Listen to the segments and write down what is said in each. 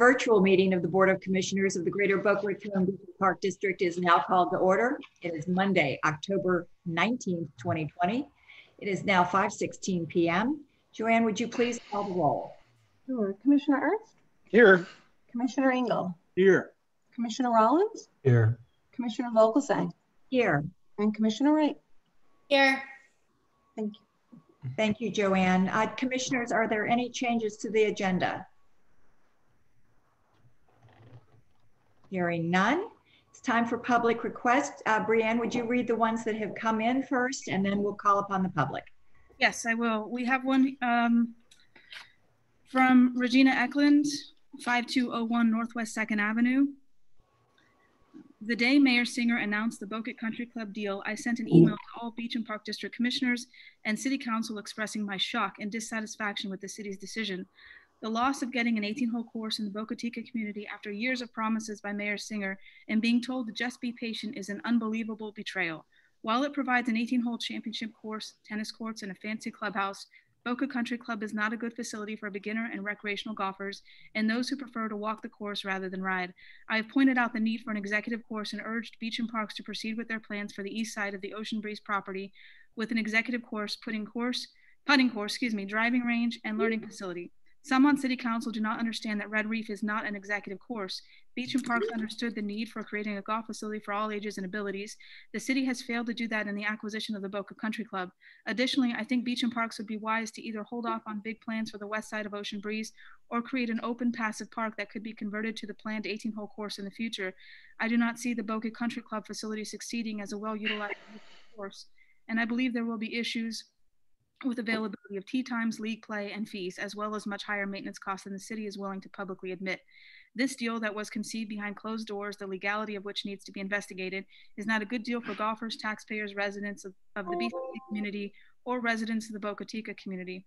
virtual meeting of the Board of Commissioners of the Greater Boca Raton Park District is now called to order. It is Monday, October 19th, 2020. It is now 5:16 PM. Joanne, would you please call the roll? Sure. Commissioner Ehrnst, Here. Commissioner Engel, Here. Commissioner Rollins, Here. Commissioner Vogelsang, Here. and Commissioner Wright. Here. Thank you. Thank you, Joanne. Uh, Commissioners, are there any changes to the agenda? Hearing none. It's time for public requests. Uh, Brianne, would you read the ones that have come in first, and then we'll call upon the public? Yes, I will. We have one um, from Regina Eklund, 5201 Northwest 2nd Avenue. The day Mayor Singer announced the Boca Country Club deal, I sent an email to all Beach and Park District Commissioners and City Council expressing my shock and dissatisfaction with the city's decision. The loss of getting an 18 hole course in the Boca Teeca community after years of promises by Mayor Singer and being told to just be patient is an unbelievable betrayal. While it provides an 18 hole championship course, tennis courts, and a fancy clubhouse, Boca Country Club is not a good facility for beginner and recreational golfers and those who prefer to walk the course rather than ride. I have pointed out the need for an executive course and urged Beach and Parks to proceed with their plans for the east side of the Ocean Breeze property with an executive course, putting course, putting course, excuse me, driving range, and learning mm. facility. Some on City Council do not understand that Red Reef is not an executive course. Beach and Parks understood the need for creating a golf facility for all ages and abilities. The city has failed to do that in the acquisition of the Boca Country Club. Additionally, I think Beach and Parks would be wise to either hold off on big plans for the west side of Ocean Breeze or create an open passive park that could be converted to the planned 18 hole course in the future. I do not see the Boca Country Club facility succeeding as a well utilized course, and I believe there will be issues with availability of tee times, league play, and fees, as well as much higher maintenance costs than the city is willing to publicly admit. This deal that was conceived behind closed doors, the legality of which needs to be investigated, is not a good deal for golfers, taxpayers, residents of, of the BCC community, or residents of the Boca Teeca community.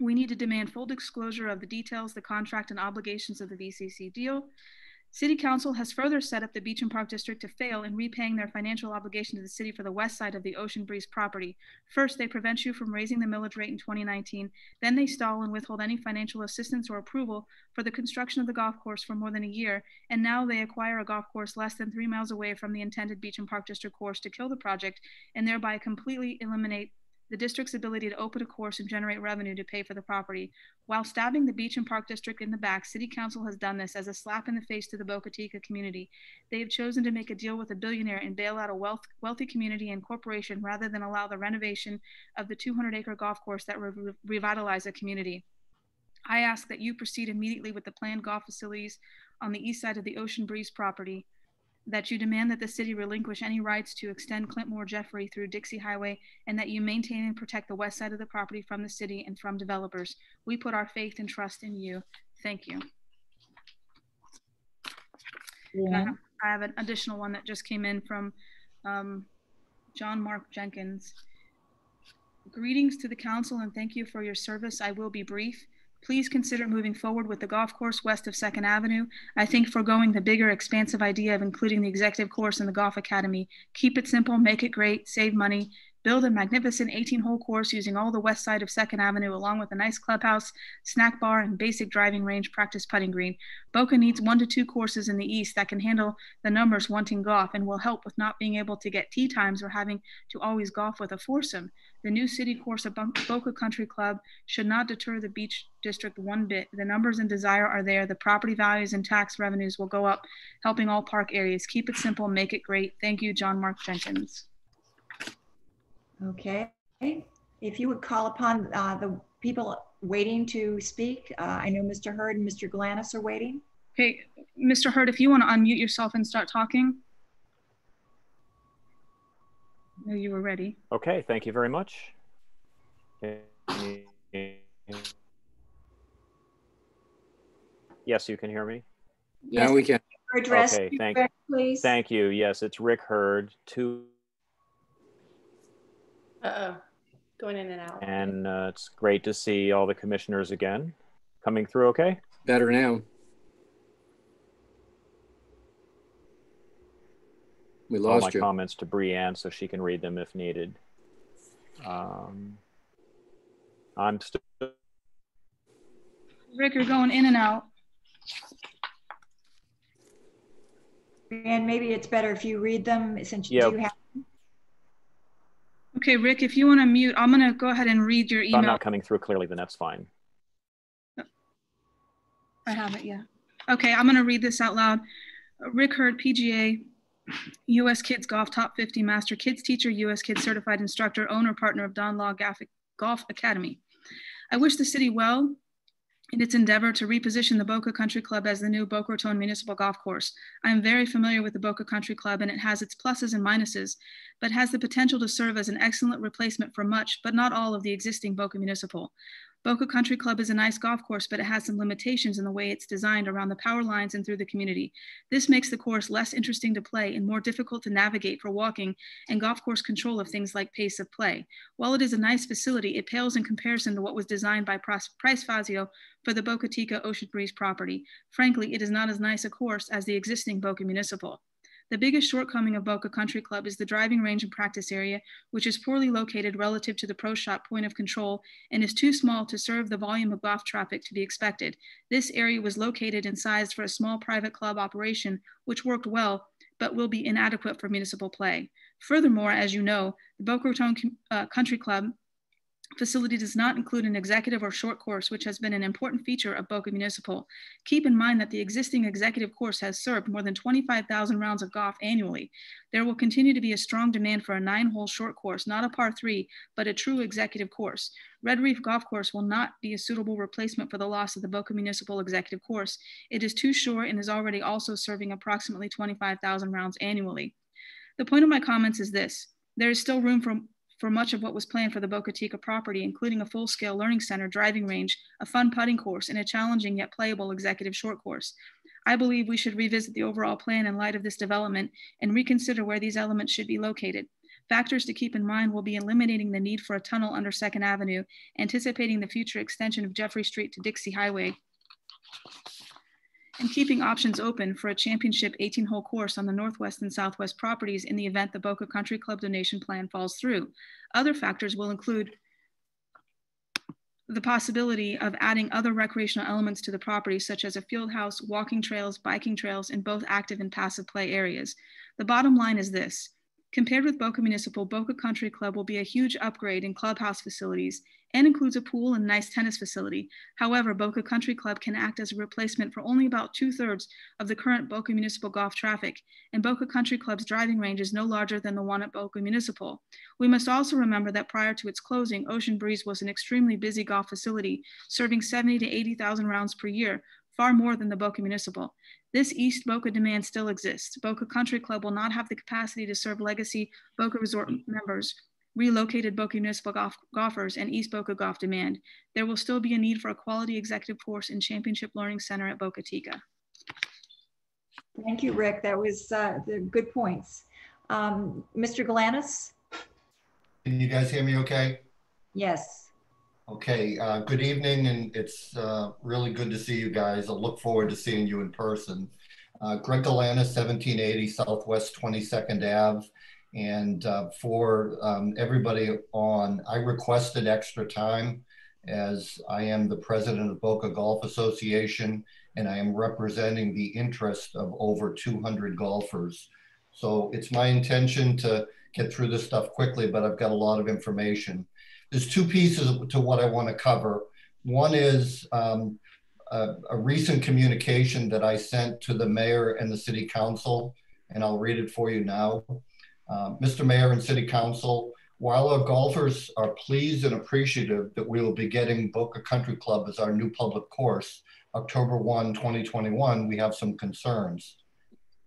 We need to demand full disclosure of the details, the contract, and obligations of the BCC deal. City Council has further set up the Beach and Park District to fail in repaying their financial obligation to the city for the west side of the Ocean Breeze property. First, they prevent you from raising the millage rate in 2019. Then they stall and withhold any financial assistance or approval for the construction of the golf course for more than a year. And now they acquire a golf course less than three miles away from the intended Beach and Park District course to kill the project and thereby completely eliminate the district's ability to open a course and generate revenue to pay for the property. While stabbing the Beach and Park District in the back, City Council has done this as a slap in the face to the Boca Teeca community. They have chosen to make a deal with a billionaire and bail out a wealth, wealthy community and corporation rather than allow the renovation of the 200 acre golf course that will re- revitalize a community. I ask that you proceed immediately with the planned golf facilities on the east side of the Ocean Breeze property that you demand that the city relinquish any rights to extend Clintmore Jeffrey through Dixie Highway, and that you maintain and protect the west side of the property from the city and from developers. We put our faith and trust in you. Thank you. I have, I have an additional one that just came in from um, John Mark Jenkins. Greetings to the council and thank you for your service. I will be brief. Please consider moving forward with the golf course west of Second Avenue. I think foregoing the bigger, expansive idea of including the executive course in the golf academy. Keep it simple, make it great, save money, build a magnificent 18 hole course using all the west side of Second Avenue, along with a nice clubhouse, snack bar, and basic driving range practice putting green. Boca needs one to two courses in the east that can handle the numbers wanting golf and will help with not being able to get tee times or having to always golf with a foursome. The new city course of Boca Country Club should not deter the beach district one bit. The numbers and desire are there. The property values and tax revenues will go up, helping all park areas. Keep it simple, make it great. Thank you, John Mark Jenkins. Okay. If you would call upon uh, the people waiting to speak, uh, I know Mr. Hurd and Mr. Galanis are waiting. Okay, Mr. Hurd, if you want to unmute yourself and start talking. No, you were ready. Okay, thank you very much. Yes, you can hear me? Yes, Now we can. address, Okay, thank- Rick, please. Thank you. Yes, it's Rick Hurd, two, Uh-oh, going in and out. and uh, it's great to see all the commissioners again. Coming through okay? Better now. We lost All my lost you. comments to Brianne so she can read them if needed. Um, I'm still, Rick, you're going in and out. And maybe it's better if you read them since you Yeah. do have, Okay, Rick, if you want to mute, I'm going to go ahead and read your If I'm email. not coming through clearly, then that's fine. I have it, yeah. Okay, I'm going to read this out loud. Rick Hurd, PGA, U.S. Kids Golf Top 50 Master Kids Teacher, U.S. Kids Certified Instructor, owner, partner of Don Law Gaff- Golf Academy. I wish the city well in its endeavor to reposition the Boca Country Club as the new Boca Raton Municipal Golf Course. I am very familiar with the Boca Country Club and it has its pluses and minuses, but has the potential to serve as an excellent replacement for much, but not all, of the existing Boca Municipal. Boca Country Club is a nice golf course, but it has some limitations in the way it's designed around the power lines and through the community. This makes the course less interesting to play and more difficult to navigate for walking and golf course control of things like pace of play. While it is a nice facility, it pales in comparison to what was designed by Price Fazio for the Boca Teeca Ocean Breeze property. Frankly, it is not as nice a course as the existing Boca Municipal. The biggest shortcoming of Boca Country Club is the driving range and practice area, which is poorly located relative to the pro shop point of control and is too small to serve the volume of golf traffic to be expected. This area was located and sized for a small private club operation, which worked well, but will be inadequate for municipal play. Furthermore, as you know, the Boca Raton uh, Country Club facility does not include an executive or short course, which has been an important feature of Boca Municipal. Keep in mind that the existing executive course has served more than 25,000 rounds of golf annually. There will continue to be a strong demand for a nine hole short course, not a par three, but a true executive course. Red Reef Golf Course will not be a suitable replacement for the loss of the Boca Municipal executive course. It is too short and is already also serving approximately 25,000 rounds annually. The point of my comments is this there is still room for for much of what was planned for the Boca Teeca property, including a full-scale learning center, driving range, a fun putting course, and a challenging yet playable executive short course. I believe we should revisit the overall plan in light of this development and reconsider where these elements should be located. Factors to keep in mind will be eliminating the need for a tunnel under Second Avenue, anticipating the future extension of Jeffrey Street to Dixie Highway, and keeping options open for a championship 18 hole course on the northwest and southwest properties in the event the Boca Country Club donation plan falls through. Other factors will include the possibility of adding other recreational elements to the property, such as a field house, walking trails, biking trails in both active and passive play areas. The bottom line is this Compared with Boca Municipal, Boca Country Club will be a huge upgrade in clubhouse facilities and includes a pool and nice tennis facility. However, Boca Country Club can act as a replacement for only about two thirds of the current Boca Municipal golf traffic, and Boca Country Club's driving range is no larger than the one at Boca Municipal. We must also remember that prior to its closing, Ocean Breeze was an extremely busy golf facility, serving 70 to 80,000 rounds per year, far more than the Boca Municipal. This East Boca demand still exists. Boca Country Club will not have the capacity to serve legacy Boca Resort members, relocated Boca Municipal golf, golfers, and East Boca golf demand. There will still be a need for a quality executive course and championship learning center at Boca Teeca. thank you, Rick. That was uh, the good points. Um, Mr. Galanis? Can you guys hear me okay? Yes. Okay, uh, good evening, and it's uh, really good to see you guys. I look forward to seeing you in person. Uh, Greg Galanis, 1780 Southwest 22nd Ave. And uh, for um, everybody on, I requested extra time as I am the president of Boca Golf Association and I am representing the interest of over 200 golfers. So it's my intention to get through this stuff quickly, but I've got a lot of information. There's two pieces to what I want to cover. One is um, a, a recent communication that I sent to the mayor and the city council, and I'll read it for you now. Uh, Mr. Mayor and City Council, while our golfers are pleased and appreciative that we will be getting Boca Country Club as our new public course, October 1, 2021, we have some concerns.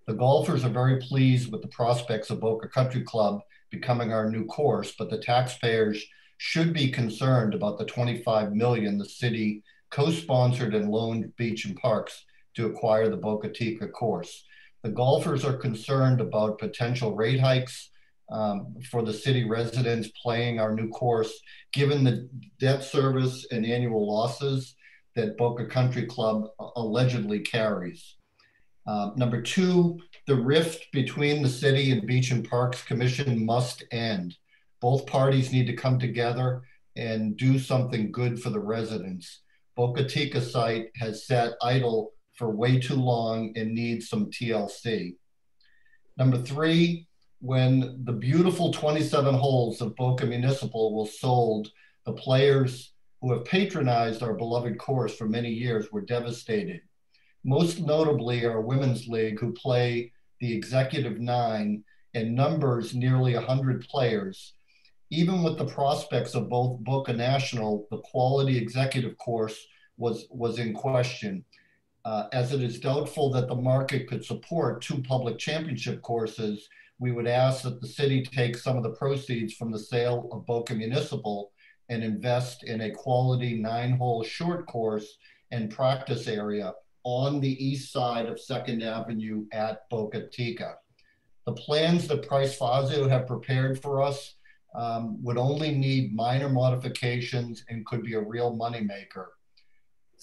The golfers are very pleased with the prospects of Boca Country Club becoming our new course, but the taxpayers should be concerned about the 25 million the city co-sponsored and loaned Beach and Parks to acquire the Boca Teeca course. The golfers are concerned about potential rate hikes um, for the city residents playing our new course, given the debt service and annual losses that Boca Country Club allegedly carries. Uh, number two, the rift between the city and Beach and Parks Commission must end. Both parties need to come together and do something good for the residents. Boca Teeca site has sat idle for way too long and needs some TLC. Number three, when the beautiful 27 holes of Boca Municipal were sold, the players who have patronized our beloved course for many years were devastated. Most notably, our women's league, who play the executive nine and numbers nearly 100 players. Even with the prospects of both Boca National, the quality executive course was, was in question. Uh, as it is doubtful that the market could support two public championship courses, we would ask that the city take some of the proceeds from the sale of Boca Municipal and invest in a quality nine-hole short course and practice area on the east side of Second Avenue at Boca Teeca. The plans that Price Fazio have prepared for us um, would only need minor modifications and could be a real moneymaker.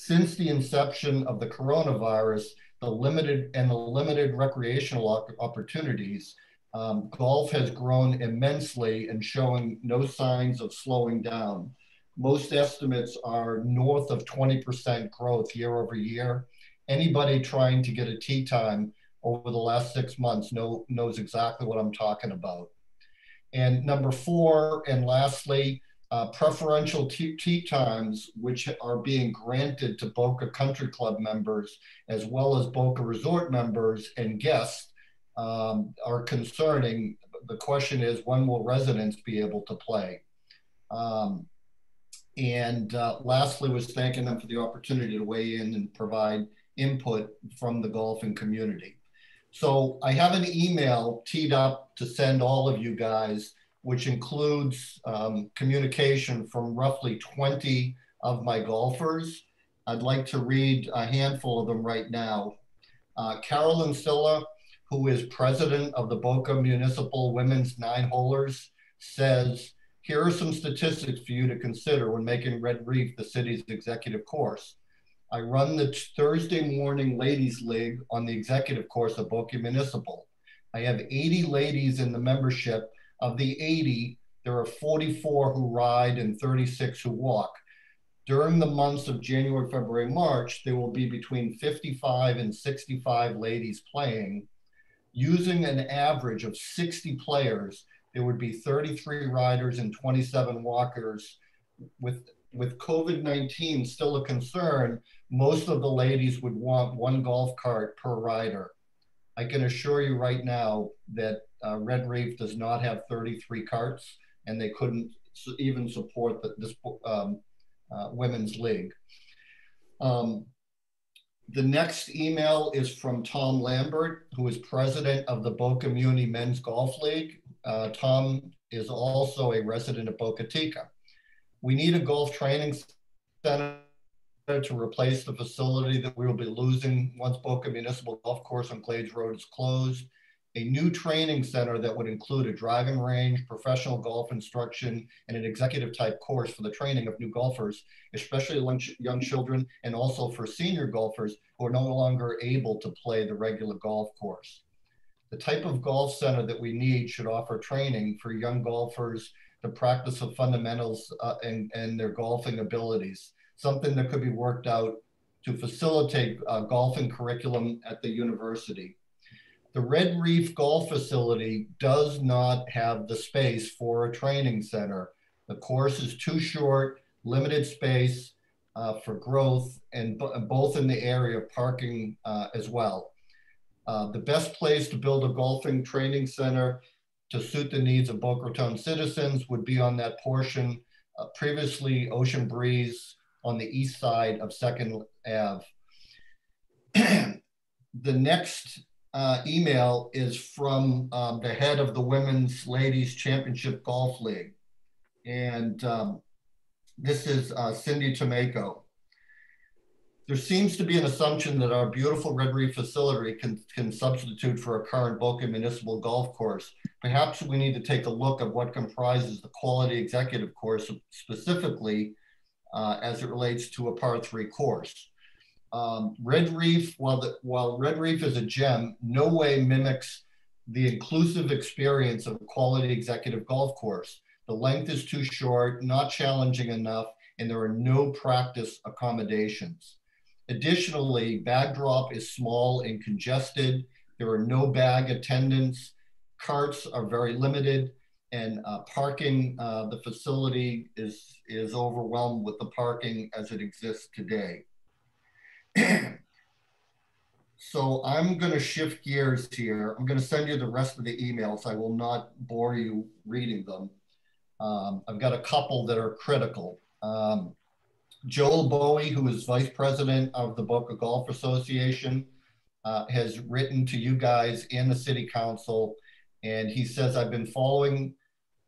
Since the inception of the coronavirus, the limited and the limited recreational opportunities, um, golf has grown immensely and showing no signs of slowing down. Most estimates are north of 20% growth year over year. Anybody trying to get a tee time over the last six months know, knows exactly what I'm talking about. And number four, and lastly, uh, preferential tee times, which are being granted to Boca Country Club members, as well as Boca Resort members and guests, um, are concerning. The question is, when will residents be able to play? Um, and uh, lastly, was thanking them for the opportunity to weigh in and provide input from the golfing community. So I have an email teed up to send all of you guys, which includes um, communication from roughly 20 of my golfers. I'd like to read a handful of them right now. Uh, Carolyn Silla, who is president of the Boca Municipal Women's Nine Holers, says, here are some statistics for you to consider when making Red Reef the city's executive course. I run the Thursday morning ladies league on the executive course of Boca Municipal. I have 80 ladies in the membership. Of the 80, there are 44 who ride and 36 who walk. During the months of January, February, March, there will be between 55 and 65 ladies playing. Using an average of 60 players, there would be 33 riders and 27 walkers with with COVID 19 still a concern, most of the ladies would want one golf cart per rider. I can assure you right now that uh, Red Reef does not have 33 carts, and they couldn't even support the, this um, uh, women's league. Um, the next email is from Tom Lambert, who is president of the Boca Muni Men's Golf League. Uh, Tom is also a resident of Boca Teeca. We need a golf training center to replace the facility that we will be losing once Boca Municipal Golf Course on Glades Road is closed. A new training center that would include a driving range, professional golf instruction, and an executive type course for the training of new golfers, especially young children and also for senior golfers who are no longer able to play the regular golf course. The type of golf center that we need should offer training for young golfers the practice of fundamentals uh, and, and their golfing abilities, something that could be worked out to facilitate uh, golfing curriculum at the university. The Red Reef Golf Facility does not have the space for a training center. The course is too short, limited space uh, for growth, and both in the area of parking uh, as well. Uh, the best place to build a golfing training center to suit the needs of Boca Raton citizens would be on that portion uh, previously Ocean Breeze on the east side of Second Ave. the next uh, email is from um, the head of the Women's Ladies Championship Golf League. And um, this is uh, Cindy Tomeko there seems to be an assumption that our beautiful Red Reef facility can, can substitute for a current Boca Municipal Golf Course. Perhaps we need to take a look at what comprises the quality executive course specifically uh, as it relates to a par three course. Um, Red Reef, while, the, while Red Reef is a gem, no way mimics the inclusive experience of a quality executive golf course. The length is too short, not challenging enough, and there are no practice accommodations. Additionally, bag drop is small and congested. There are no bag attendants. Carts are very limited and uh, parking, uh, the facility is, is overwhelmed with the parking as it exists today. So I'm going to shift gears here. I'm going to send you the rest of the emails. I will not bore you reading them. Um, I've got a couple that are critical. Um, Joel Bowie, who is vice president of the Boca Golf Association, uh, has written to you guys in the city council, and he says, I've been following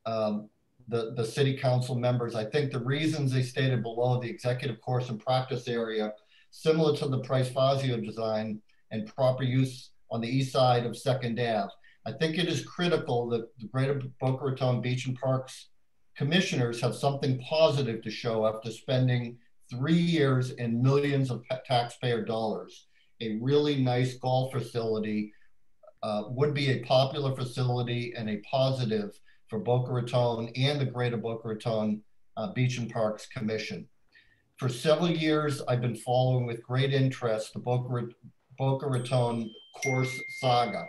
um, the, the city council members. I think the reasons they stated below the executive course and practice area, similar to the Price Fazio design and proper use on the east side of Second Ave. I think it is critical that the Greater Boca Raton Beach and Parks commissioners have something positive to show after spending three years and millions of taxpayer dollars. A really nice golf facility uh, would be a popular facility and a positive for Boca Raton and the Greater Boca Raton uh, Beach and Parks Commission. For several years, I've been following with great interest the Boca, Boca Raton course saga.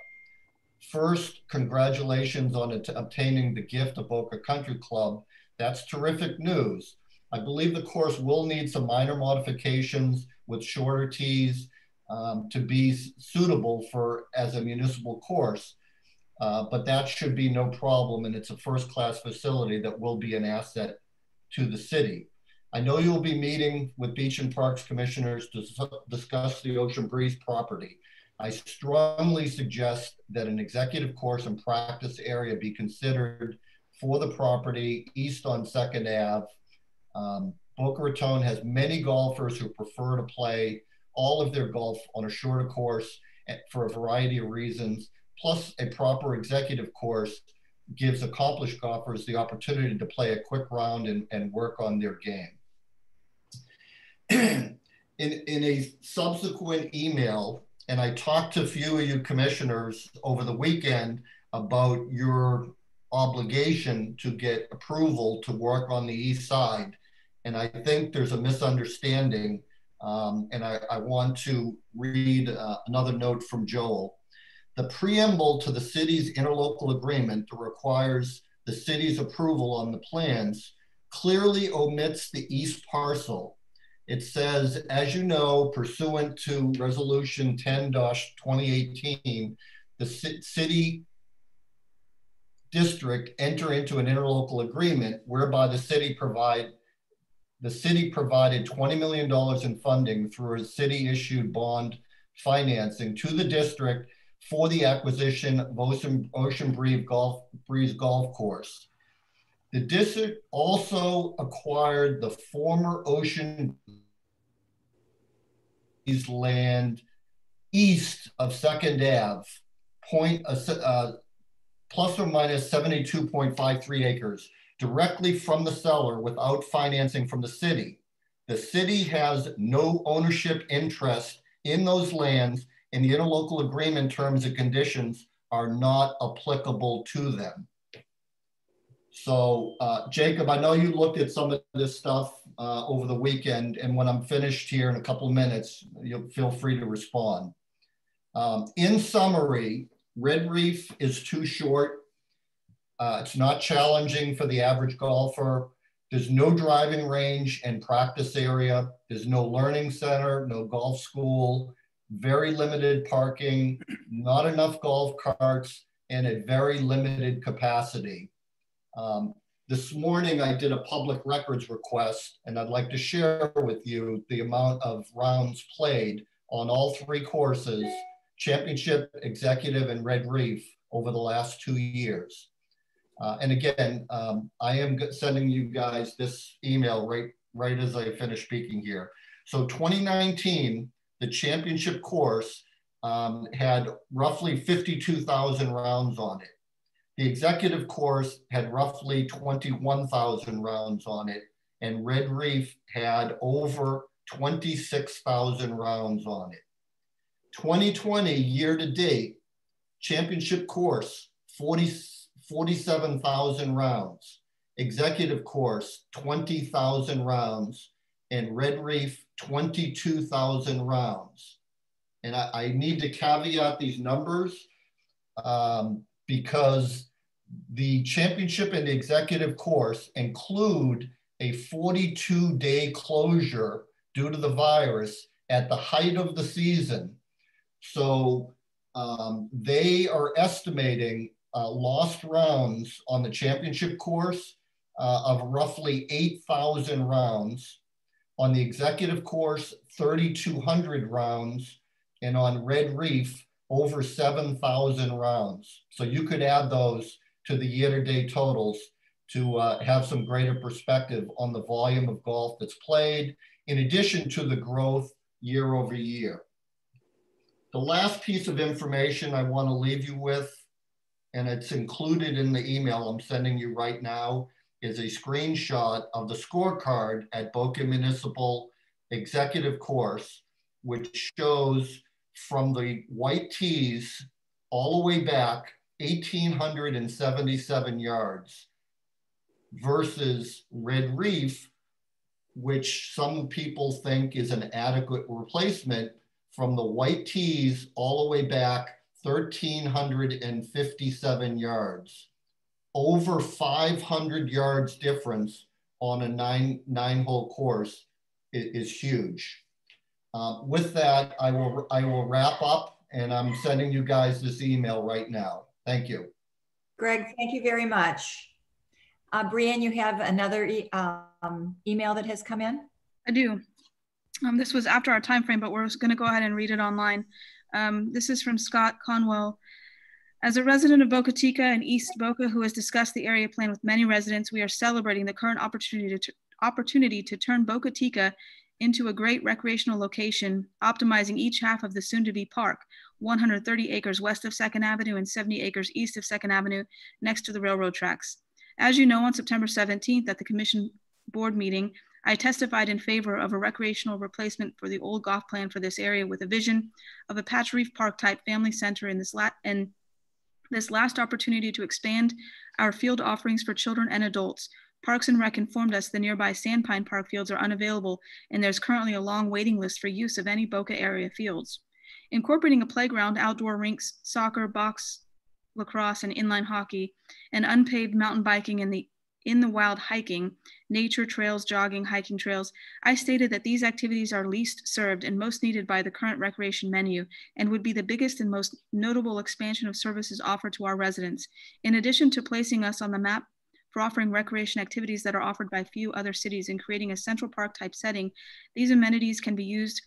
First, congratulations on obtaining the gift of Boca Country Club. That's terrific news. I believe the course will need some minor modifications with shorter tees um, to be suitable for as a municipal course. Uh, but that should be no problem, and it's a first-class facility that will be an asset to the city. I know you'll be meeting with Beach and Parks commissioners to discuss the Ocean Breeze property. I strongly suggest that an executive course and practice area be considered for the property east on Second Ave. Um, Boca Raton has many golfers who prefer to play all of their golf on a shorter course eh, for a variety of reasons. Plus, a proper executive course gives accomplished golfers the opportunity to play a quick round and, and work on their game. in, in a subsequent email, and I talked to a few of you commissioners over the weekend about your obligation to get approval to work on the east side. And I think there's a misunderstanding. Um, and I, I, want to read uh, another note from Joel. The preamble to the city's interlocal agreement that requires the city's approval on the plans clearly omits the east parcel it says, as you know, pursuant to resolution 10-2018, the city district enter into an interlocal agreement whereby the city provide the city provided $20 million in funding through a city issued bond financing to the district for the acquisition of Ocean, Ocean Breeze Golf, Breeze Golf Course. The district also acquired the former Ocean land east of Second Ave, point, uh, uh, plus or minus 72.53 acres, directly from the seller without financing from the city. The city has no ownership interest in those lands and the interlocal agreement terms and conditions are not applicable to them. So, uh, Jacob, I know you looked at some of this stuff uh, over the weekend, and when I'm finished here in a couple of minutes, you'll feel free to respond. Um, in summary, Red Reef is too short. Uh, it's not challenging for the average golfer. There's no driving range and practice area. There's no learning center, no golf school, very limited parking, not enough golf carts, and a very limited capacity. Um, this morning, I did a public records request, and I'd like to share with you the amount of rounds played on all three courses, championship, executive, and Red Reef over the last two years. Uh, and again, um, I am sending you guys this email right, right as I finish speaking here. So 2019, the championship course um, had roughly 52,000 rounds on it. The executive course had roughly 21,000 rounds on it, and Red Reef had over 26,000 rounds on it. 2020 year to date, championship course, 40, 47,000 rounds. Executive course, 20,000 rounds. And Red Reef, 22,000 rounds. And I, I need to caveat these numbers um, because the championship and the executive course include a 42 day closure due to the virus at the height of the season. So um, they are estimating uh, lost rounds on the championship course uh, of roughly 8,000 rounds. On the executive course, 3,200 rounds. And on Red Reef, over 7,000 rounds. So you could add those to the year-to-date totals to uh, have some greater perspective on the volume of golf that's played, in addition to the growth year over year. The last piece of information I want to leave you with, and it's included in the email I'm sending you right now, is a screenshot of the scorecard at Boca Municipal Executive Course, which shows from the white tees all the way back 1,877 yards versus Red Reef, which some people think is an adequate replacement from the white tees all the way back 1,357 yards. Over 500 yards difference on a nine, nine hole course is, is huge. Uh, with that, I will, I will wrap up and I'm sending you guys this email right now. Thank you. Greg, thank you very much. Uh, Brianne, you have another e um, email that has come in? I do. Um, this was after our time frame, but we're going to go ahead and read it online. Um, this is from Scott Conwell. As a resident of Boca Teeca and East Boca who has discussed the area plan with many residents, we are celebrating the current opportunity to, opportunity to turn Boca Teeca into a great recreational location, optimizing each half of the soon-to-be park, 130 acres west of 2nd Avenue and 70 acres east of 2nd Avenue, next to the railroad tracks. As you know, on September 17th at the Commission Board meeting, I testified in favor of a recreational replacement for the old golf plan for this area with a vision of a Patch Reef Park type family center in this, la and this last opportunity to expand our field offerings for children and adults Parks and Rec informed us the nearby Sandpine Park fields are unavailable, and there's currently a long waiting list for use of any Boca area fields. Incorporating a playground, outdoor rinks, soccer, box, lacrosse, and inline hockey, and unpaved mountain biking and the in the wild hiking, nature trails, jogging, hiking trails, I stated that these activities are least served and most needed by the current recreation menu and would be the biggest and most notable expansion of services offered to our residents. In addition to placing us on the map for offering recreation activities that are offered by few other cities and creating a central park type setting, these amenities can be used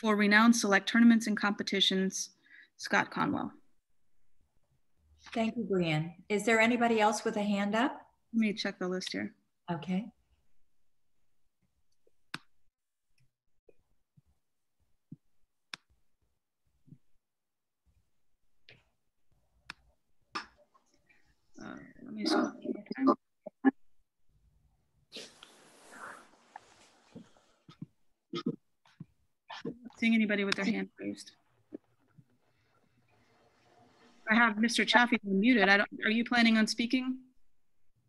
for renowned select tournaments and competitions. Scott Conwell. Thank you, Brian. Is there anybody else with a hand up? Let me check the list here. Okay. Uh, let me scroll one more time. Not Seeing anybody with their hand raised. I have Mr. Chaffee muted. I don't, are you planning on speaking?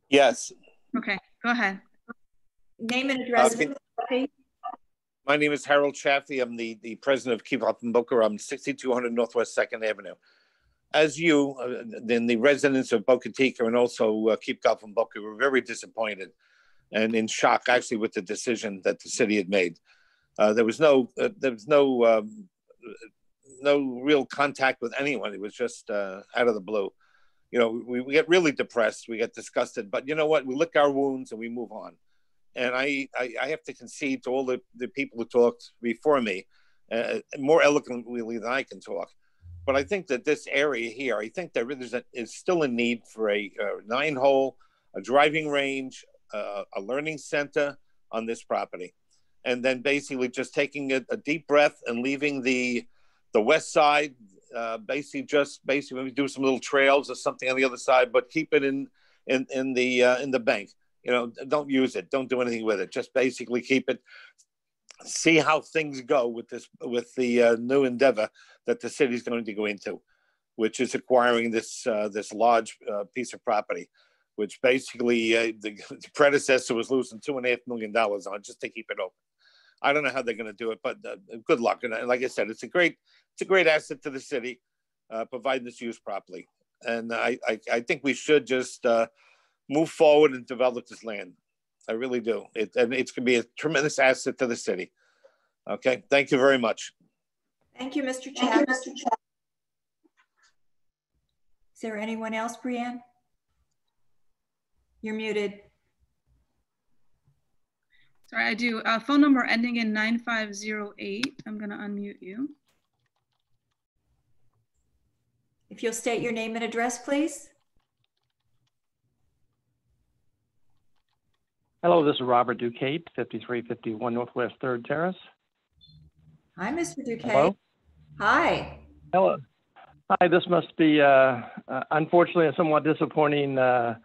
Yes, Okay, go ahead. Name and address. Okay. my name is Harold Chaffee. I'm the, the president of Keep Up in Boca. I'm 6200 Northwest Second Avenue. As you, uh, then the residents of Boca and also uh, Keep Golf in Boca were very disappointed and in shock, actually, with the decision that the city had made. Uh, there was no, uh, there was no, um, no real contact with anyone. It was just uh, out of the blue. You know, we, we get really depressed, we get disgusted, but you know what? We lick our wounds and we move on. And I, I, I have to concede to all the, the people who talked before me, uh, more eloquently than I can talk. But I think that this area here, I think there is, a, is still a need for a, a nine hole, a driving range, uh, a learning center on this property. And then basically just taking a, a deep breath and leaving the, the west side, uh, basically just basically maybe do some little trails or something on the other side, but keep it in, in, in the, uh, in the bank. You know, don't use it. Don't do anything with it. Just basically keep it, see how things go with this with the uh, new endeavor that the city is going to go into, which is acquiring this uh, this large uh, piece of property, which basically uh, the, the predecessor was losing two and a half million dollars on just to keep it open. I don't know how they're going to do it, but uh, good luck. And like I said, it's a great, it's a great asset to the city, uh, providing it's used properly. And I, I, I think we should just uh, move forward and develop this land. I really do. It, and it's going to be a tremendous asset to the city. Okay, thank you very much. Thank you, Mr. Chapp. Is there anyone else, Brianne? You're muted. Sorry, I do. Uh, phone number ending in 9508. I'm going to unmute you. If you'll state your name and address, please. Hello, this is Robert Duquette, 5351 Northwest Third Terrace. Hi, Mr. Duque. Hello. Hi. Hello. Hi, this must be uh, uh, unfortunately a somewhat disappointing uh,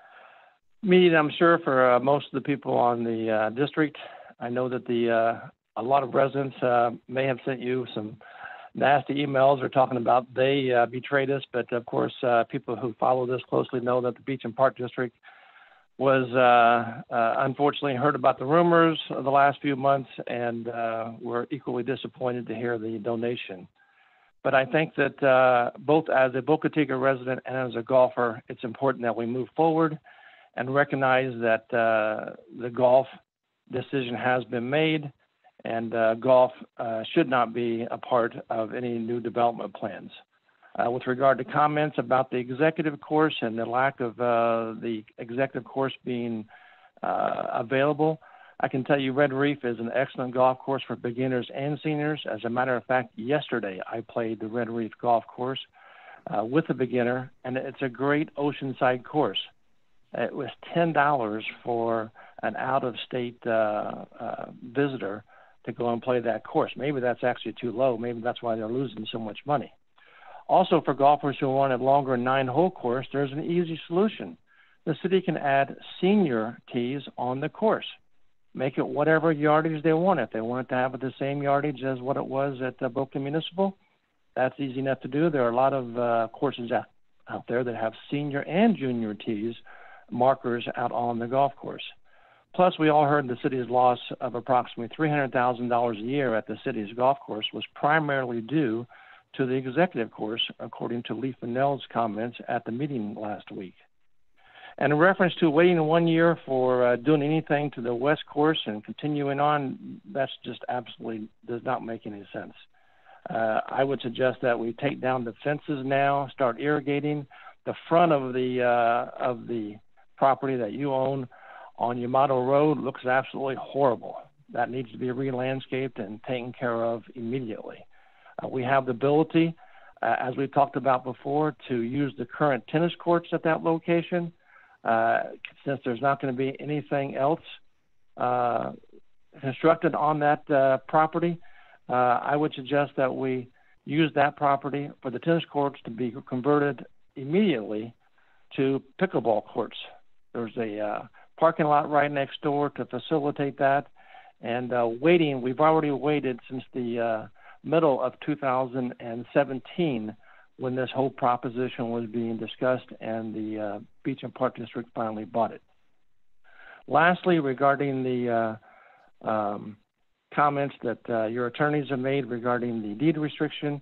meeting, I'm sure, for uh, most of the people on the uh, district. I know that the uh, a lot of residents uh, may have sent you some nasty emails or talking about they uh, betrayed us, but of course, uh, people who follow this closely know that the Beach and Park District was uh, uh, unfortunately heard about the rumors of the last few months and uh, were equally disappointed to hear the donation. But I think that uh, both as a Boca Teeca resident and as a golfer, it's important that we move forward and recognize that uh, the golf decision has been made and uh, golf should not be a part of any new development plans. Uh, with regard to comments about the executive course and the lack of uh, the executive course being uh, available, I can tell you Red Reef is an excellent golf course for beginners and seniors. As a matter of fact, yesterday I played the Red Reef golf course uh, with a beginner, and it's a great oceanside course. It was $10 for an out of state uh, uh, visitor to go and play that course. Maybe that's actually too low. Maybe that's why they're losing so much money. Also, for golfers who want a longer nine hole course, there's an easy solution. The city can add senior tees on the course. Make it whatever yardage they want. If they want it to have the same yardage as what it was at uh, Boca Municipal, that's easy enough to do. There are a lot of uh, courses out, out there that have senior and junior tees markers out on the golf course. Plus, we all heard the city's loss of approximately $300,000 a year at the city's golf course was primarily due to the executive course, according to Leif Ahnell's comments at the meeting last week. And in reference to waiting one year for uh, doing anything to the west course and continuing on, that's just absolutely does not make any sense. Uh, I would suggest that we take down the fences now, start irrigating the front of the uh, of the property that you own on Yamato Road looks absolutely horrible. That needs to be re-landscaped and taken care of immediately. Uh, we have the ability, uh, as we talked about before, to use the current tennis courts at that location. Uh, since there's not going to be anything else uh, constructed on that uh, property, uh, I would suggest that we use that property for the tennis courts to be converted immediately to pickleball courts. There's a parking lot right next door to facilitate that. And uh, waiting, we've already waited since the uh, middle of 2017 when this whole proposition was being discussed and the uh, Beach and Park District finally bought it. Lastly, regarding the uh, um, comments that uh, your attorneys have made regarding the deed restriction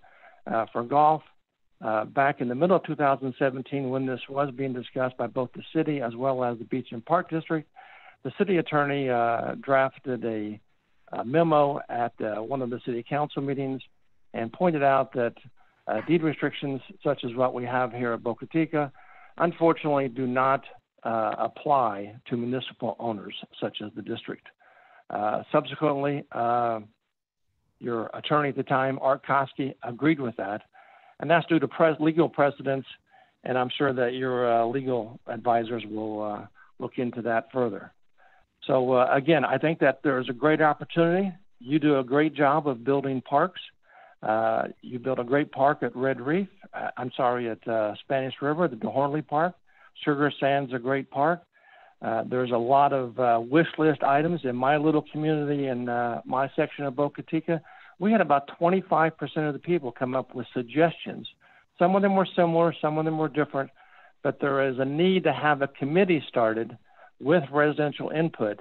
uh, for golf, uh, back in the middle of 2017 when this was being discussed by both the city as well as the Beach and Park District. The city attorney uh, drafted a, a, memo at uh, one of the city council meetings and pointed out that uh, deed restrictions such as what we have here at Boca Teeca unfortunately do not uh, apply to municipal owners such as the district. subsequently, your attorney at the time, Art Koski, agreed with that and that's due to pres- legal precedents. And I'm sure that your uh, legal advisors will uh, look into that further. So uh, again, I think that there's a great opportunity. You do a great job of building parks. Uh, you built a great park at Red Reef. Uh, I'm sorry, at uh, Spanish River, the DeHoernle Park. Sugar Sand's a great park. there's a lot of wish list items in my little community in my section of Boca Teeca we had about 25% of the people come up with suggestions. Some of them were similar, some of them were different, but there is a need to have a committee started with residential input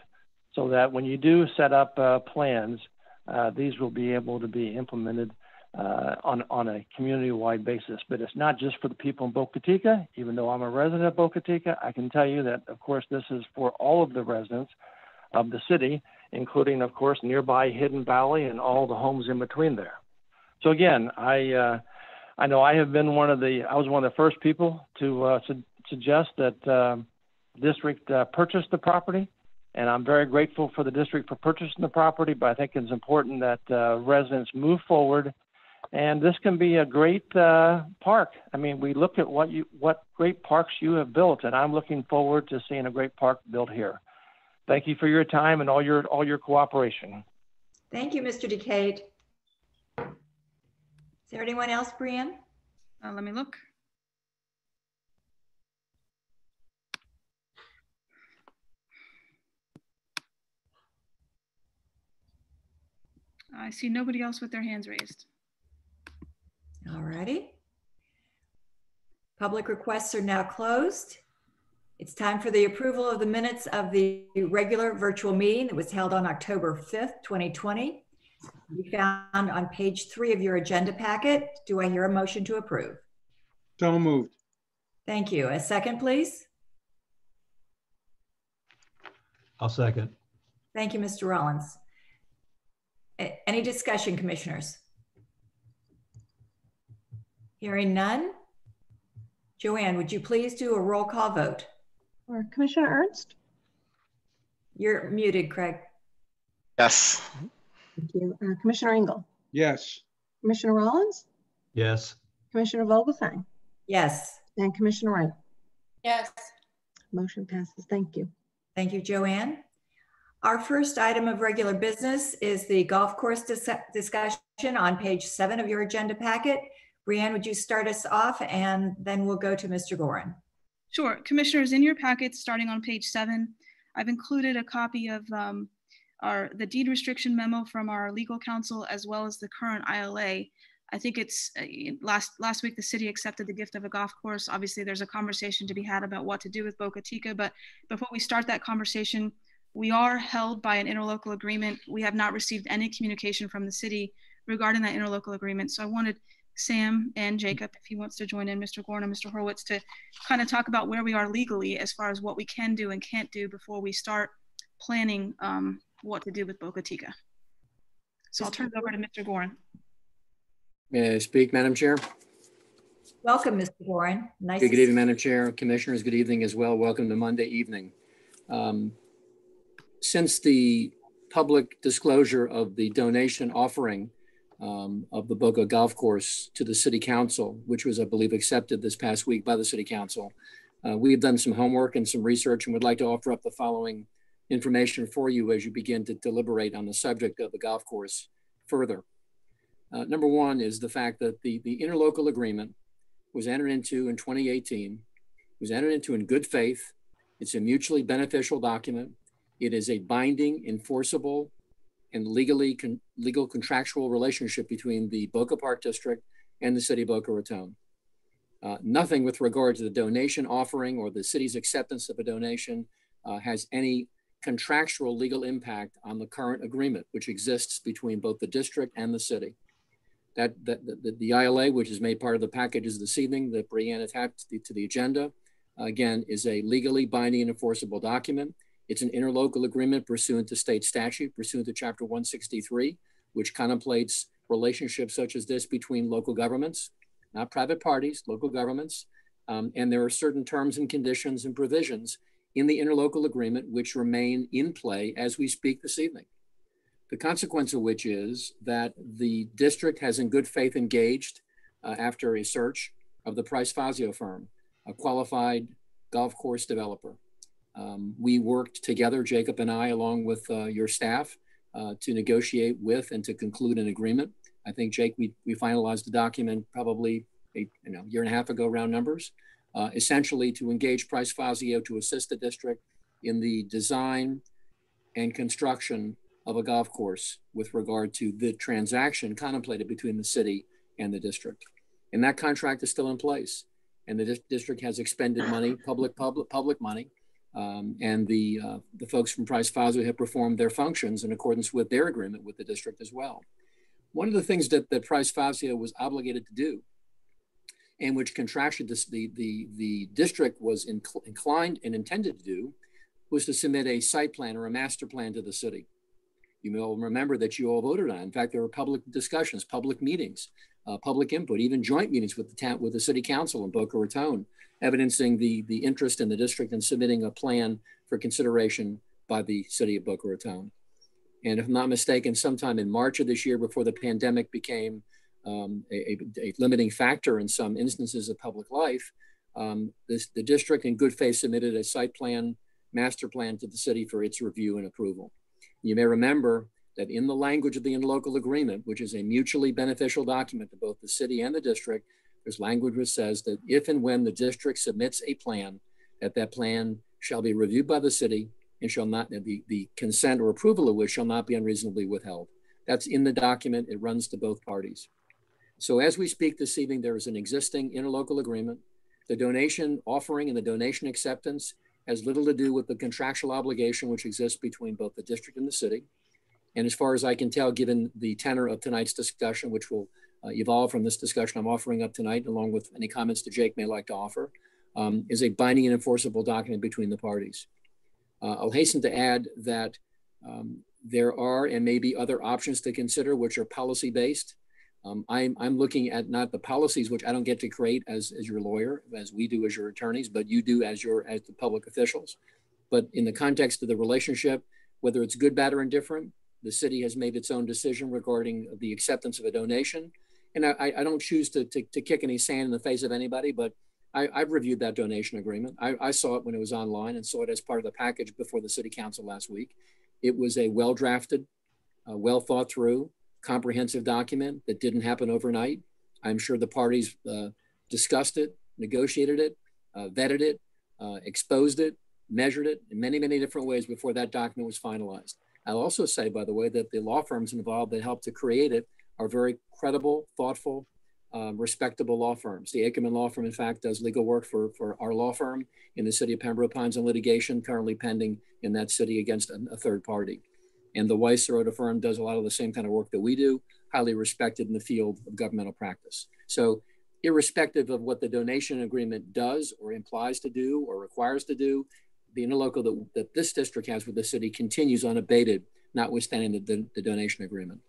so that when you do set up uh, plans, uh, these will be able to be implemented uh, on, on a community-wide basis. But it's not just for the people in Boca Teeca. Even though I'm a resident of Boca Teeca, I can tell you that, of course, this is for all of the residents of the city, including, of course, nearby Hidden Valley and all the homes in between there. So again, I uh, I know I have been one of the I was one of the first people to uh, su- suggest that uh, district uh, purchase the property, and I'm very grateful for the district for purchasing the property. But I think it's important that uh, residents move forward, and this can be a great uh, park. I mean, we look at what you what great parks you have built, and I'm looking forward to seeing a great park built here. Thank you for your time and all your all your cooperation. Thank you, Mr. Decade. Is there anyone else, Brianne? Uh, let me look. I see nobody else with their hands raised. All righty. Public requests are now closed. It's time for the approval of the minutes of the regular virtual meeting that was held on October 5th, 2020. We found on page three of your agenda packet. Do I hear a motion to approve? So moved. Thank you. A second, please. I'll second. Thank you, Mr. Rollins. A- Any discussion, commissioners? Hearing none. Joanne, would you please do a roll call vote? Or Commissioner Ehrnst? You're muted, Craig. Yes. Thank you. Uh, Commissioner Engel? Yes. Commissioner Rollins? Yes. Commissioner Vogelsang? Yes. And Commissioner Wright? Yes. Motion passes. Thank you. Thank you, Joanne. Our first item of regular business is the golf course dis- discussion on page seven of your agenda packet. Brianne, would you start us off and then we'll go to Mr. Goren. Sure. Commissioners, in your packets, starting on page seven, I've included a copy of um, our, the deed restriction memo from our legal counsel as well as the current ILA. I think it's, uh, last, last week, the city accepted the gift of a golf course. Obviously, there's a conversation to be had about what to do with Boca Teeca, but before we start that conversation, we are held by an interlocal agreement. We have not received any communication from the city regarding that interlocal agreement. So I wanted Sam and Jacob, if he wants to join in, Mr. Goren and Mr. Horowitz, to kind of talk about where we are legally as far as what we can do and can't do before we start planning um, what to do with Boca Teeca. So I'll turn it over to Mr. Goren. May I speak, Madam Chair? Welcome, Mr. Goren. Nice. Good to evening, Madam Chair, Commissioners, good evening as well. Welcome to Monday evening. Um, Since the public disclosure of the donation offering um, of the Boca Golf Course to the City Council, which was, I believe, accepted this past week by the City Council, uh, we have done some homework and some research and would like to offer up the following information for you as you begin to deliberate on the subject of the golf course further. Uh, number one is the fact that the, the interlocal agreement was entered into in 2018, was entered into in good faith. It's a mutually beneficial document. It is a binding, enforceable, and legally con- legal contractual relationship between the Boca Park District and the city of Boca Raton. Uh, nothing with regard to the donation offering or the city's acceptance of a donation uh, has any contractual legal impact on the current agreement, which exists between both the district and the city. That, that the, the ILA, which is made part of the packages this evening that Brianne attached to the, to the agenda, again, is a legally binding and enforceable document. It's an interlocal agreement pursuant to state statute, pursuant to Chapter 163, which contemplates relationships such as this between local governments, not private parties, local governments. Um, and there are certain terms and conditions and provisions in the interlocal agreement which remain in play as we speak this evening. The consequence of which is that the district has in good faith engaged uh, after a search of the Price Fazio firm, a qualified golf course developer. Um, we worked together, Jacob and I, along with uh, your staff, uh, to negotiate with and to conclude an agreement. I think, Jake, we, we finalized the document probably a you know, year and a half ago, round numbers, uh, essentially to engage Price Fazio to assist the district in the design and construction of a golf course with regard to the transaction contemplated between the city and the district. And that contract is still in place. And the dis- district has expended money, public, public, public money, Um, and the, uh, the folks from Price Fazio have performed their functions in accordance with their agreement with the district as well. One of the things that, that Price Fazio was obligated to do and which contractually the, the, the district was inc- inclined and intended to do was to submit a site plan or a master plan to the city. You may all remember that you all voted on. In fact, there were public discussions, public meetings, uh, public input, even joint meetings with the town, with the city council in Boca Raton, evidencing the, the interest in the district in submitting a plan for consideration by the city of Boca Raton. And if I'm not mistaken, sometime in March of this year, before the pandemic became um, a, a, limiting factor in some instances of public life, um, this, the district in good faith submitted a site plan, master plan to the city for its review and approval. You may remember that in the language of the interlocal agreement, which is a mutually beneficial document to both the city and the district, there's language which says that if and when the district submits a plan, that that plan shall be reviewed by the city and shall not, the, the consent or approval of which shall not be unreasonably withheld. That's in the document. It runs to both parties. So as we speak this evening, there is an existing interlocal agreement. The donation offering and the donation acceptance has little to do with the contractual obligation which exists between both the district and the city. And as far as I can tell, given the tenor of tonight's discussion, which will evolve from this discussion I'm offering up tonight, along with any comments that Jake may like to offer, um, is a binding and enforceable document between the parties. Uh, I'll hasten to add that um, there are and may be other options to consider which are policy based. Um, I'm, I'm looking at not the policies, which I don't get to create as, as your lawyer, as we do as your attorneys, but you do as your as the public officials. But in the context of the relationship, whether it's good, bad, or indifferent, the city has made its own decision regarding the acceptance of a donation. And I, I don't choose to, to, to kick any sand in the face of anybody, but I, have reviewed that donation agreement. I, I saw it when it was online and saw it as part of the package before the city council last week. It was a well drafted, uh, well thought through, comprehensive document that didn't happen overnight. I'm sure the parties uh, discussed it, negotiated it, uh, vetted it, uh, exposed it, measured it in many, many different ways before that document was finalized. I'll also say, by the way, that the law firms involved that helped to create it are very credible, thoughtful, um, respectable law firms. The Akerman Law Firm, in fact, does legal work for, for our law firm in the city of Pembroke Pines on litigation currently pending in that city against a, a third party. And the Weiss Serota firm does a lot of the same kind of work that we do, highly respected in the field of governmental practice. So irrespective of what the donation agreement does or implies to do or requires to do, the interlocal that, that this district has with the city continues unabated, notwithstanding the, the, the donation agreement.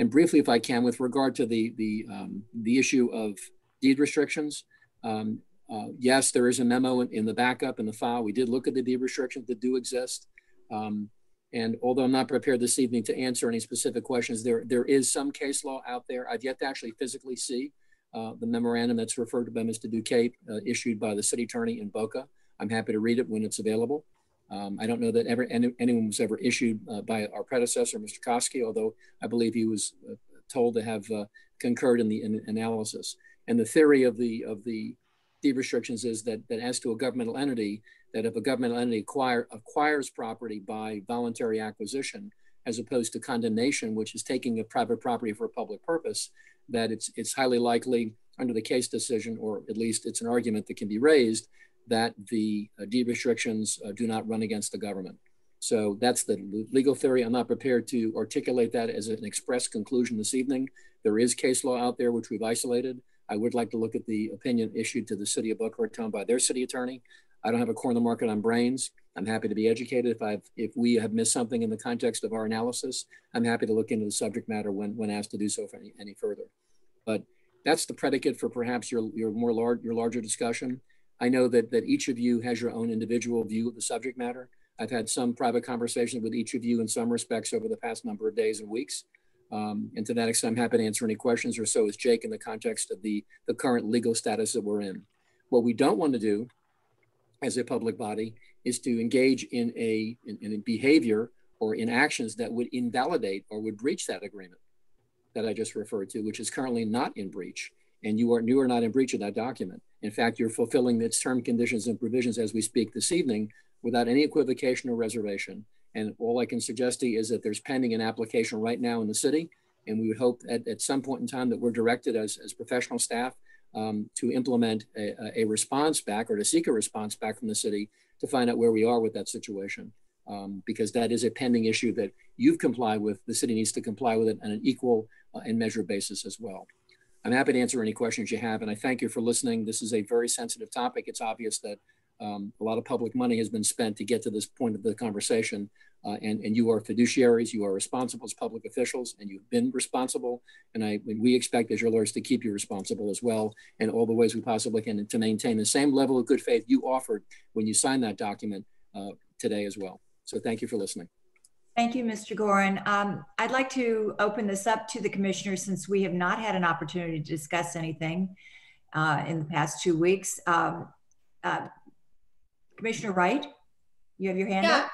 And briefly, if I can, with regard to the, the, um, the issue of deed restrictions, um, uh, yes, there is a memo in, in, the backup in the file. We did look at the deed restrictions that do exist. Um, and although I'm not prepared this evening to answer any specific questions, there, there is some case law out there. I've yet to actually physically see uh, the memorandum that's referred to by Mr. Duquette, uh, issued by the city attorney in Boca. I'm happy to read it when it's available. Um, I don't know that ever any, anyone was ever issued uh, by our predecessor, Mr. Koski, although I believe he was uh, told to have uh, concurred in the in analysis. And the theory of the of the deed restrictions is that that as to a governmental entity, that if a governmental entity acquire, acquires property by voluntary acquisition, as opposed to condemnation, which is taking a private property for a public purpose, that it's, it's highly likely under the case decision, or at least it's an argument that can be raised, that the uh, deed restrictions uh, do not run against the government. So that's the legal theory. I'm not prepared to articulate that as an express conclusion this evening. There is case law out there which we've isolated. I would like to look at the opinion issued to the city of Boca Raton by their city attorney. I don't have a corner market on brains. I'm happy to be educated. If I've if we have missed something in the context of our analysis, I'm happy to look into the subject matter when when asked to do so any, any further. But that's the predicate for perhaps your your more large your larger discussion. I know that that each of you has your own individual view of the subject matter. I've had some private conversations with each of you in some respects over the past number of days and weeks. Um, and to that extent, I'm happy to answer any questions, or so is Jake in the context of the, the current legal status that we're in. What we don't want to do as a public body is to engage in a, in, in a behavior or in actions that would invalidate or would breach that agreement that I just referred to, which is currently not in breach. And you are, you are not in breach of that document. In fact, you're fulfilling its term conditions and provisions as we speak this evening without any equivocation or reservation. And all I can suggest to you is that there's pending an application right now in the city. And we would hope at, at some point in time that we're directed as, as professional staff um, to implement a, a, response back or to seek a response back from the city to find out where we are with that situation. Um, because that is a pending issue that you've complied with. The city needs to comply with it on an equal uh, and measured basis as well. I'm happy to answer any questions you have, and I thank you for listening. This is a very sensitive topic. It's obvious that um, a lot of public money has been spent to get to this point of the conversation, uh, and, and you are fiduciaries, you are responsible as public officials, and you've been responsible. And I, we expect as your lawyers to keep you responsible as well, in all the ways we possibly can to maintain the same level of good faith you offered when you signed that document uh, today as well. So thank you for listening. Thank you, Mr. Goren. Um, I'd like to open this up to the commissioners since we have not had an opportunity to discuss anything uh, in the past two weeks. Um, uh, Commissioner Wright, you have your hand Yeah, up?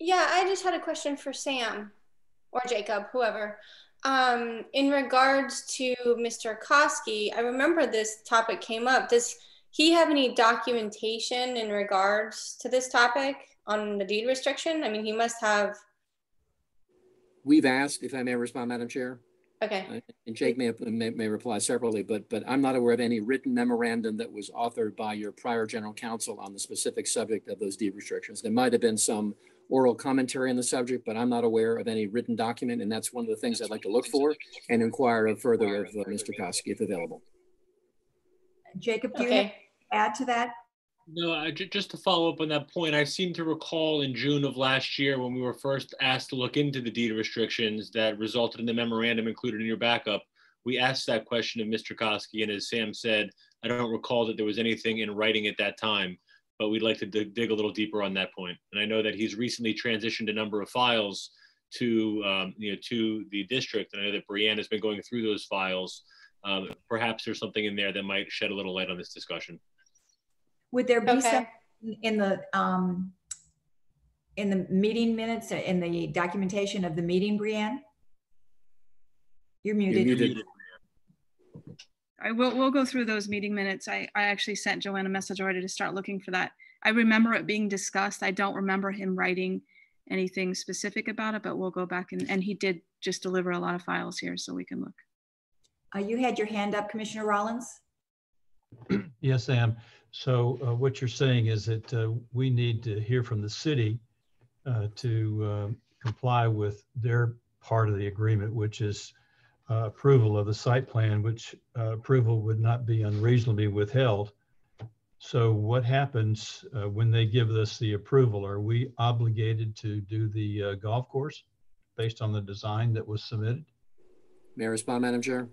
yeah. I just had a question for Sam or Jacob, whoever. Um, in regards to Mr. Koski, I remember this topic came up. Does he have any documentation in regards to this topic on the deed restriction? I mean, he must have. We've asked, if I may respond, Madam Chair. Okay. Uh, And Jake may, may, may reply separately, but, but I'm not aware of any written memorandum that was authored by your prior general counsel on the specific subject of those deed restrictions. There might have been some oral commentary on the subject, but I'm not aware of any written document, and that's one of the things I'd like to look for and inquire of further of uh, Mr. Koski if available. Jacob, do you Okay. to add to that? No, I, just to follow up on that point, I seem to recall in June of last year when we were first asked to look into the deed restrictions that resulted in the memorandum included in your backup. We asked that question of Mr. Koski, and as Sam said, I don't recall that there was anything in writing at that time, but we'd like to dig, dig a little deeper on that point. And I know that he's recently transitioned a number of files to, um, you know, to the district, and I know that Brianne has been going through those files. Um, perhaps there's something in there that might shed a little light on this discussion. Would there be Okay. some in the, um, in the meeting minutes, in the documentation of the meeting, Brianne? You're You're muted. muted. I will, we'll go through those meeting minutes. I, I actually sent Joanne a message already to start looking for that. I remember it being discussed. I don't remember him writing anything specific about it, but we'll go back and, and he did just deliver a lot of files here so we can look. Uh, you had your hand up, Commissioner Rollins? Yes, Sam. So uh, what you're saying is that uh, we need to hear from the city uh, to uh, comply with their part of the agreement, which is uh, approval of the site plan, which uh, approval would not be unreasonably withheld. So what happens when they give us the approval? Are we obligated to do the golf course based on the design that was submitted? May I respond, Madam Chair?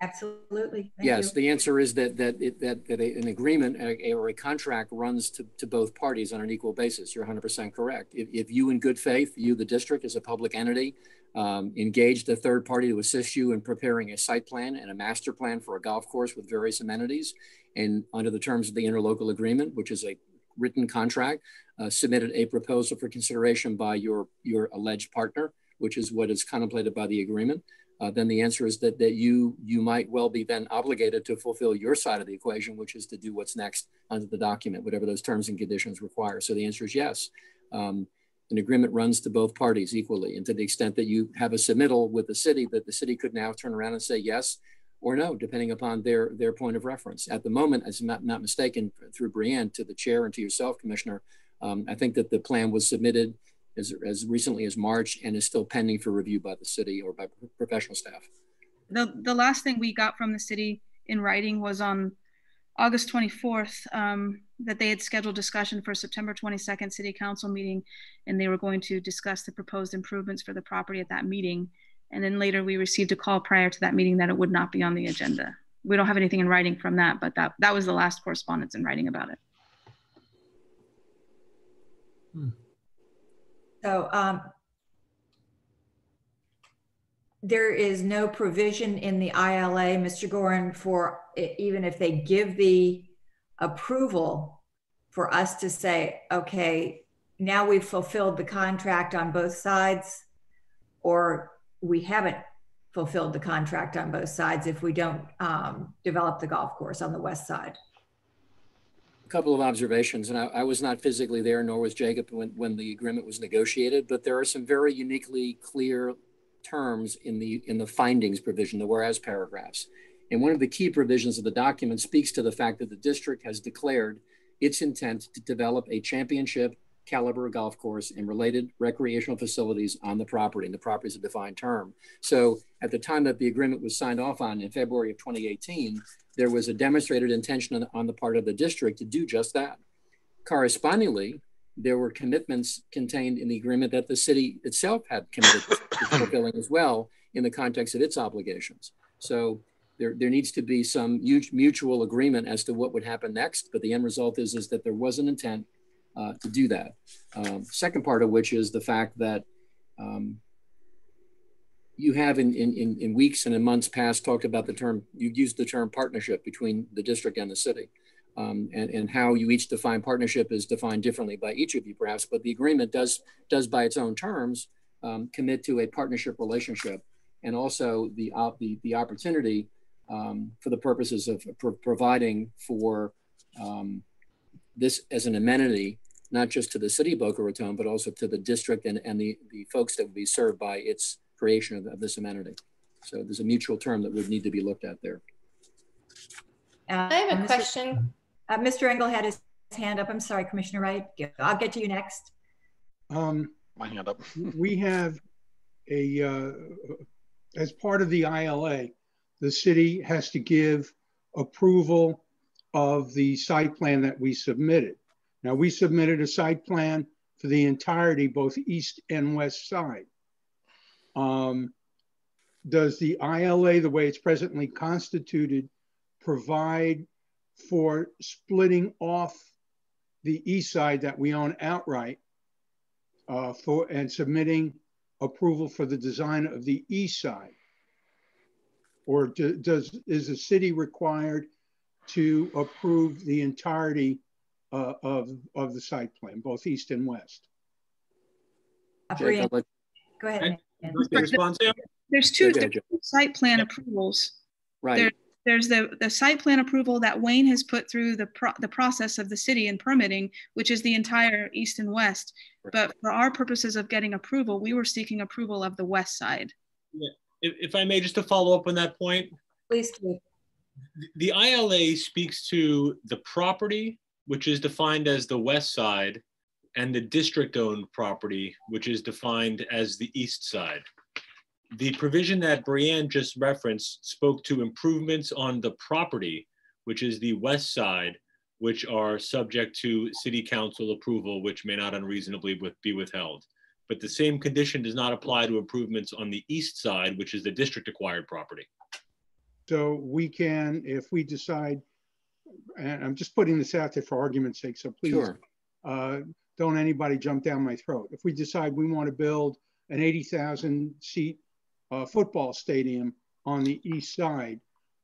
Absolutely. Thank Yes, you. the answer is that, that, it- that, that a- an agreement a- or a contract runs to, to both parties on an equal basis. You're hundred percent correct. If, if you in good faith, you, the district as a public entity, um, engaged a third party to assist you in preparing a site plan and a master plan for a golf course with various amenities, and under the terms of the interlocal agreement, which is a written contract, uh, submitted a proposal for consideration by your, your alleged partner, which is what is contemplated by the agreement uh, then the answer is that, that you, you might well be then obligated to fulfill your side of the equation, which is to do what's next under the document, whatever those terms and conditions require. So the answer is yes. Um, an agreement runs to both parties equally. And to the extent that you have a submittal with the city, that the city could now turn around and say yes or no, depending upon their, their point of reference. At the moment, as not, not mistaken, through Brianne to the chair and to yourself, Commissioner, um, I think that the plan was submitted as, as recently as March and is still pending for review by the city or by professional staff. The, the last thing we got from the city in writing was on August 24th, um, that they had scheduled discussion for September 22nd city council meeting, and they were going to discuss the proposed improvements for the property at that meeting. And then later we received a call prior to that meeting that it would not be on the agenda. We don't have anything in writing from that, but that, that was the last correspondence in writing about it. So um, there is no provision in the ILA, Mr. Goren, for even if they give the approval for us to say, okay, now we've fulfilled the contract on both sides, or we haven't fulfilled the contract on both sides if we don't um, develop the golf course on the west side. Couple of observations, and I, I was not physically there, nor was Jacob when, when the agreement was negotiated, but there are some very uniquely clear terms in the in the findings provision, the whereas paragraphs. And one of the key provisions of the document speaks to the fact that the district has declared its intent to develop a championship caliber golf course and related recreational facilities on the property. And the property is a defined term. So at the time that the agreement was signed off on in February of 2018, there was a demonstrated intention on, on the part of the district to do just that. Correspondingly, there were commitments contained in the agreement that the city itself had committed to fulfilling as well in the context of its obligations. So there, there needs to be some mutual agreement as to what would happen next. But the end result is, is that there was an intent uh, to do that. Um, second part of which is the fact that um, you have in, in, in weeks and in months past talked about the term, you've used the term partnership between the district and the city. Um, and, and how you each define partnership is defined differently by each of you perhaps, but the agreement does, does by its own terms um, commit to a partnership relationship and also the, the, the opportunity um, for the purposes of pro- providing for um, this as an amenity, not just to the city of Boca Raton, but also to the district and, and the, the folks that would be served by its creation of, of this amenity. So there's a mutual term that would need to be looked at there. Uh, I have a Mr. question. Uh, Mr. Engel had his hand up. I'm sorry, Commissioner Wright. I'll get to you next. Um, My hand up. we have a, uh, as part of the ILA, the city has to give approval of the site plan that we submitted. Now, we submitted a site plan for the entirety, both east and west side. Um, does the ILA, the way it's presently constituted, provide for splitting off the east side that we own outright uh, for and submitting approval for the design of the east side? Or do, does is the city required to approve the entirety uh, of of the site plan, both east and west? Uh, Jake, Brian, I'll let- Go ahead. Ann. Response, Sam? There's two Okay, there's two site plan approvals. Right. There, there's the, the site plan approval that Wayne has put through the pro, the process of the city and permitting, which is the entire east and west. But for our purposes of getting approval, we were seeking approval of the west side. If, if I may, just to follow up on that point, Please do. the ILA speaks to the property, which is defined as the west side, and the district-owned property, which is defined as the east side. The provision that Brianne just referenced spoke to improvements on the property, which is the west side, which are subject to city council approval, which may not unreasonably be withheld. But the same condition does not apply to improvements on the east side, which is the district-acquired property. So we can, if we decide, and I'm just putting this out there for argument's sake, so please Sure. uh, don't anybody jump down my throat. If we decide we want to build an 80,000 seat uh, football stadium on the east side,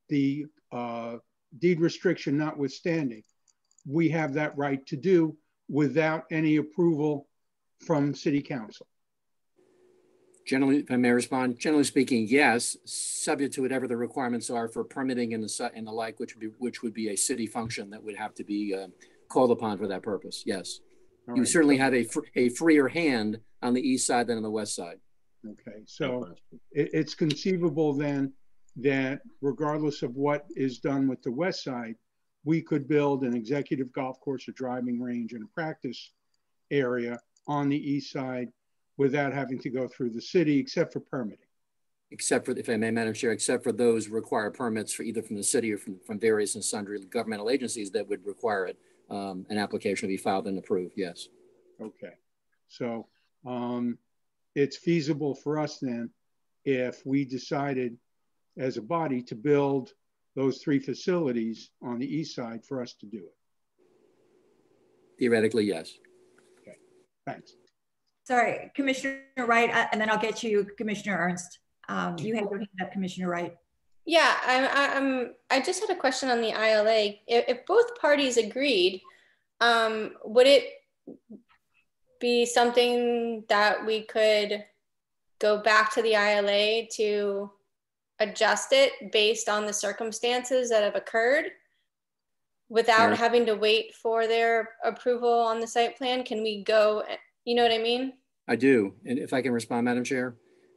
the uh, deed restriction notwithstanding, we have that right to do without any approval from city council. Generally, if I may respond, generally speaking, yes, subject to whatever the requirements are for permitting and the, and the like, which would be, which would be a city function that would have to be uh, called upon for that purpose, yes. All You certainly have a, fr- a freer hand on the east side than on the west side. Okay, so it, it's conceivable then that regardless of what is done with the west side, we could build an executive golf course, a driving range, and a practice area on the east side without having to go through the city, except for permitting. Except for, if I may, Madam Chair, except for those require permits for either from the city or from, from various and sundry governmental agencies that would require it. Um, an application to be filed and approved, yes. Okay, so um, it's feasible for us then if we decided as a body to build those three facilities on the east side for us to do it. Theoretically, yes. Okay, thanks. Sorry, Commissioner Wright, uh, and then I'll get you, Commissioner Ehrnst. Um, You have your hand up, Commissioner Wright. Yeah, I, I, I'm, I just had a question on the ILA. If, if both parties agreed, um, would it be something that we could go back to the ILA to adjust it based on the circumstances that have occurred? Without Mary? having to wait for their approval on the site plan? Can we go, you know what I mean? I do. And if I can respond, Madam Chair?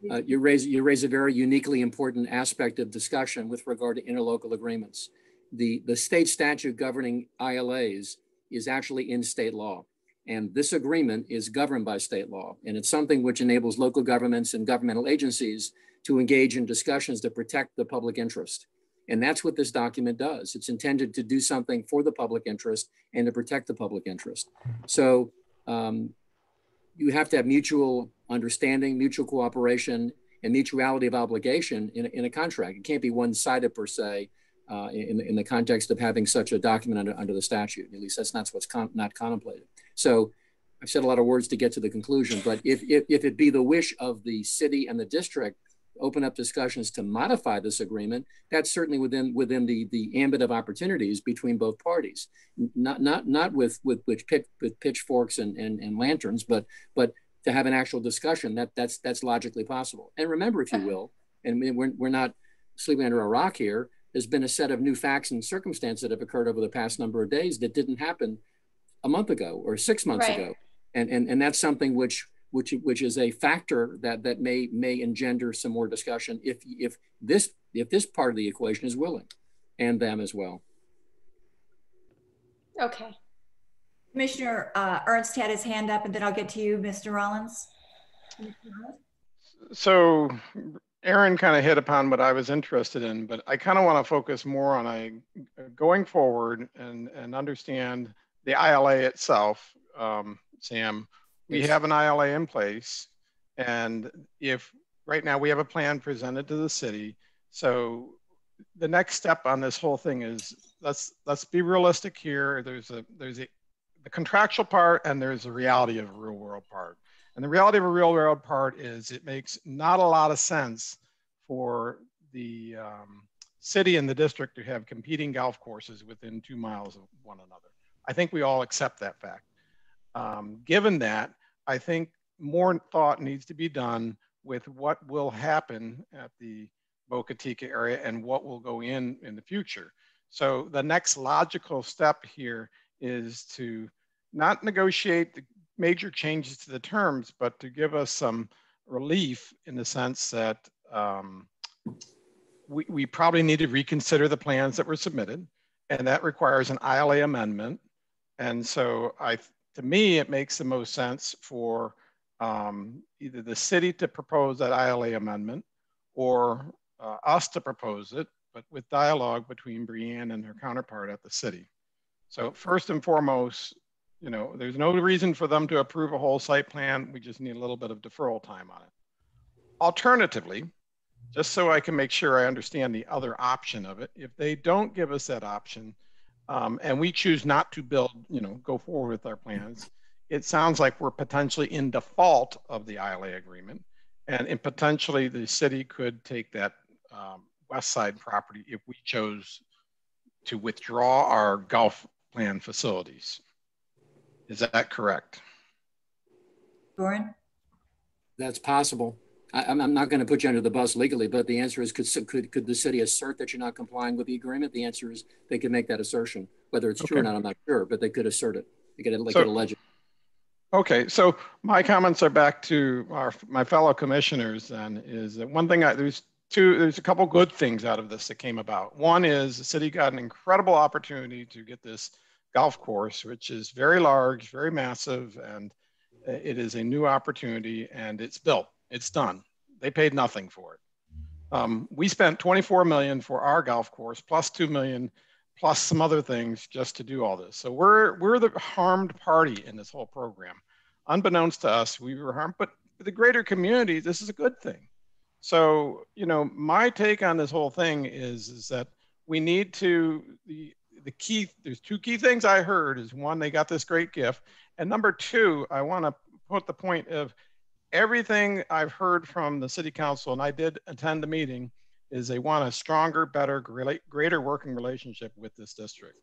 Uh, you raise, you raise a very uniquely important aspect of discussion with regard to interlocal agreements. The, the state statute governing ILAs is actually in state law. And this agreement is governed by state law. And it's something which enables local governments and governmental agencies to engage in discussions to protect the public interest. And that's what this document does. It's intended to do something for the public interest and to protect the public interest. So um, you have to have mutual understanding, mutual cooperation, and mutuality of obligation in a, in a contract. It can't be one-sided per se uh, in, in the context of having such a document under, under the statute. At least that's not what's con not contemplated. So I've said a lot of words to get to the conclusion, but if, if, if it be the wish of the city and the district open up discussions to modify this agreement, that's certainly within within the the ambit of opportunities between both parties. Not not not with with with, pitch, with pitchforks and, and and lanterns, but but to have an actual discussion that that's that's logically possible. And remember, if you will, and we're we're not sleeping under a rock here. There's been a set of new facts and circumstances that have occurred over the past number of days that didn't happen a month ago or six months Right. ago, and and and that's something which which which is a factor that that may may engender some more discussion if if this if this part of the equation is willing, and them as well. Okay. Commissioner uh, Ehrnst had his hand up, and then I'll get to you, Mr. Rollins. So Erin kind of hit upon what I was interested in, but I kind of want to focus more on a going forward and and understand the ILA itself. Um, Sam, we have an ILA in place, and if right now we have a plan presented to the city, so the next step on this whole thing is let's let's be realistic here. There's a there's a the contractual part and there's a reality of a real world part. And the reality of a real world part is it makes not a lot of sense for the um, city and the district to have competing golf courses within two miles of one another. I think we all accept that fact. Um, given that, I think more thought needs to be done with what will happen at the Boca area and what will go in in the future. So the next logical step here is to not negotiate the major changes to the terms, but to give us some relief in the sense that um, we, we probably need to reconsider the plans that were submitted, and that requires an ILA amendment. And so I, to me, it makes the most sense for um, either the city to propose that ILA amendment or uh, us to propose it, but with dialogue between Brianne and her counterpart at the city. So first and foremost, you know, there's no reason for them to approve a whole site plan. We just need a little bit of deferral time on it. Alternatively, just so I can make sure I understand the other option of it, if they don't give us that option um, and we choose not to build, you know, go forward with our plans, it sounds like we're potentially in default of the ILA agreement. And, and potentially the city could take that um, west side property if we chose to withdraw our golf plan facilities. Is that correct? Doran? That's possible. I, I'm, I'm not going to put you under the bus legally, but the answer is, could, could, could the city assert that you're not complying with the agreement? The answer is they could make that assertion. Whether it's true or not, I'm not sure, but they could assert it. They could, they So- could allege it. Okay, so my comments are back to our, my fellow commissioners then is that one thing I, there's two, there's a couple good things out of this that came about. One is the city got an incredible opportunity to get this golf course, which is very large, very massive, and it is a new opportunity and it's built, it's done. They paid nothing for it. Um, we spent 24 million for our golf course, plus 2 million, plus some other things just to do all this. So we're, we're the harmed party in this whole program. Unbeknownst to us, we were harmed, but for the greater community, this is a good thing. So, you know, my take on this whole thing is, is that we need to, the, the key, there's two key things I heard is one, they got this great gift. And number two, I want to put the point of everything I've heard from the city council, and I did attend the meeting, is they want a stronger, better, greater working relationship with this district.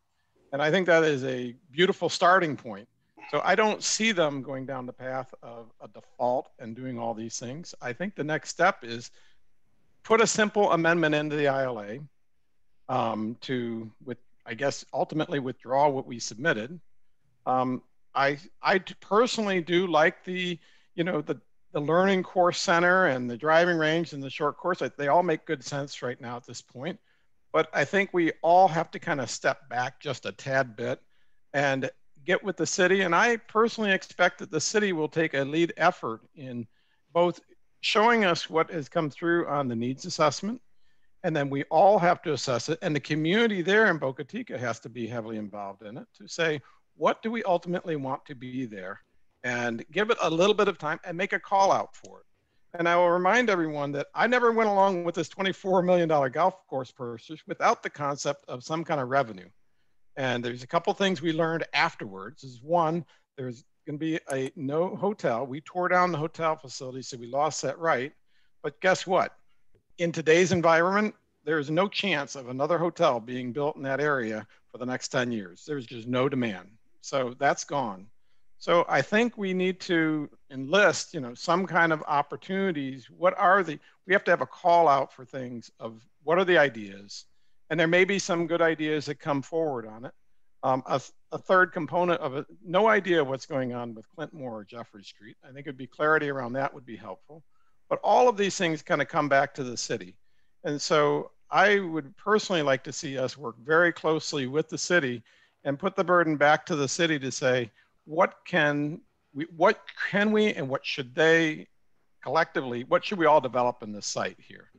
And I think that is a beautiful starting point. So I don't see them going down the path of a default and doing all these things. I think the next step is put a simple amendment into the ILA um, to, with, I guess, ultimately withdraw what we submitted. Um, I, I personally do like the, you know, the, the learning course center and the driving range and the short course, they all make good sense right now at this point. But I think we all have to kind of step back just a tad bit and get with the city. And I personally expect that the city will take a lead effort in both showing us what has come through on the needs assessment. And then we all have to assess it. And the community there in Boca Teeca has to be heavily involved in it to say, what do we ultimately want to be there? And give it a little bit of time and make a call out for it. And I will remind everyone that I never went along with this $24 million golf course purchase without the concept of some kind of revenue. And there's a couple things we learned afterwards. Is one, there's going to be a no hotel. We tore down the hotel facility, so we lost that right. But guess what? In today's environment, there is no chance of another hotel being built in that area for the next 10 years. There's just no demand. So that's gone. So I think we need to enlist, you know, some kind of opportunities. What are the, we have to have a call out for things of what are the ideas? And there may be some good ideas that come forward on it. Um, a, a, third component of it, no idea what's going on with Clint Moore or Jeffrey Street. I think it'd be clarity around that would be helpful. But all of these things kind of come back to the city. And so I would personally like to see us work very closely with the city and put the burden back to the city to say, what can we, what can we and what should they collectively, what should we all develop in this site here?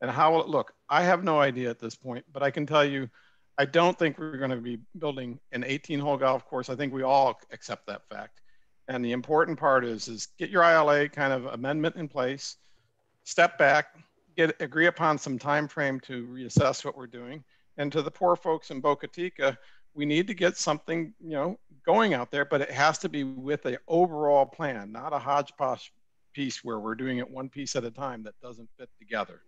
And how will it look? I have no idea at this point, but I can tell you, I don't think we're going to be building an 18 hole golf course. I think we all accept that fact. And the important part is, is get your ILA kind of amendment in place, step back, get agree upon some time frame to reassess what we're doing. And to the poor folks in Boca Teeca, we need to get something, you know, going out there, but it has to be with an overall plan, not a hodgepodge piece where we're doing it one piece at a time that doesn't fit together.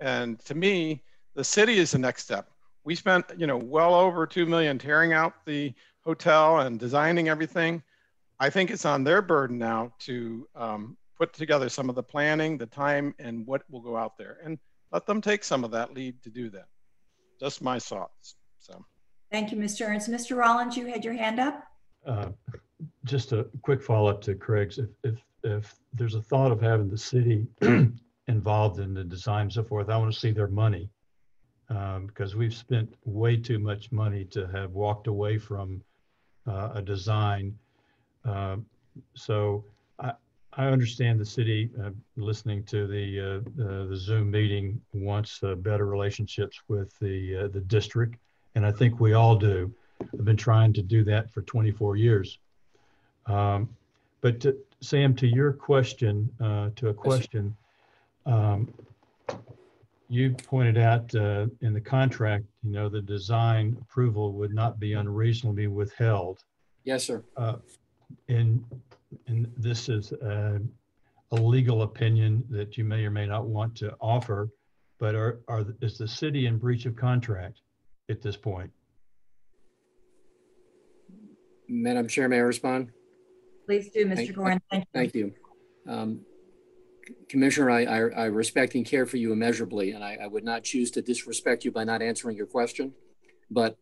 And to me, the city is the next step. We spent, you know, well over 2 million tearing out the hotel and designing everything. I think it's on their burden now to um, put together some of the planning, the time, and what will go out there. And let them take some of that lead to do that. Just my thoughts. Thank you, Mr. Ehrnst. Mr. Rollins, you had your hand up. Uh, just a quick follow up to Craig's. If, if, if there's a thought of having the city involved in the design and so forth, I want to see their money um, because we've spent way too much money to have walked away from uh, a design. Uh, so I, I understand the city uh, listening to the uh, the Zoom meeting wants uh, better relationships with the uh, the district, and I think we all do. I've been trying to do that for 24 years. Um, but to, Sam, to your question, uh, to a question, um, you pointed out uh, in the contract, you know, the design approval would not be unreasonably withheld. Yes, sir. Uh, and, and this is a, a legal opinion that you may or may not want to offer, but are, are is the city in breach of contract at this point? Madam Chair, may I respond? Please do, Mr. Thank, Goren. Thank you. Thank you. Um, Commissioner, I, I, I, respect and care for you immeasurably, and I, I, would not choose to disrespect you by not answering your question. But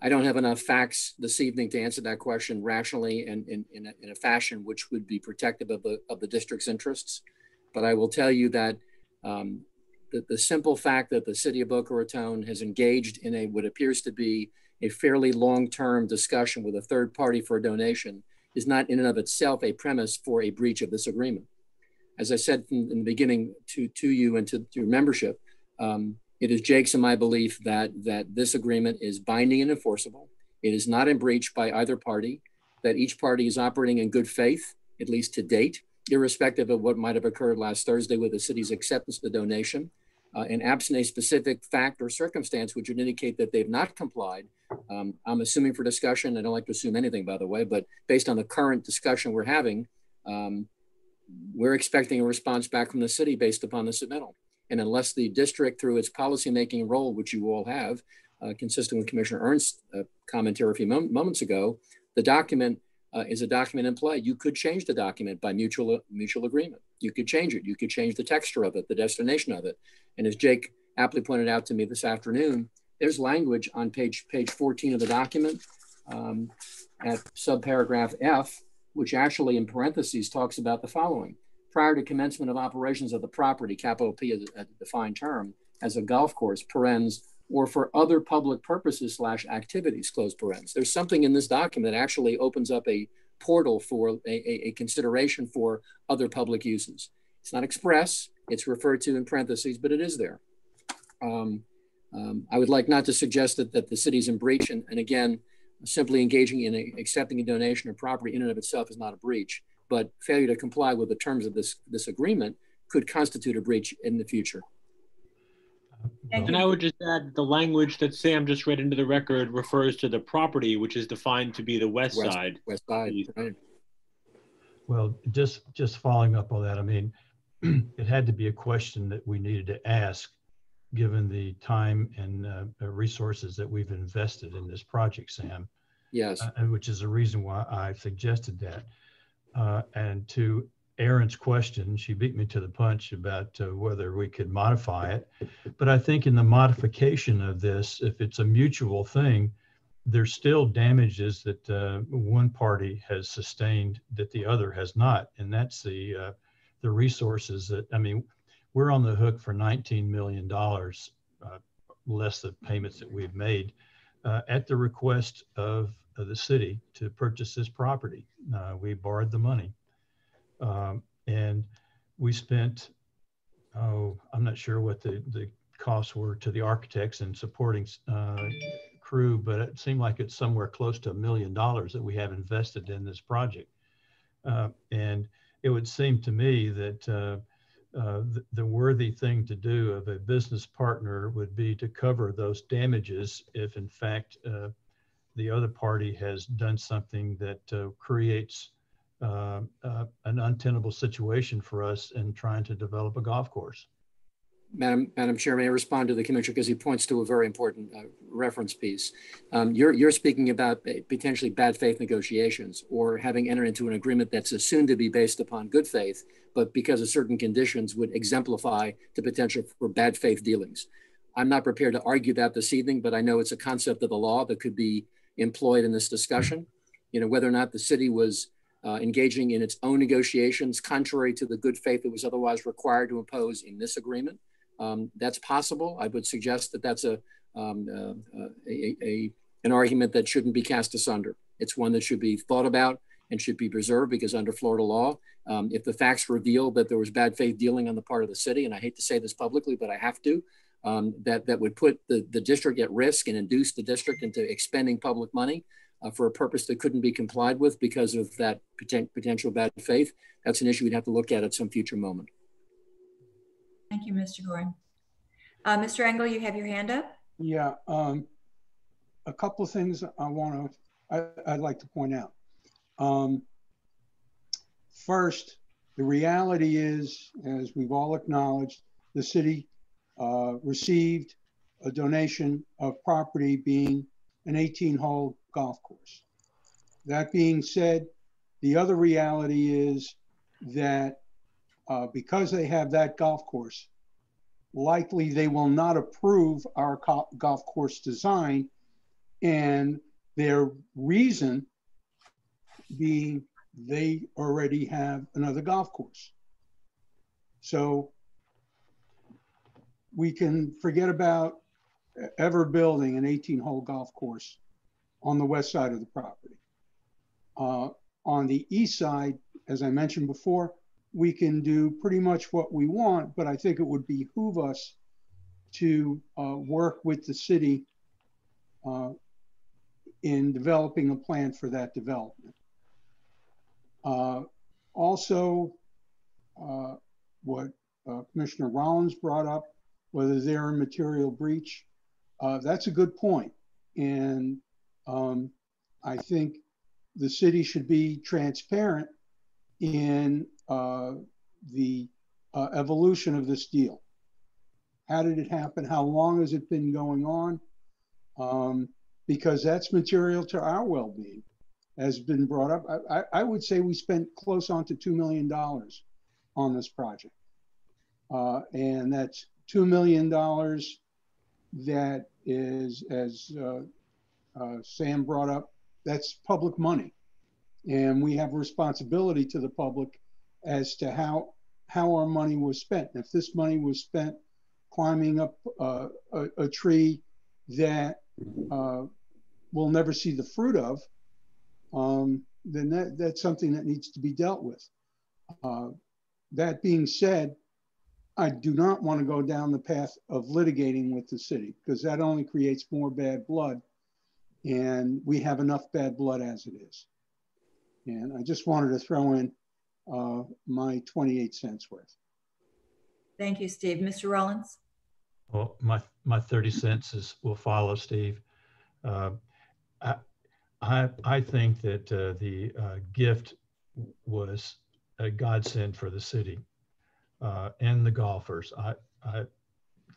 I don't have enough facts this evening to answer that question rationally and in, in, a, in a fashion which would be protective of the, of the district's interests. But I will tell you that um, the, the simple fact that the city of Boca Raton has engaged in a what appears to be a fairly long-term discussion with a third party for a donation is not in and of itself a premise for a breach of this agreement. As I said in, in the beginning to, to you and to, to your membership, um, it is Jake's and my belief that, that this agreement is binding and enforceable. It is not in breach by either party, that each party is operating in good faith, at least to date, irrespective of what might have occurred last Thursday with the city's acceptance of the donation. Uh, and absent a specific fact or circumstance which would indicate that they've not complied, um, I'm assuming for discussion, I don't like to assume anything, by the way, but based on the current discussion we're having, um, we're expecting a response back from the city based upon the submittal. And unless the district, through its policymaking role, which you all have, uh, consistent with Commissioner Ehrnst's uh, commentary a few mom moments ago, the document uh, is a document in play. You could change the document by mutual mutual agreement. You could change it. You could change the texture of it, the destination of it. And as Jake aptly pointed out to me this afternoon, there's language on page page 14 of the document um, at subparagraph F, which actually in parentheses talks about the following. Prior to commencement of operations of the property, capital P is a defined term, as a golf course, parens, or for other public purposes slash activities, close parens. There's something in this document that actually opens up a portal for a, a, consideration for other public uses. It's not express, it's referred to in parentheses, but it is there. Um, um, I would like not to suggest that, that the city's in breach, and, and again, simply engaging in a, accepting a donation of property in and of itself is not a breach, but failure to comply with the terms of this, this agreement could constitute a breach in the future. And I would just add the language that Sam just read into the record refers to the property, which is defined to be the west, West- side. West side, right? Well, just, just following up on that, I mean, it had to be a question that we needed to ask, given the time and uh, resources that we've invested in this project, Sam. Yes. uh, and which is the reason why I suggested that. Uh, and to Erin's question, she beat me to the punch about uh, whether we could modify it. But I think in the modification of this, if it's a mutual thing, there's still damages that uh, one party has sustained that the other has not, and that's the uh, the resources that I mean, we're on the hook for 19 million dollars, uh, less the payments that we've made uh, at the request of, of the city to purchase this property. Uh, we borrowed the money. Um, and we spent, oh, I'm not sure what the, the costs were to the architects and supporting uh, crew, but it seemed like it's somewhere close to a million dollars that we have invested in this project. Uh, and it would seem to me that uh, uh, the, the worthy thing to do of a business partner would be to cover those damages if in fact uh, the other party has done something that uh, creates uh, uh, an untenable situation for us in trying to develop a golf course. Madam, Madam Chair, may I respond to the commissioner because he points to a very important uh, reference piece. Um, you're, you're speaking about uh, potentially bad faith negotiations or having entered into an agreement that's assumed to be based upon good faith, but because of certain conditions would exemplify the potential for bad faith dealings. I'm not prepared to argue that this evening, but I know it's a concept of the law that could be employed in this discussion. You know, whether or not the city was uh, engaging in its own negotiations contrary to the good faith that was otherwise required to impose in this agreement. Um, that's possible. I would suggest that that's a, um, uh, a, a, an argument that shouldn't be cast asunder. It's one that should be thought about and should be preserved because under Florida law, um, if the facts reveal that there was bad faith dealing on the part of the city, and I hate to say this publicly, but I have to, um, that, that would put the, the district at risk and induce the district into expending public money uh, for a purpose that couldn't be complied with because of that poten potential bad faith, that's an issue we'd have to look at at some future moment. Thank you, Mr. Goren. Uh, Mr. Engel, you have your hand up? Yeah, um, a couple of things I want to, I'd like to point out. Um, first, the reality is, as we've all acknowledged, the city uh, received a donation of property being an 18-hole golf course. That being said, the other reality is that uh, because they have that golf course, likely they will not approve our co- golf course design. And their reason being they already have another golf course. So we can forget about ever building an 18 hole golf course on the west side of the property. Uh, on the east side, as I mentioned before, we can do pretty much what we want, but I think it would behoove us to uh, work with the city uh, in developing a plan for that development. Uh, also, uh, what uh, Commissioner Rollins brought up, whether they're in material breach, that's a good point. And um, I think the city should be transparent in uh, the uh, evolution of this deal. How did it happen? How long has it been going on? Um, because that's material to our well-being, has been brought up. I, I, would say we spent close on to $2 million on this project. Uh, and that's $2 million that is, as uh, Sam brought up, that's public money. And we have a responsibility to the public as to how how our money was spent. If this money was spent climbing up uh, a, a, tree that uh, we'll never see the fruit of, um, then that, that's something that needs to be dealt with. Uh, That being said, I do not want to go down the path of litigating with the city because that only creates more bad blood. And we have enough bad blood as it is. And I just wanted to throw in uh, my 28 cents worth. Thank you, Steve. Mr. Rollins? Well, my, my 30 cents is, will follow Steve. Uh, I, I, I think that uh, the uh, gift was a godsend for the city uh, and the golfers. I, I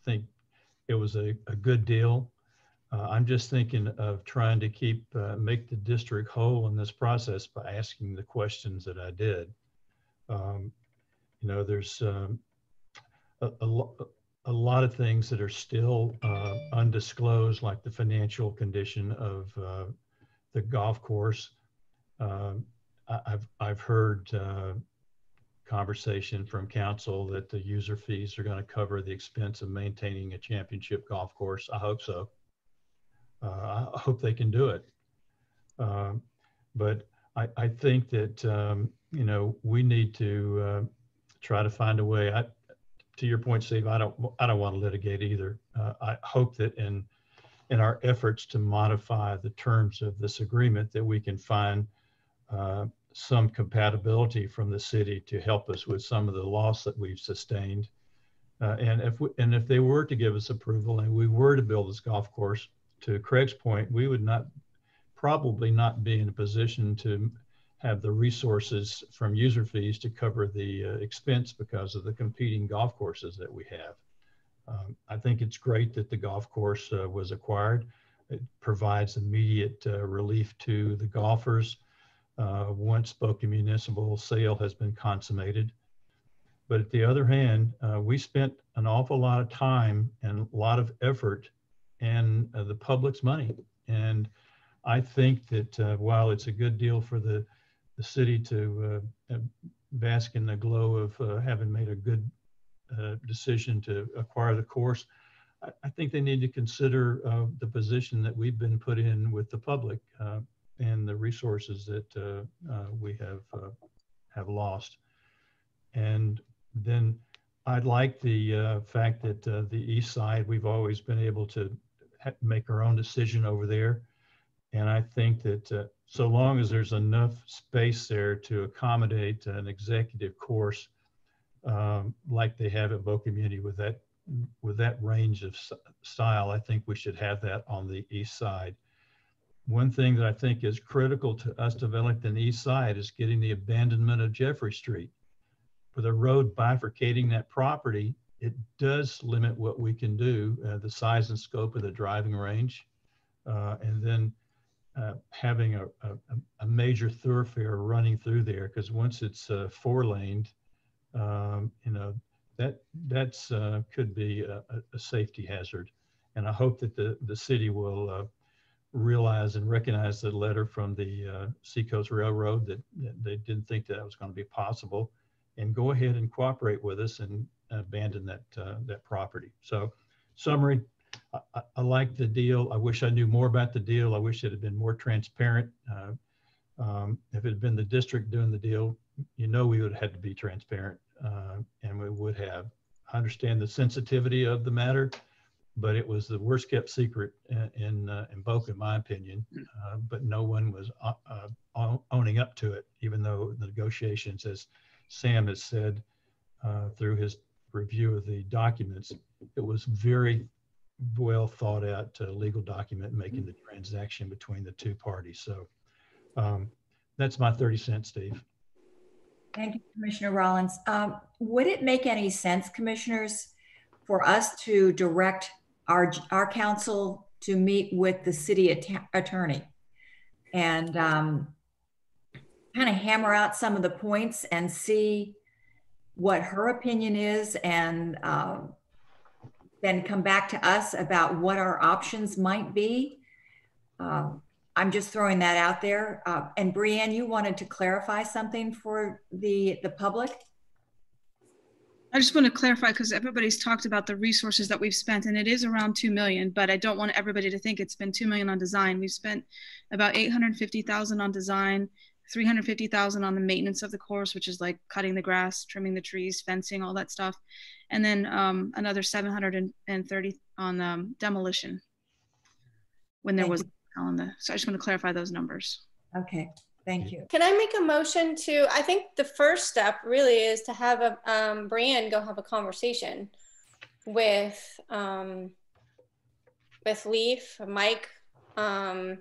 think it was a, a good deal. Uh, I'm just thinking of trying to keep, uh, make the district whole in this process by asking the questions that I did. Um, you know, there's um, a, a, lo- a lot of things that are still uh, undisclosed, like the financial condition of uh, the golf course. Um, I, I've I've heard uh, conversation from council that the user fees are going to cover the expense of maintaining a championship golf course. I hope so. Uh, I hope they can do it. Um, but I, I think that um, you know we need to uh, try to find a way. I, to your point, Steve, I don't I don't want to litigate either. Uh, I hope that in in our efforts to modify the terms of this agreement, that we can find uh, some compatibility from the city to help us with some of the loss that we've sustained. Uh, and if we, and if they were to give us approval and we were to build this golf course, to Craig's point, we would not probably not be in a position to have the resources from user fees to cover the uh, expense because of the competing golf courses that we have. Um, I think it's great that the golf course uh, was acquired. It provides immediate uh, relief to the golfers uh, once Boca Municipal sale has been consummated. But at the other hand, uh, we spent an awful lot of time and a lot of effort and uh, the public's money. And I think that uh, while it's a good deal for the, the city to uh, bask in the glow of uh, having made a good uh, decision to acquire the course, I, I think they need to consider uh, the position that we've been put in with the public and the resources that we have have lost. And then I'd like the uh, fact that uh, the east side, we've always been able to make our own decision over there. And I think that uh, so long as there's enough space there to accommodate an executive course, um, like they have at Boca Community with that with that range of style, I think we should have that on the east side. One thing that I think is critical to us developing the east side is getting the abandonment of Jeffery Street. With a road bifurcating that property, it does limit what we can do, uh, the size and scope of the driving range, uh, and then uh, having a, a, a, major thoroughfare running through there. Because once it's uh, four laned, um, you know that that's uh, could be a, a, safety hazard. And I hope that the the city will uh, realize and recognize the letter from the Seacoast Railroad that, that they didn't think that was going to be possible, and go ahead and cooperate with us and abandon that uh, that property. So, summary, I, I, like the deal. I wish I knew more about the deal. I wish it had been more transparent. Uh, um, if it had been the district doing the deal, you know we would have had to be transparent, uh, and we would have. I understand the sensitivity of the matter, but it was the worst kept secret in in, uh, in Boca, in my opinion. Uh, but no one was uh, owning up to it, even though the negotiations, as Sam has said through his review of the documents, it was very well thought out uh, legal document making the transaction between the two parties. So um, that's my 30 cents, Steve. Thank you, Commissioner Rollins. Um, would it make any sense, commissioners, for us to direct our, our counsel to meet with the city att attorney and um, kind of hammer out some of the points and see what her opinion is and um, then come back to us about what our options might be. Um, I'm just throwing that out there. Uh, and Brianne, you wanted to clarify something for the, the public? I just want to clarify because everybody's talked about the resources that we've spent and it is around 2 million, but I don't want everybody to think it's been 2 million on design. We've spent about 850,000 on design, 350,000 on the maintenance of the course, which is like cutting the grass, trimming the trees, fencing, all that stuff. And then um, another 730 on um, demolition when there Thank was on the, so I just want to clarify those numbers. Okay, thank you. Can I make a motion to, I think the first step really is to have a, um, Brian go have a conversation with, um, with Leif, Mike, um,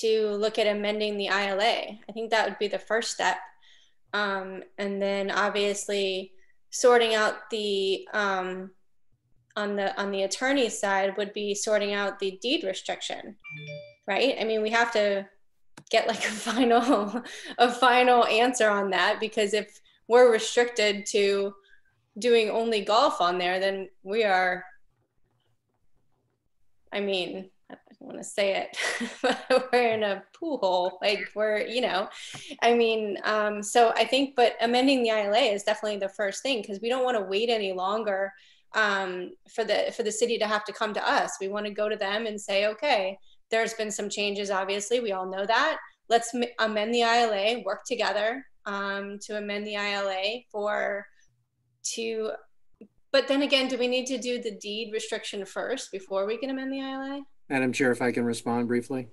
to look at amending the ILA. I think that would be the first step. Um, and then obviously sorting out the, um, on the, on the attorney's side would be sorting out the deed restriction, right? I mean, we have to get like a final a final answer on that because if we're restricted to doing only golf on there then we are i mean want to say it but we're in a pool hole like we're you know i mean um, so i think but amending the ila is definitely the first thing because we don't want to wait any longer um, for the for the city to have to come to us we want to go to them and say okay there's been some changes, obviously. We all know that. Let's amend the ILA, work together um, to amend the ILA for to. But then again, do we need to do the deed restriction first before we can amend the ILA? Madam Chair, if I can respond briefly.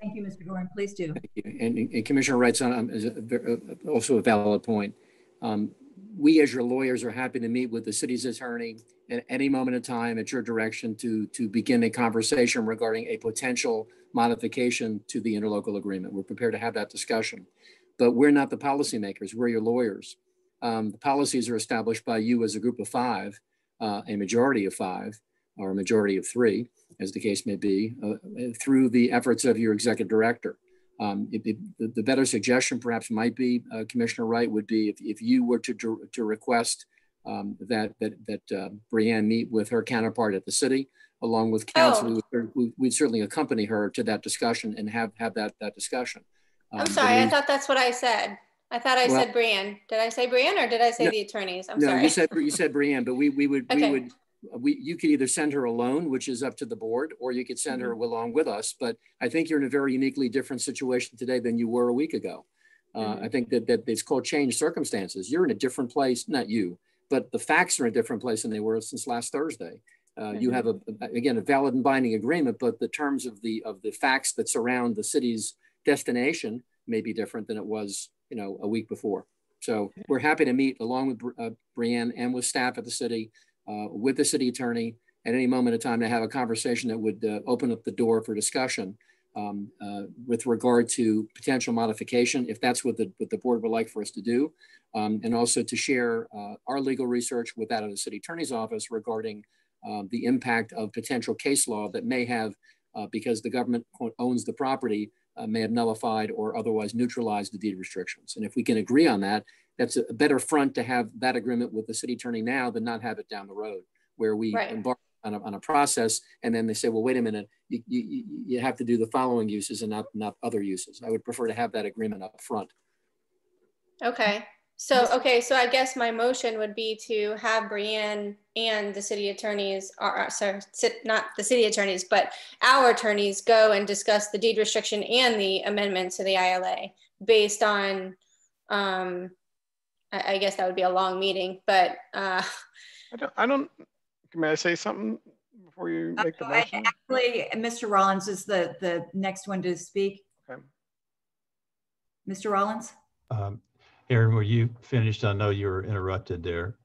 Thank you, Mr. Goren. Please do. And, and Commissioner Wright's on, um, is a uh, also a valid point. Um, we, as your lawyers, are happy to meet with the city's attorney at any moment in time at your direction to, to begin a conversation regarding a potential modification to the interlocal agreement. We're prepared to have that discussion. But we're not the policymakers, we're your lawyers. Um, the policies are established by you as a group of five, uh, a majority of five, or a majority of three, as the case may be, uh, through the efforts of your executive director. Um, it, it, the, better suggestion perhaps might be, uh, Commissioner Wright, would be if, if you were to, to, to request um, that that that uh, Brianne meet with her counterpart at the city, along with counsel. Oh. We, would certainly accompany her to that discussion and have have that that discussion. Um, I'm sorry, I thought that's what I said. I thought I Well- said Brian. Did I say Brian or did I say No. the attorneys? I'm no, sorry. you said you said Brianne, but we we would we would we you could either send her alone, which is up to the board, or you could send her Mm-hmm. along with us. But I think you're in a very uniquely different situation today than you were a week ago. Uh, Mm-hmm. I think that that it's called change circumstances. You're in a different place, not you, but the facts are in a different place than they were since last Thursday. Uh, You Mhm. have a again a valid and binding agreement, but the terms of the of the facts that surround the city's destination may be different than it was, you know, a week before. So we're happy to meet along with uh, Brianne and with staff at the city, with the city attorney at any moment of time to have a conversation that would uh, open up the door for discussion um, uh, with regard to potential modification, if that's what the, what the board would like for us to do. Um, and also to share uh, our legal research with that of the city attorney's office regarding um, the impact of potential case law that may have, uh, because the government owns the property, uh, may have nullified or otherwise neutralized the deed restrictions. And if we can agree on that, that's a better front to have that agreement with the city attorney now than not have it down the road where we Right. embark on a, on a process and then they say, well, wait a minute, you, you, you have to do the following uses and not, not other uses. I would prefer to have that agreement up front. Okay. So, okay, so I guess my motion would be to have Brianne and the city attorneys, or, uh, sorry, not the city attorneys, but our attorneys go and discuss the deed restriction and the amendment to the ILA based on, um, I, I guess that would be a long meeting, but, uh, I don't, I don't, may I say something before you make the Uh, motion? Actually, Mr. Rollins is the, the next one to speak. Okay. Mr. Rollins? Um, Erin, were you finished? I know you were interrupted there.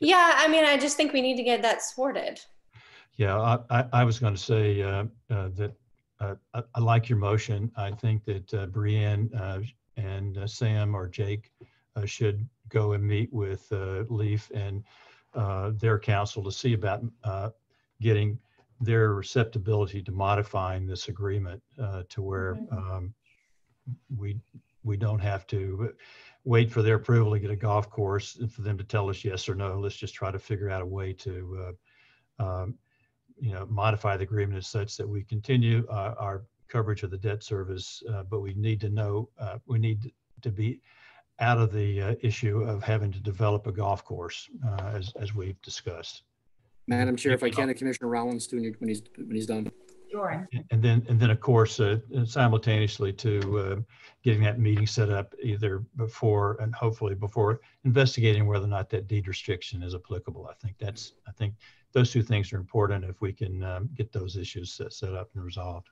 yeah, I mean, I just think we need to get that sorted. Yeah, I, I, I was going to say uh, uh, that uh, I, I like your motion. I think that uh, Brianne uh, and uh, Sam or Jake uh, should go and meet with uh, Leif and uh, their counsel to see about uh, getting their receptibility to modifying this agreement uh, to where um, we we don't have to wait for their approval to get a golf course and for them to tell us yes or no. Let's just try to figure out a way to uh, um, you know, modify the agreement as such that we continue uh, our coverage of the debt service, uh, but we need to know, uh, we need to be out of the uh, issue of having to develop a golf course, uh, as, as we've discussed. Madam Chair, if I can, to Commissioner Rollins, when when he's, when he's done. Sure. And then, and then of course, uh, simultaneously to uh, getting that meeting set up either before and hopefully before investigating whether or not that deed restriction is applicable. I think that's, I think those two things are important if we can um, get those issues set, set up and resolved.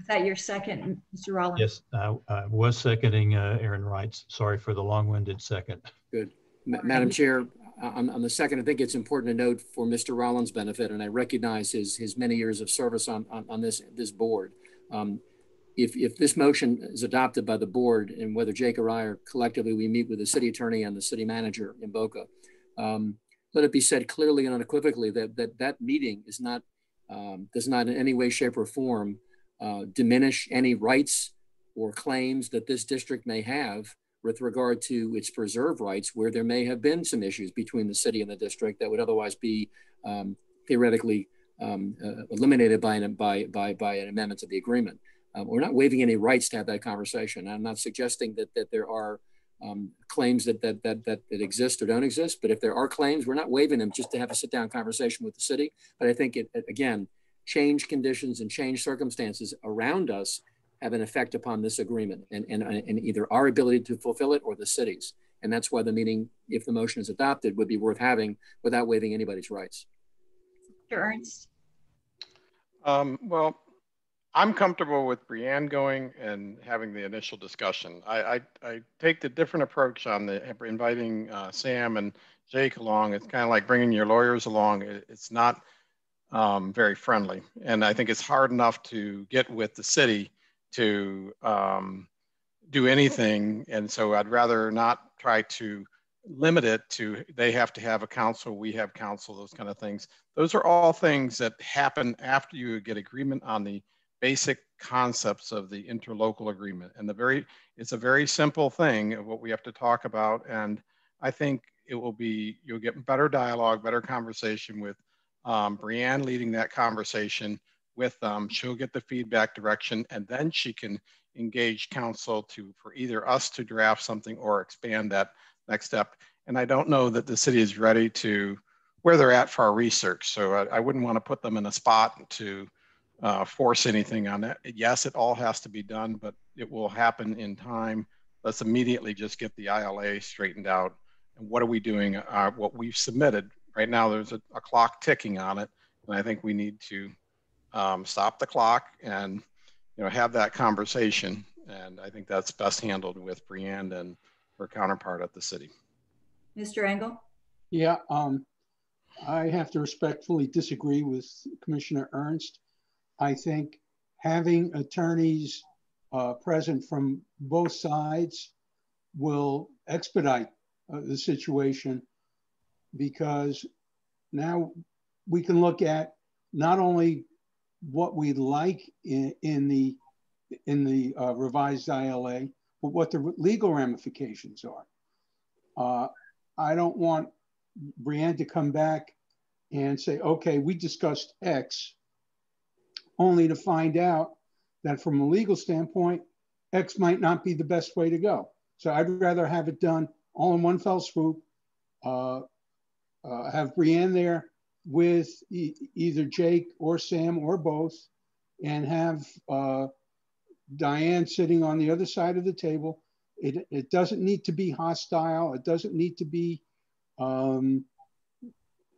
Is that your second, Mr. Rollins? Yes, I, I was seconding uh, Erin Wright's. Sorry for the long-winded second. Good. Ma- Madam Chair, on, on the second, I think it's important to note for Mr. Rollins' benefit, and I recognize his, his many years of service on, on, on this, this board. Um, If, if this motion is adopted by the board and whether Jake or I or collectively we meet with the city attorney and the city manager in Boca, um, let it be said clearly and unequivocally that that, that meeting is not, um, does not in any way, shape or form uh, diminish any rights or claims that this district may have with regard to its preserve rights, where there may have been some issues between the city and the district that would otherwise be um, theoretically um, uh, eliminated by an, by, by, by an amendment to the agreement. Uh, we're not waiving any rights to have that conversation. I'm not suggesting that, that there are um, claims that, that, that, that, that exist or don't exist, but if there are claims, we're not waiving them just to have a sit down conversation with the city. But I think it again, change conditions and change circumstances around us have an effect upon this agreement and, and, and either our ability to fulfill it or the city's. And that's why the meeting, if the motion is adopted, would be worth having without waiving anybody's rights. Mr. Ehrnst? Um, well, I'm comfortable with Brianne going and having the initial discussion. I, I, I take the different approach on the inviting uh, Sam and Jake along. It's kind of like bringing your lawyers along. It, it's not um, very friendly. And I think it's hard enough to get with the city to um, do anything. And so I'd rather not try to limit it to they have to have a council, we have council, those kind of things. Those are all things that happen after you get agreement on the basic concepts of the interlocal agreement. And the very, it's a very simple thing of what we have to talk about. And I think it will be, you'll get better dialogue, better conversation with um, Brianne leading that conversation with them. She'll get the feedback direction and then she can engage council to for either us to draft something or expand that next step. And I don't know that the city is ready to where they're at for our research. So I, I wouldn't want to put them in a spot to uh, force anything on it. Yes, it all has to be done, but it will happen in time. Let's immediately just get the ILA straightened out. And what are we doing? Uh, what we've submitted right now, there's a, a, clock ticking on it. And I think we need to um, stop the clock and you know have that conversation. And I think that's best handled with Brianne and her counterpart at the city. Mr. Engel? Yeah, um, I have to respectfully disagree with Commissioner Ehrnst. I think having attorneys uh, present from both sides will expedite uh, the situation because now we can look at not only what we like in, in the in the uh, revised ILA, but what the legal ramifications are. Uh, I don't want Brianne to come back and say, okay, we discussed X, only to find out that from a legal standpoint, X might not be the best way to go. So I'd rather have it done all in one fell swoop, uh, uh, have Brianne there with e either Jake or Sam or both, and have uh, Diane sitting on the other side of the table. It, it doesn't need to be hostile. It doesn't need to be um,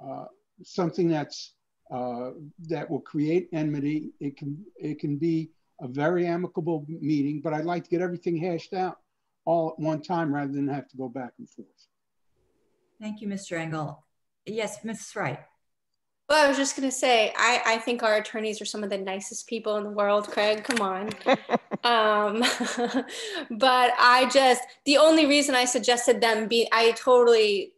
uh, something that's uh, that will create enmity. It can it can be a very amicable meeting, but I'd like to get everything hashed out all at one time rather than have to go back and forth. Thank you, Mr. Engel. Yes, Mrs. Wright. Well, I was just going to say, I, I think our attorneys are some of the nicest people in the world, Craig. Come on. um, but I just, the only reason I suggested them be, I totally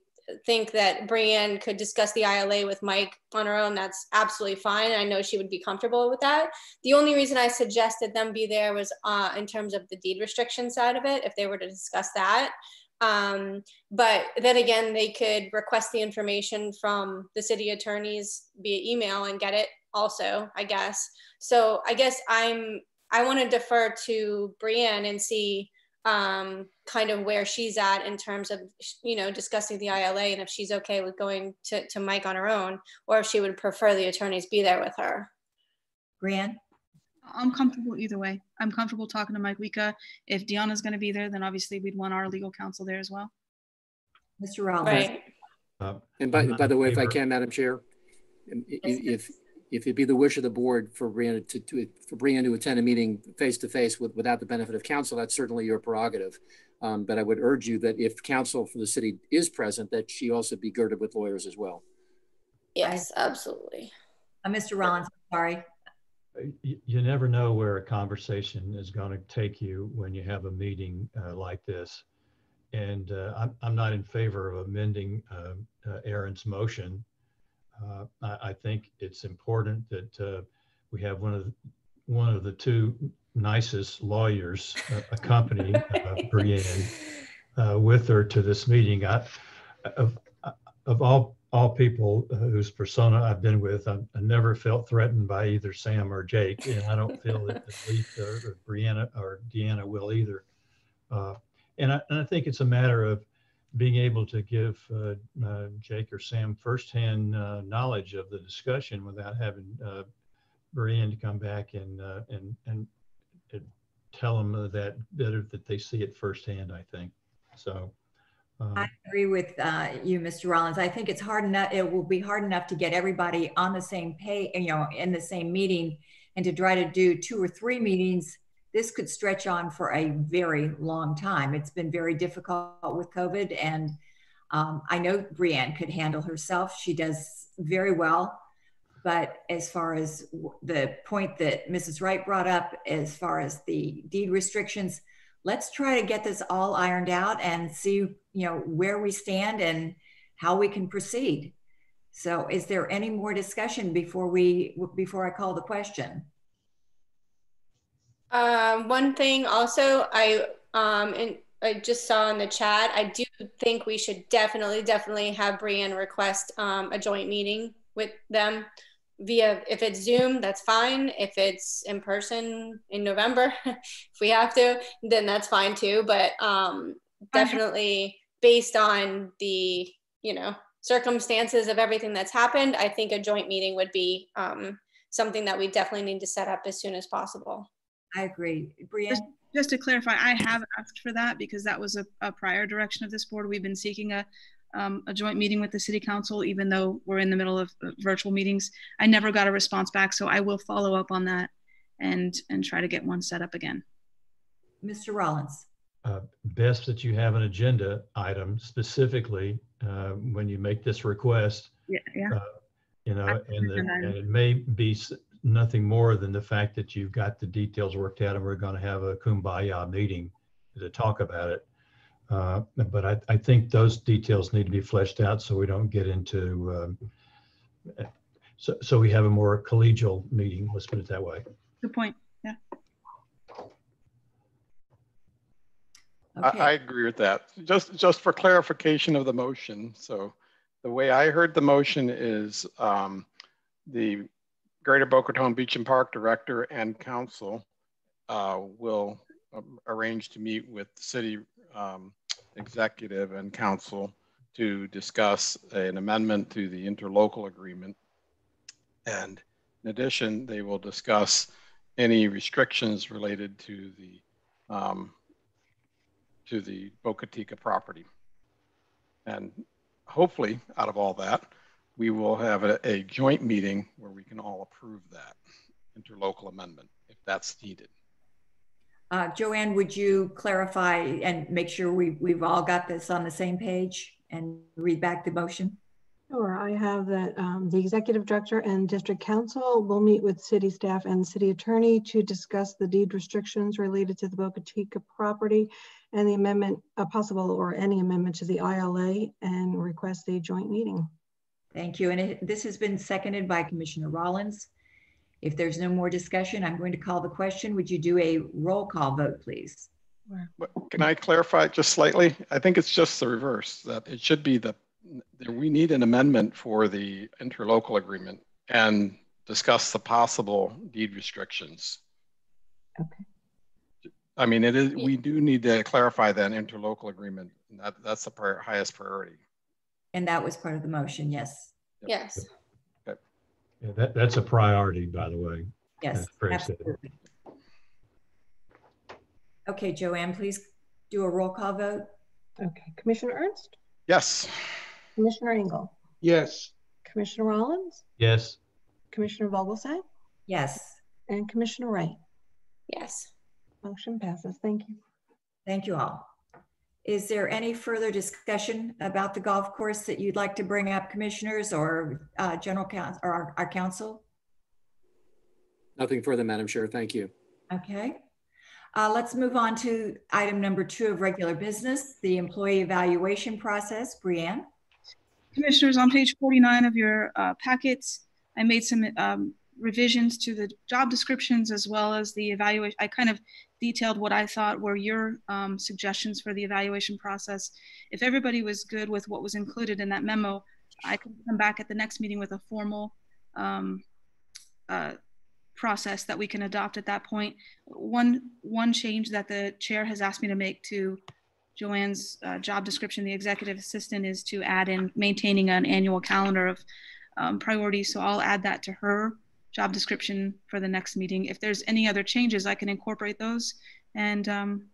think that Brianne could discuss the ILA with Mike on her own. That's absolutely fine. I know she would be comfortable with that. The only reason I suggested them be there was uh, in terms of the deed restriction side of it, if they were to discuss that. Um, but then again, they could request the information from the city attorneys via email and get it also, I guess. So I guess I'm, I want to defer to Brianne and see um, kind of where she's at in terms of, you know, discussing the ILA and if she's okay with going to, to Mike on her own, or if she would prefer the attorneys be there with her. Brianne? I'm comfortable either way. I'm comfortable talking to Mike Woika. If Deanna's going to be there, then obviously we'd want our legal counsel there as well. Mr. Rollins? Right. Uh, And by, by the in way, if I can, Madam Chair, if, if it be the wish of the board for Brianna to, to, for Brianna to attend a meeting face to face with, without the benefit of counsel, that's certainly your prerogative. Um, but I would urge you that if counsel for the city is present, that she also be girded with lawyers as well. Yes, absolutely. Uh, Mr. Rollins, I'm sorry. You, you never know where a conversation is going to take you when you have a meeting uh, like this. And uh, I'm, I'm not in favor of amending uh, uh, Erin's motion. Uh, I, I think it's important that uh, we have one of the, one of the two nicest lawyers uh, accompany uh, Brienne uh, with her to this meeting. I, of, of all all people whose persona I've been with, I've, I never felt threatened by either Sam or Jake, and I don't feel that Leif or, or Brianna or Deanna will either. Uh, and, I, and I think it's a matter of being able to give uh, uh, Jake or Sam firsthand uh, knowledge of the discussion without having uh, Brianne to come back and uh, and and and tell them that that that they see it firsthand. I think so. Um, I agree with uh, you, Mr. Rollins. I think it's hard enough, it will be hard enough to get everybody on the same page, you know, in the same meeting and to try to do two or three meetings. This could stretch on for a very long time. It's been very difficult with COVID and um, I know Brianne could handle herself. She does very well. But as far as the point that Mrs. Wright brought up, as far as the deed restrictions, let's try to get this all ironed out and see, you know, where we stand and how we can proceed. So is there any more discussion before we, before I call the question? Um, one thing also, I um, and I just saw in the chat. I do think we should definitely, definitely have Brianne request um, a joint meeting with them via. If it's Zoom, that's fine. If it's in person in November, if we have to, then that's fine too. But um, definitely based on the you know circumstances of everything that's happened, I think a joint meeting would be um, something that we definitely need to set up as soon as possible. I agree. Brianne? Just, just to clarify, I have asked for that because that was a, a prior direction of this board. We've been seeking a, um, a joint meeting with the city council, even though we're in the middle of virtual meetings. I never got a response back, so I will follow up on that and, and try to get one set up again. Mr. Rollins? uh, best that you have an agenda item specifically uh, when you make this request. Yeah, yeah. Uh, You know, and, the, and it may be nothing more than the fact that you've got the details worked out and we're going to have a kumbaya meeting to talk about it. Uh, But I, I think those details need to be fleshed out so we don't get into, um, so, so we have a more collegial meeting, let's put it that way. Good point. Yeah. I, Okay. I agree with that. Just, just for clarification of the motion. So the way I heard the motion is um, the Greater Boca Raton Beach and Park Director and Council uh, will um, arrange to meet with the city um, executive and council to discuss an amendment to the interlocal agreement. And in addition, they will discuss any restrictions related to the um, to the Boca property. And hopefully, out of all that, we will have a, a joint meeting where we can all approve that interlocal amendment if that's needed. Uh, Joanne, would you clarify and make sure we, we've all got this on the same page and read back the motion? Sure, I have that um, the executive director and district council will meet with city staff and city attorney to discuss the deed restrictions related to the Boca Teeca property and the amendment, a possible or any amendment to the ILA and request a joint meeting. Thank you. And it, this has been seconded by Commissioner Rollins. If there's no more discussion, I'm going to call the question. Would you do a roll call vote, please? Can I clarify it just slightly? I think it's just the reverse, that it should be the, that we need an amendment for the interlocal agreement and discuss the possible deed restrictions. Okay. I mean, it is, we do need to clarify that interlocal agreement. That, that's the pri- highest priority. And that was part of the motion, yes. Yes. Yeah, that, that's a priority, by the way. Yes, as Craig said. absolutely. Okay, Joanne, please do a roll call vote. Okay, Commissioner Ehrnst, Yes. Commissioner Engel, Yes, Commissioner Rollins, Yes, Commissioner Vogelsang, Yes, and Commissioner Wright. Yes. Motion passes. Thank you. thank you all. Is there any further discussion about the golf course that you'd like to bring up, commissioners or uh, general counsel or our- our council? Nothing further, Madam Chair. Thank you. Okay. Uh, Let's move on to item number two of regular business, the employee evaluation process. Brianne? Commissioners, on page 49 of your uh, packets, I made some um, revisions to the job descriptions as well as the evaluation. I kind of detailed what I thought were your um, suggestions for the evaluation process. If everybody was good with what was included in that memo, I can come back at the next meeting with a formal um, uh, process that we can adopt at that point. One, one change that the chair has asked me to make to Joanne's uh, job description, the executive assistant, is to add in maintaining an annual calendar of um, priorities. So I'll add that to her job description for the next meeting. If there's any other changes, I can incorporate those. And um,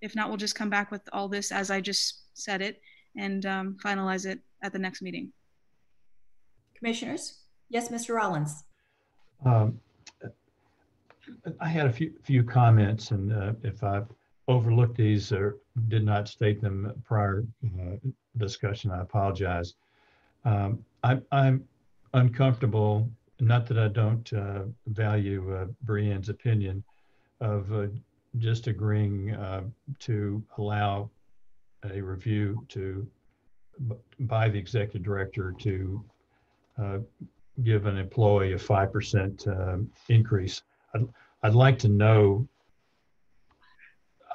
if not, we'll just come back with all this as I just said it and um, finalize it at the next meeting. Commissioners? Yes, Mr. Rollins? Um, I had a few, few comments and uh, if I've overlooked these or did not state them prior uh, discussion, I apologize. Um, I, I'm uncomfortable, not that I don't uh, value uh, Brienne's opinion of uh, just agreeing uh, to allow a review to, by the executive director to uh, give an employee a 5% um, increase. I'd, I'd like to know,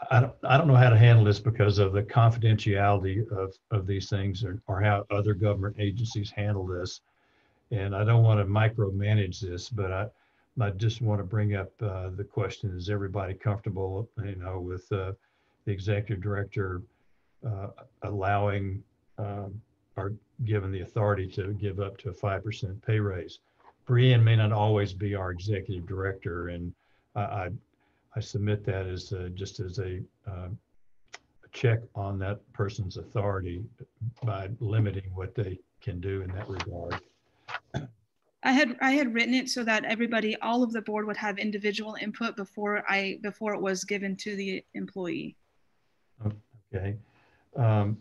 I don't, I don't know how to handle this because of the confidentiality of, of these things or, or how other government agencies handle this. And I don't want to micromanage this, but I, I just want to bring up uh, the question, is everybody comfortable, you know, with uh, the executive director uh, allowing um, or given the authority to give up to a 5% pay raise. Brienne may not always be our executive director, and I, I, I submit that as a, just as a, uh, a check on that person's authority by limiting what they can do in that regard. I had I had written it so that everybody, all of the board would have individual input before I before it was given to the employee. Okay. Um,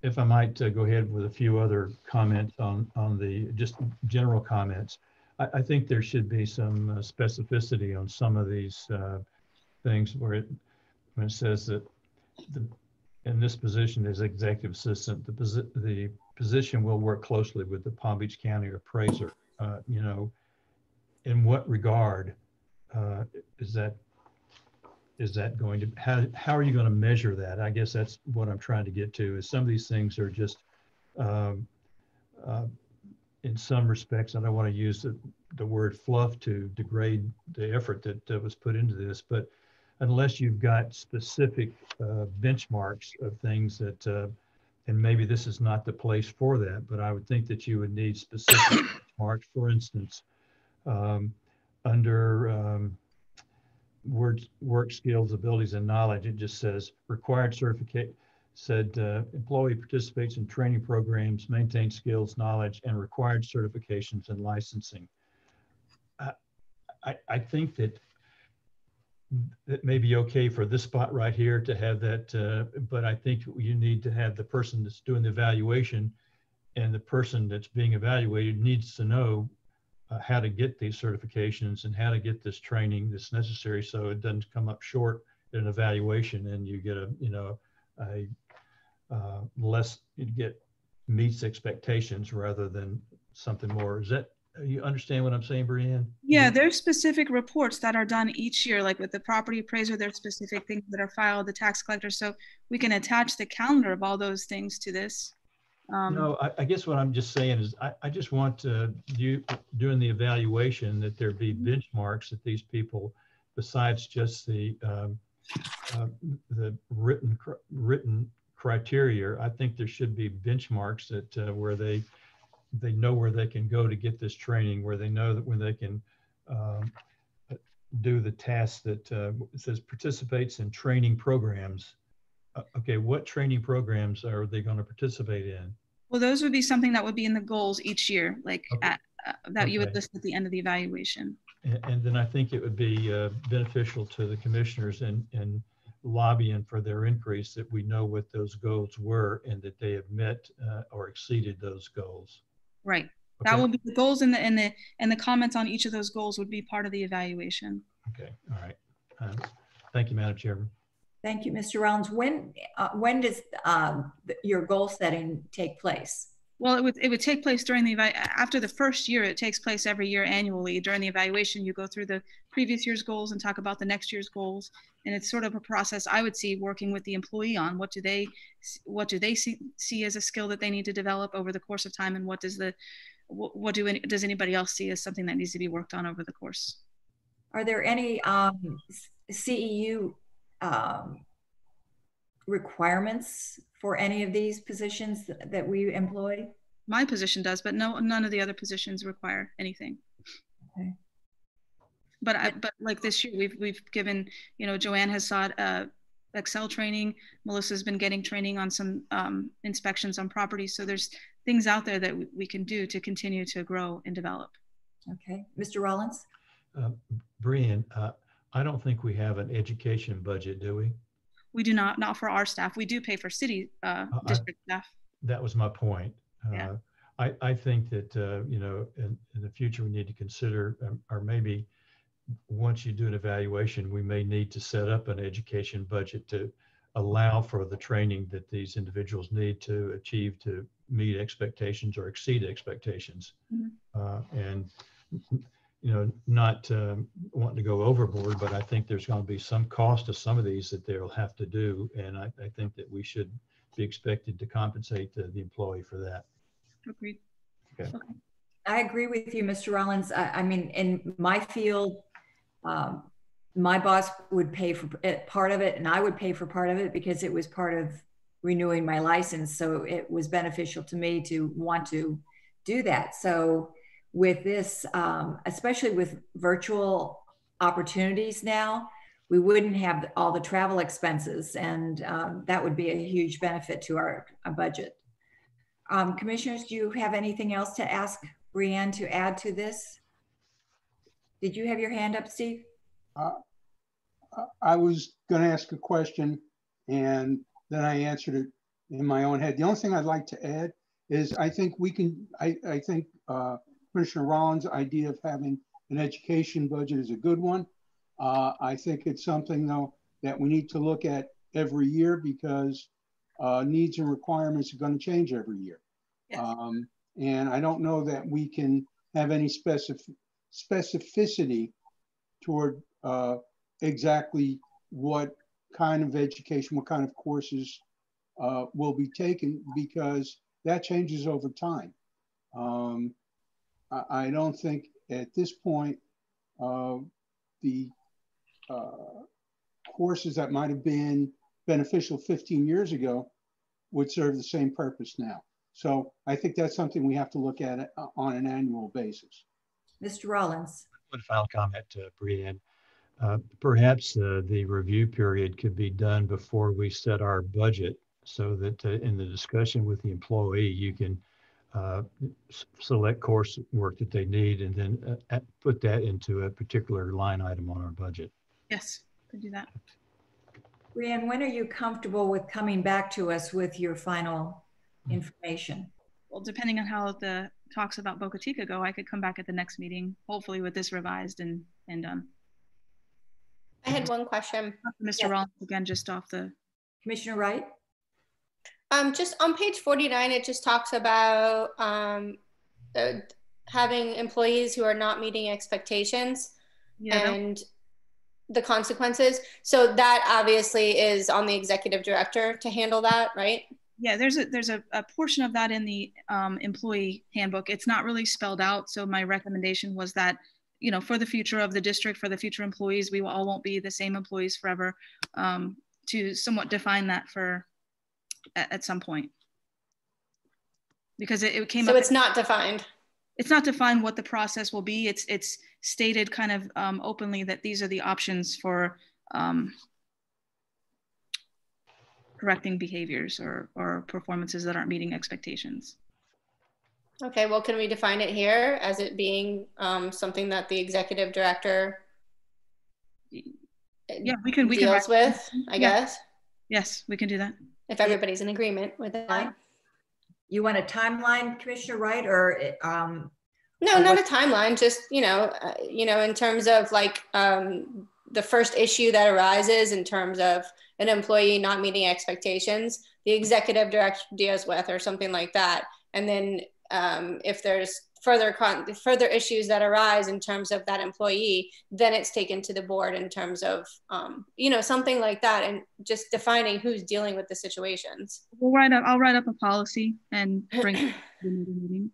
If I might uh, go ahead with a few other comments on, on the, just general comments. I, I think there should be some uh, specificity on some of these uh, things where it, when it says that the, in this position as executive assistant, the, posi- the position will work closely with the Palm Beach County appraiser. Uh, You know, in what regard uh, is that is that going to, how, how are you going to measure that? I guess that's what I'm trying to get to is some of these things are just, um, uh, in some respects, I don't want to use the, the word fluff to degrade the effort that, that was put into this, but unless you've got specific uh, benchmarks of things that, uh, and maybe this is not the place for that, but I would think that you would need specific benchmarks. For instance, um, under um, words, work skills, abilities, and knowledge, it just says required certificate, said uh, employee participates in training programs, maintains skills, knowledge, and required certifications and licensing. I, I, I think that that may be okay for this spot right here to have that, uh, but I think you need to have the person that's doing the evaluation and the person that's being evaluated needs to know uh, how to get these certifications and how to get this training that's necessary so it doesn't come up short in an evaluation and you get a you know a uh, less you get meets expectations rather than something more. Is that you understand what i'm saying brienne Yeah, there's specific reports that are done each year, like with the property appraiser, there's specific things that are filed, the tax collector. So we can attach the calendar of all those things to this. Um, no I, I guess what i'm just saying is i, I just want to you doing the evaluation that there be benchmarks that these people besides just the um, uh, the written cr- written criteria, I think there should be benchmarks that uh, where they they know where they can go to get this training, where they know that when they can um, do the task that uh, says participates in training programs. Uh, okay, what training programs are they going to participate in? Well, those would be something that would be in the goals each year, like Okay. at, uh, that you would list at the end of the evaluation. And, and then I think it would be uh, beneficial to the commissioners and, and lobbying for their increase that we know what those goals were and that they have met uh, or exceeded those goals. Right. That Okay. will be the goals and the and the and the comments on each of those goals would be part of the evaluation. Okay, all right. Uh, Thank you, Madam Chairman. Thank you, Mr. Rounds. When, uh, when does um, your goal setting take place? Well, it would it would take place during the after the first year. It takes place every year annually. During the evaluation, you go through the previous year's goals and talk about the next year's goals. And it's sort of a process I would see working with the employee on what do they what do they see see as a skill that they need to develop over the course of time, and what does the what, what do any, does anybody else see as something that needs to be worked on over the course? Are there any um, CEU um, requirements for any of these positions th- that we employ? My position does, but no, none of the other positions require anything. Okay. But I, but like this year, we've, we've given, you know, Joanne has sought, uh, Excel training. Melissa's been getting training on some, um, inspections on properties. So there's things out there that we, we can do to continue to grow and develop. Okay, Mr. Rollins? Uh, Brian, uh, I don't think we have an education budget, do we? We do not, not for our staff. We do pay for city, uh, I- district staff. That was my point. Yeah. Uh, I, I think that, uh, you know, in, in the future, we need to consider, um, or maybe once you do an evaluation, we may need to set up an education budget to allow for the training that these individuals need to achieve to meet expectations or exceed expectations. Mhm. Uh, and, you know, not um, wanting to go overboard, but I think there's going to be some cost to some of these that they'll have to do. And I, I think that we should be expected to compensate the, the employee for that. Agreed. Okay. I agree with you, Mr. Rollins. I, I mean, in my field, um, my boss would pay for it, part of it and I would pay for part of it because it was part of renewing my license. So it was beneficial to me to want to do that. So with this, um, especially with virtual opportunities now, we wouldn't have all the travel expenses and um, that would be a huge benefit to our, our budget. Um, commissioners, do you have anything else to ask Brianne to add to this? Did you have your hand up, Steve? Uh, I was going to ask a question and then I answered it in my own head. The only thing I'd like to add is I think we can, I, I think uh, Commissioner Rollins' idea of having an education budget is a good one. Uh, I think it's something though that we need to look at every year because uh, needs and requirements are going to change every year. Yes. Um, and I don't know that we can have any specific specificity toward uh, exactly what kind of education, what kind of courses uh, will be taken because that changes over time. Um, I, I don't think at this point uh, the uh, courses that might have been beneficial 15 years ago would serve the same purpose now. So I think that's something we have to look at uh, on an annual basis. Mr. Rollins? One final comment, uh, Brianne. Uh, Perhaps uh, the review period could be done before we set our budget so that uh, in the discussion with the employee, you can uh, s- select coursework that they need and then uh, at- put that into a particular line item on our budget. Yes, could do that. Brianne, when are you comfortable with coming back to us with your final information? Well, depending on how the talks about Boca Teeca go, I could come back at the next meeting, hopefully with this revised and, and done. I had one question. Mr. Rollins, again, just off the, Commissioner Wright? Um, just on page 49, it just talks about um, uh, having employees who are not meeting expectations yeah, and the consequences. So that obviously is on the executive director to handle that, right? yeah, there's a, there's a, a portion of that in the um, employee handbook. It's not really spelled out. So my recommendation was that you know, for the future of the district, for the future employees, we all won't be the same employees forever, um, to somewhat define that for, at, at some point. Because it, it came So it's not defined. It's not defined what the process will be. It's, it's stated kind of um, openly that these are the options for um, correcting behaviors or, or performances that aren't meeting expectations. Okay, well, can we define it here as it being um, something that the executive director Yeah, we can, we can. deals write- with, I Yeah. guess, Yes, we can do that. If everybody's in agreement with that? You want a timeline, Commissioner Wright, or um, No, not a timeline, just, you know, uh, you know, in terms of like um, the first issue that arises in terms of an employee not meeting expectations, the executive director deals with or something like that. And then um, if there's further con- further issues that arise in terms of that employee, then it's taken to the board in terms of, um, you know, something like that, and just defining who's dealing with the situations. We'll write up, I'll write up a policy and bring it to the meeting-.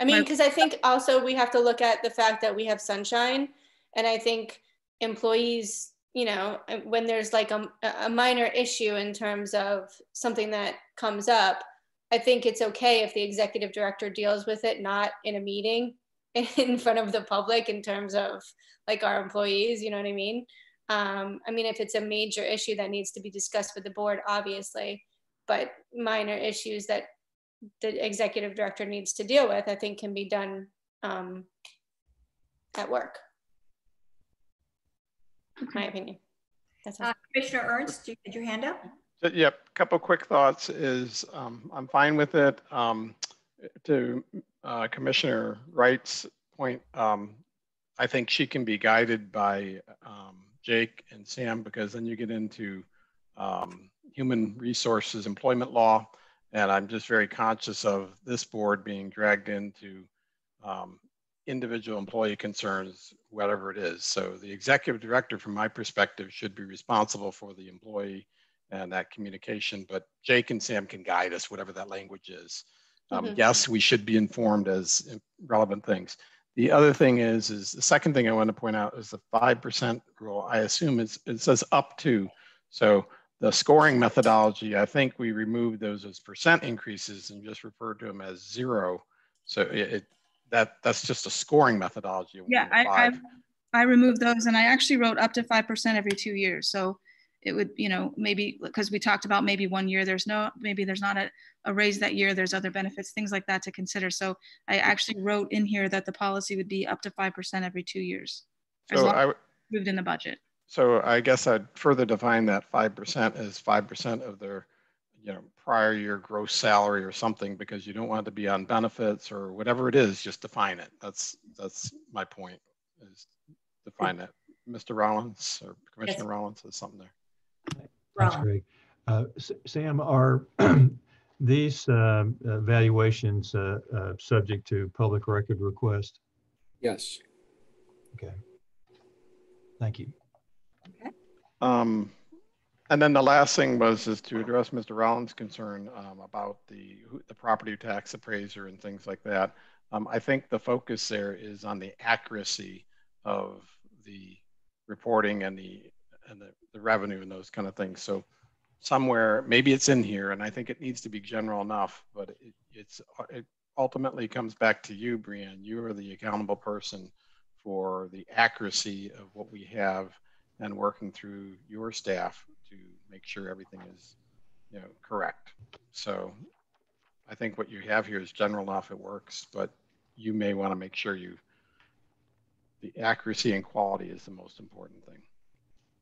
I mean, because I think also we have to look at the fact that we have sunshine. And I think employees, you know, when there's like a, a minor issue in terms of something that comes up, I think it's okay if the executive director deals with it, not in a meeting in front of the public in terms of like our employees, you know what I mean? Um, I mean, if it's a major issue that needs to be discussed with the board, obviously, but minor issues that the executive director needs to deal with, I think can be done um, at work. My opinion. That's uh, Commissioner Ehrnst, you had your hand up? Yep, a couple quick thoughts is, um, I'm fine with it. Um, to, uh, Commissioner Wright's point, um, I think she can be guided by, um, Jake and Sam, because then you get into, um, human resources, employment law. And I'm just very conscious of this board being dragged into, um, individual employee concerns, whatever it is. So the executive director, from my perspective, should be responsible for the employee and that communication, but Jake and Sam can guide us, whatever that language is. Um, Mhm. Yes, we should be informed as relevant things. The other thing is, is the second thing I want to point out is the five percent rule. I assume it's, it says up to. So the scoring methodology, I think we removed those as percent increases and just referred to them as zero. So it, it that that's just a scoring methodology. Yeah, I, a I, I. I removed those and I actually wrote up to 5% every two years. So it would, you know, maybe, because we talked about maybe one year, there's no, maybe there's not a, a raise that year, there's other benefits, things like that to consider. So I actually wrote in here that the policy would be up to 5% every two years. So I, moved in the budget. So I guess I'd further define that five percent as five percent of their, you know, prior year gross salary or something, because you don't want it to be on benefits or whatever it is, just define it. That's, that's my point, is define that. Mr. Rollins or Commissioner Rollins has something there. Thanks, Rollins. Greg. Uh, Sam, are these um, evaluations uh, uh, subject to public record request? Yes. Okay. Thank you. Um, and then the last thing was is to address Mr. Rollins' concern um, about the the property tax appraiser and things like that. Um, I think the focus there is on the accuracy of the reporting and the and the, the revenue and those kind of things. So somewhere maybe it's in here, and I think it needs to be general enough. But it, it's it ultimately comes back to you, Brianne. You are the accountable person for the accuracy of what we have and working through your staff to make sure everything is, you know, correct. So I think what you have here is general enough, it works, but you may want to make sure you, the accuracy and quality is the most important thing.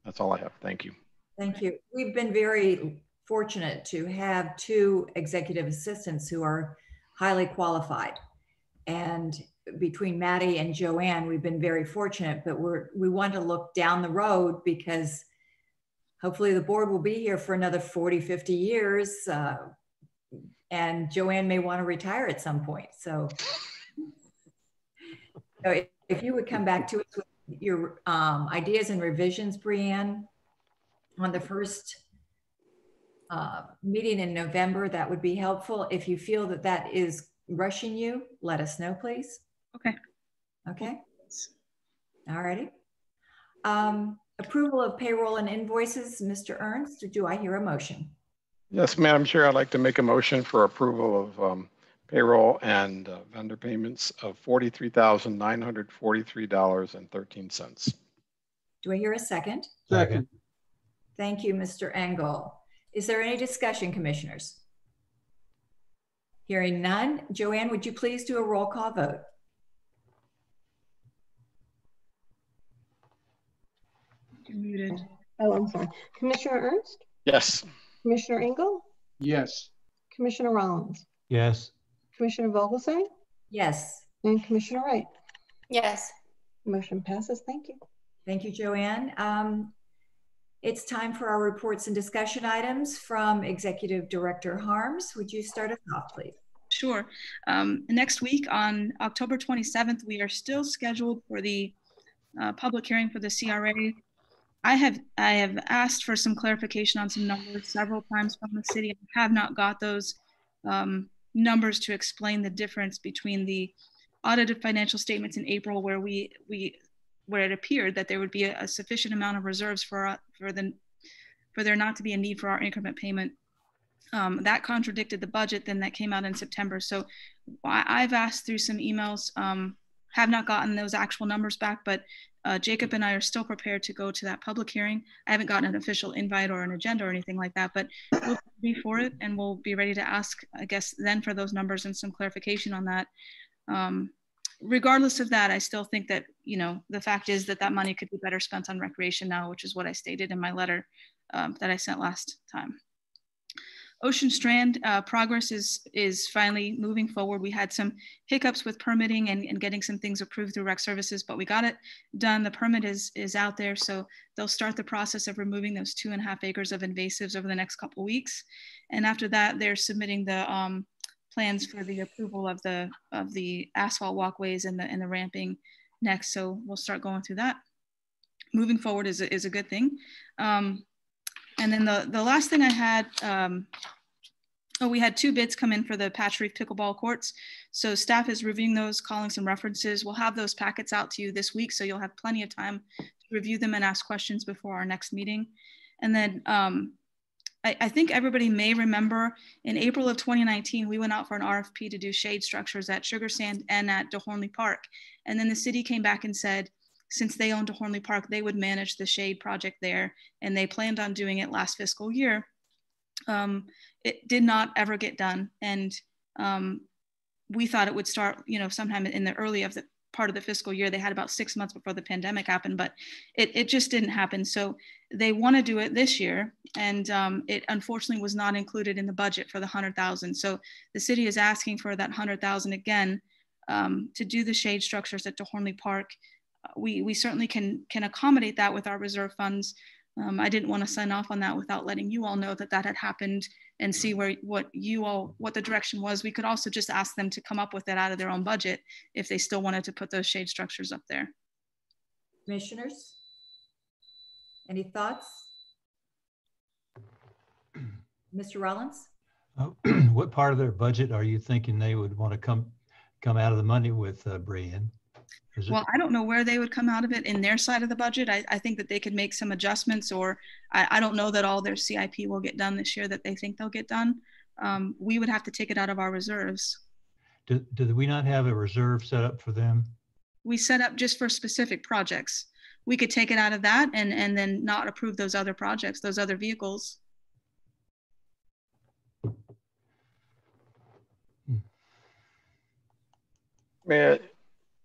That's all I have. Thank you. Thank you. We've been very fortunate to have two executive assistants who are highly qualified. And between Maddie and Joanne, we've been very fortunate, but we're, we want to look down the road because hopefully the board will be here for another 40, 50 years. uh, And Joanne may want to retire at some point, so. So if- you would come back to us with your um, ideas and revisions, Brianne, on the first uh, meeting in November, that would be helpful. If you feel that that is rushing you, let us know, please. Okay. Okay. All righty. Um, approval of payroll and invoices, Mr. Ehrnst, do I hear a motion? Yes, Madam Chair, I'd like to make a motion for approval of um, payroll and uh, vendor payments of $43,943.13. Do I hear a second? Second. Thank you, Mr. Engel. Is there any discussion, commissioners? Hearing none. Joanne, would you please do a roll call vote? You're muted. Oh, I'm sorry. Commissioner Ehrnst, Yes. Commissioner Engel, Yes. Commissioner Rollins, Yes. Commissioner Vogelsang, Yes. and Commissioner Wright. Yes. Motion passes. Thank you. Thank you, Joanne. Um, it's time for our reports and discussion items from Executive Director Harms. Would you start us off, please? Sure. Um, next week on October 27th, we are still scheduled for the uh, public hearing for the CRA. I have I have asked for some clarification on some numbers several times from the city. I have not got those um, numbers to explain the difference between the audited financial statements in April, where we we where it appeared that there would be a, a sufficient amount of reserves for uh, for the for there not to be a need for our increment payment um, that contradicted the budget then that came out in September. So I, have asked through some emails, um, have not gotten those actual numbers back, but uh, Jacob and I are still prepared to go to that public hearing. I haven't gotten an official invite or an agenda or anything like that, but we'll be for it and we'll be ready to ask, I guess, then for those numbers and some clarification on that. Um, regardless of that, I still think that, you know, the fact is that that money could be better spent on recreation now, which is what I stated in my letter um, that I sent last time. Ocean Strand uh, progress is is finally moving forward. We had some hiccups with permitting and, and getting some things approved through rec services, but we got it done. The permit is is out there, so they'll start the process of removing those two and a half acres of invasives over the next couple weeks. And after that, they're submitting the um, plans for the approval of the of the asphalt walkways and the and the ramping next. So we'll start going through that. Moving forward is a, is a good thing. Um, and then the, the last thing I had, um, oh, we had two bids come in for the Patch Reef pickleball courts. So staff is reviewing those, calling some references. We'll have those packets out to you this week, so you'll have plenty of time to review them and ask questions before our next meeting. And then um, I, I, think everybody may remember in April of 2019, we went out for an RFP to do shade structures at Sugar Sand and at DeHoernle Park. And then the city came back and said, since they owned DeHoernle Park, they would manage the shade project there, and they planned on doing it last fiscal year. Um, it did not ever get done, and um, we thought it would start, you know, sometime in the early of the part of the fiscal year. They had about six months before the pandemic happened, but it, it just didn't happen. So they want to do it this year, and um, it unfortunately was not included in the budget for the hundred thousand. So the city is asking for that hundred thousand again um, to do the shade structures at De DeHoernle Park we, we certainly can, can accommodate that with our reserve funds. Um, I didn't want to sign off on that without letting you all know that that had happened and see where what you all what the direction was. We could also just ask them to come up with it out of their own budget if they still wanted to put those shade structures up there. Commissioners, any thoughts? Mr. Rollins? Uh, what part of their budget are you thinking they would want to come come out of the money with, uh, Brian? Well, I don't know where they would come out of it in their side of the budget. I, I think that they could make some adjustments, or I, I, don't know that all their CIP will get done this year that they think they'll get done. Um, we would have to take it out of our reserves. Do, do we not have a reserve set up for them? We set up just for specific projects. We could take it out of that and, and then not approve those other projects, those other vehicles. May I,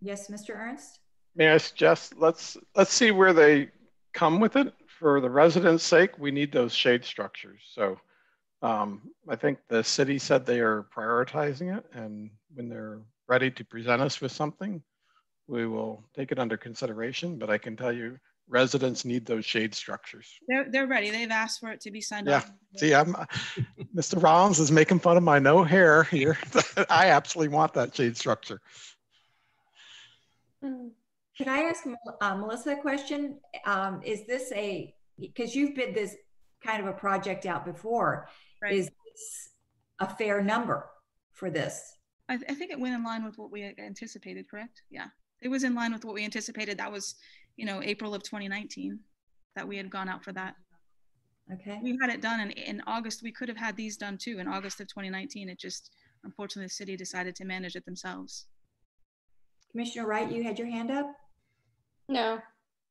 Yes, Mr. Ehrnst? May I suggest, let's, let's see where they come with it. For the residents' sake, we need those shade structures. So um, I think the city said they are prioritizing it and when they're ready to present us with something, we will take it under consideration, but I can tell you residents need those shade structures. They're, they're ready. They've asked for it to be signed yeah. off. See, I'm, Mr. Rollins is making fun of my no hair here. I absolutely want that shade structure. Could I ask uh, Melissa a question? Um, is this a, because you've bid this kind of a project out before, right. is this a fair number for this? I, th I, think it went in line with what we anticipated, correct? Yeah. it was in line with what we anticipated. That was, you know, April of 2019 that we had gone out for that. Okay, We had it done in, in August. We could have had these done too in August of 2019. It just, unfortunately, the city decided to manage it themselves. Commissioner Wright, you had your hand up? No.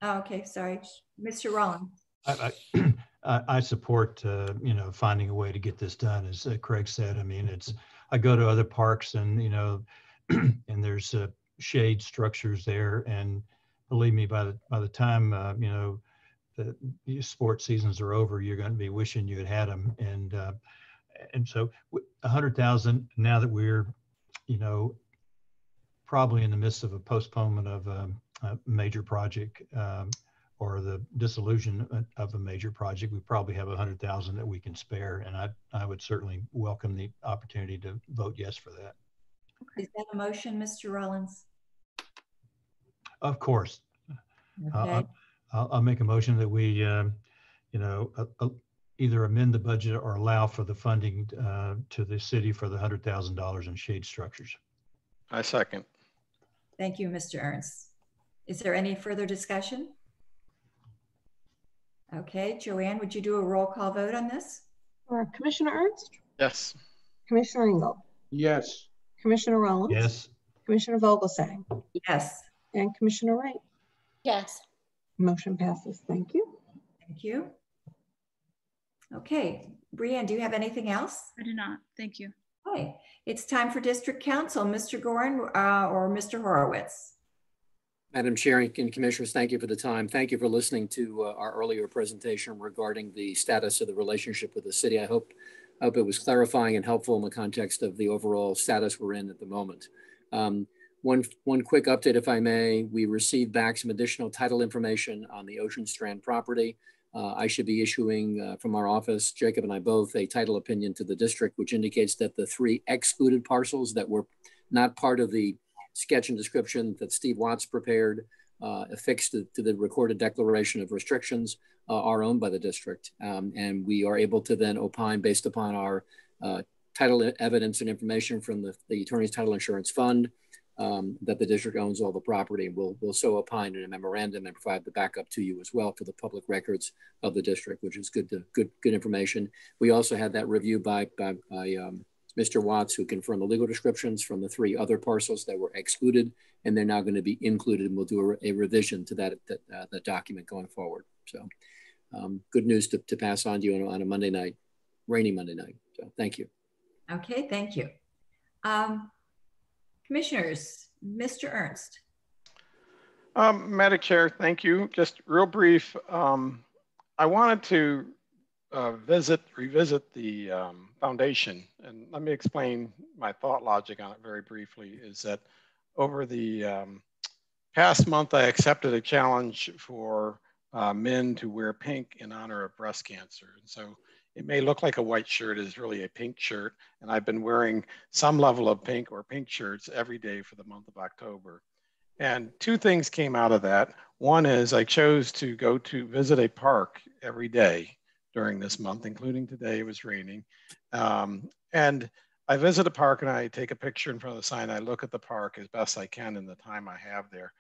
Oh, okay, sorry. Mr. Rollins? I, I, I I support, uh, you know, finding a way to get this done, as uh, Craig said. I mean, it's, I go to other parks and, you know, and there's uh, shade structures there. And believe me, by the, by the time, uh, you know, the the sports seasons are over, you're going to be wishing you had had them. And, uh, and so w- a hundred thousand, now that we're, you know, probably in the midst of a postponement of um, a major project, um, or the dissolution of a major project, we probably have a hundred thousand that we can spare. And I, I would certainly welcome the opportunity to vote yes for that. Is that a motion, Mr. Rollins? Of course, I'll- Okay, I'll, I'll, I'll make a motion that we, um, you know, uh, uh, either amend the budget or allow for the funding uh, to the city for the hundred thousand dollars in shade structures. I second. Thank you, Mr. Ehrnst. Is there any further discussion? Okay, Joanne, would you do a roll call vote on this? Or Commissioner Ehrnst, Yes. Commissioner Engel, Yes, Commissioner Rollins. Yes, Commissioner Vogelsang, Yes, and Commissioner Wright. Yes. Motion passes. Thank you. thank you. Okay, Brianne, do you have anything else? I do not. Thank you. Okay, it's time for district council. Mr. Goren uh, or Mr. Horowitz? Madam Chair and Commissioners, thank you for the time. Thank you for listening to uh, our earlier presentation regarding the status of the relationship with the city. I hope, I hope it was clarifying and helpful in the context of the overall status we're in at the moment. Um, one, one quick update, if I may, we received back some additional title information on the Ocean Strand property. Uh, I should be issuing uh, from our office, Jacob and I both, a title opinion to the district, which indicates that the three excluded parcels that were not part of the sketch and description that Steve Watts prepared, uh, affixed to, to the recorded declaration of restrictions, uh, are owned by the district. Um, and we are able to then opine based upon our uh, title evidence and information from the, the Attorney's Title Insurance Fund um, that the district owns all the property. We'll, we'll so opine in a memorandum and provide the backup to you as well for the public records of the district, which is good, to, good, good information. We also had that review by, by, by um, Mr. Watts, who confirmed the legal descriptions from the three other parcels that were excluded, and they're now going to be included, and we'll do a, a revision to that, that, uh, that document going forward. So um, good news to, to pass on to you on, a- on a Monday night, rainy Monday night. So thank you. Okay, thank you. Um, Commissioners, Mr. Ehrnst? Um, Madam Chair, thank you. Just real brief. Um, I wanted to uh, visit, revisit the um, foundation, and let me explain my thought logic on it very briefly. Is that over the um, past month, I accepted a challenge for uh, men to wear pink in honor of breast cancer, and so it may look like a white shirt is really a pink shirt, and I've been wearing some level of pink or pink shirts every day for the month of October. And two things came out of that. One is I chose to go to visit a park every day during this month, including today, it was raining. Um, and I visit a park and I take a picture in front of the sign. I look at the park as best I can in the time I have there.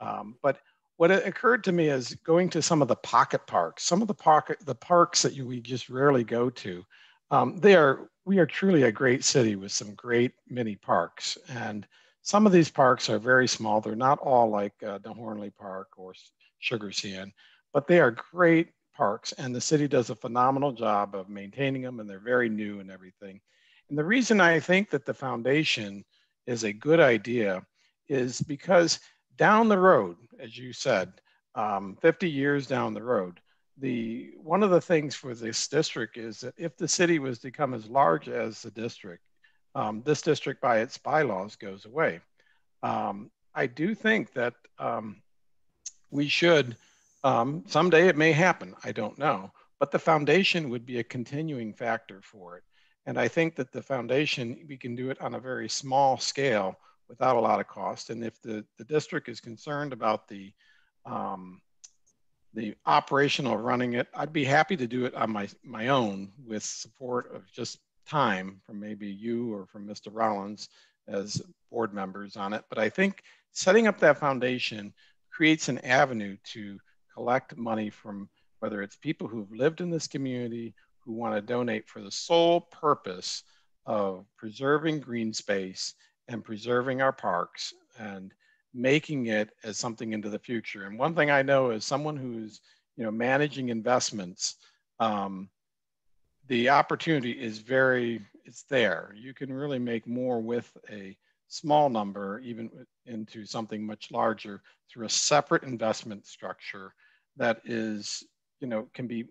Um, but what occurred to me is going to some of the pocket parks, some of the pocket, the parks that you, we just rarely go to. Um, they are, we are truly a great city with some great mini parks. And some of these parks are very small. They're not all like uh, DeHoernle Park or Sugar Sand, but they are great parks. And the city does a phenomenal job of maintaining them and they're very new and everything. And the reason I think that the foundation is a good idea is because down the road, as you said, um, 50 years down the road, the one of the things for this district is that if the city was to become as large as the district, um, this district by its bylaws goes away. Um, I do think that um, we should, um, someday it may happen, I don't know, but the foundation would be a continuing factor for it. And I think that the foundation, we can do it on a very small scale without a lot of cost. And if the, the district is concerned about the, um, the operational running it, I'd be happy to do it on my, my own with support of just time from maybe you or from Mr. Rollins as board members on it. But I think setting up that foundation creates an avenue to collect money from whether it's people who've lived in this community who want to donate for the sole purpose of preserving green space and preserving our parks and making it as something into the future. And one thing I know is someone who's you know managing investments, um, the opportunity is very it's there. You can really make more with a small number, even into something much larger through a separate investment structure that is you know can be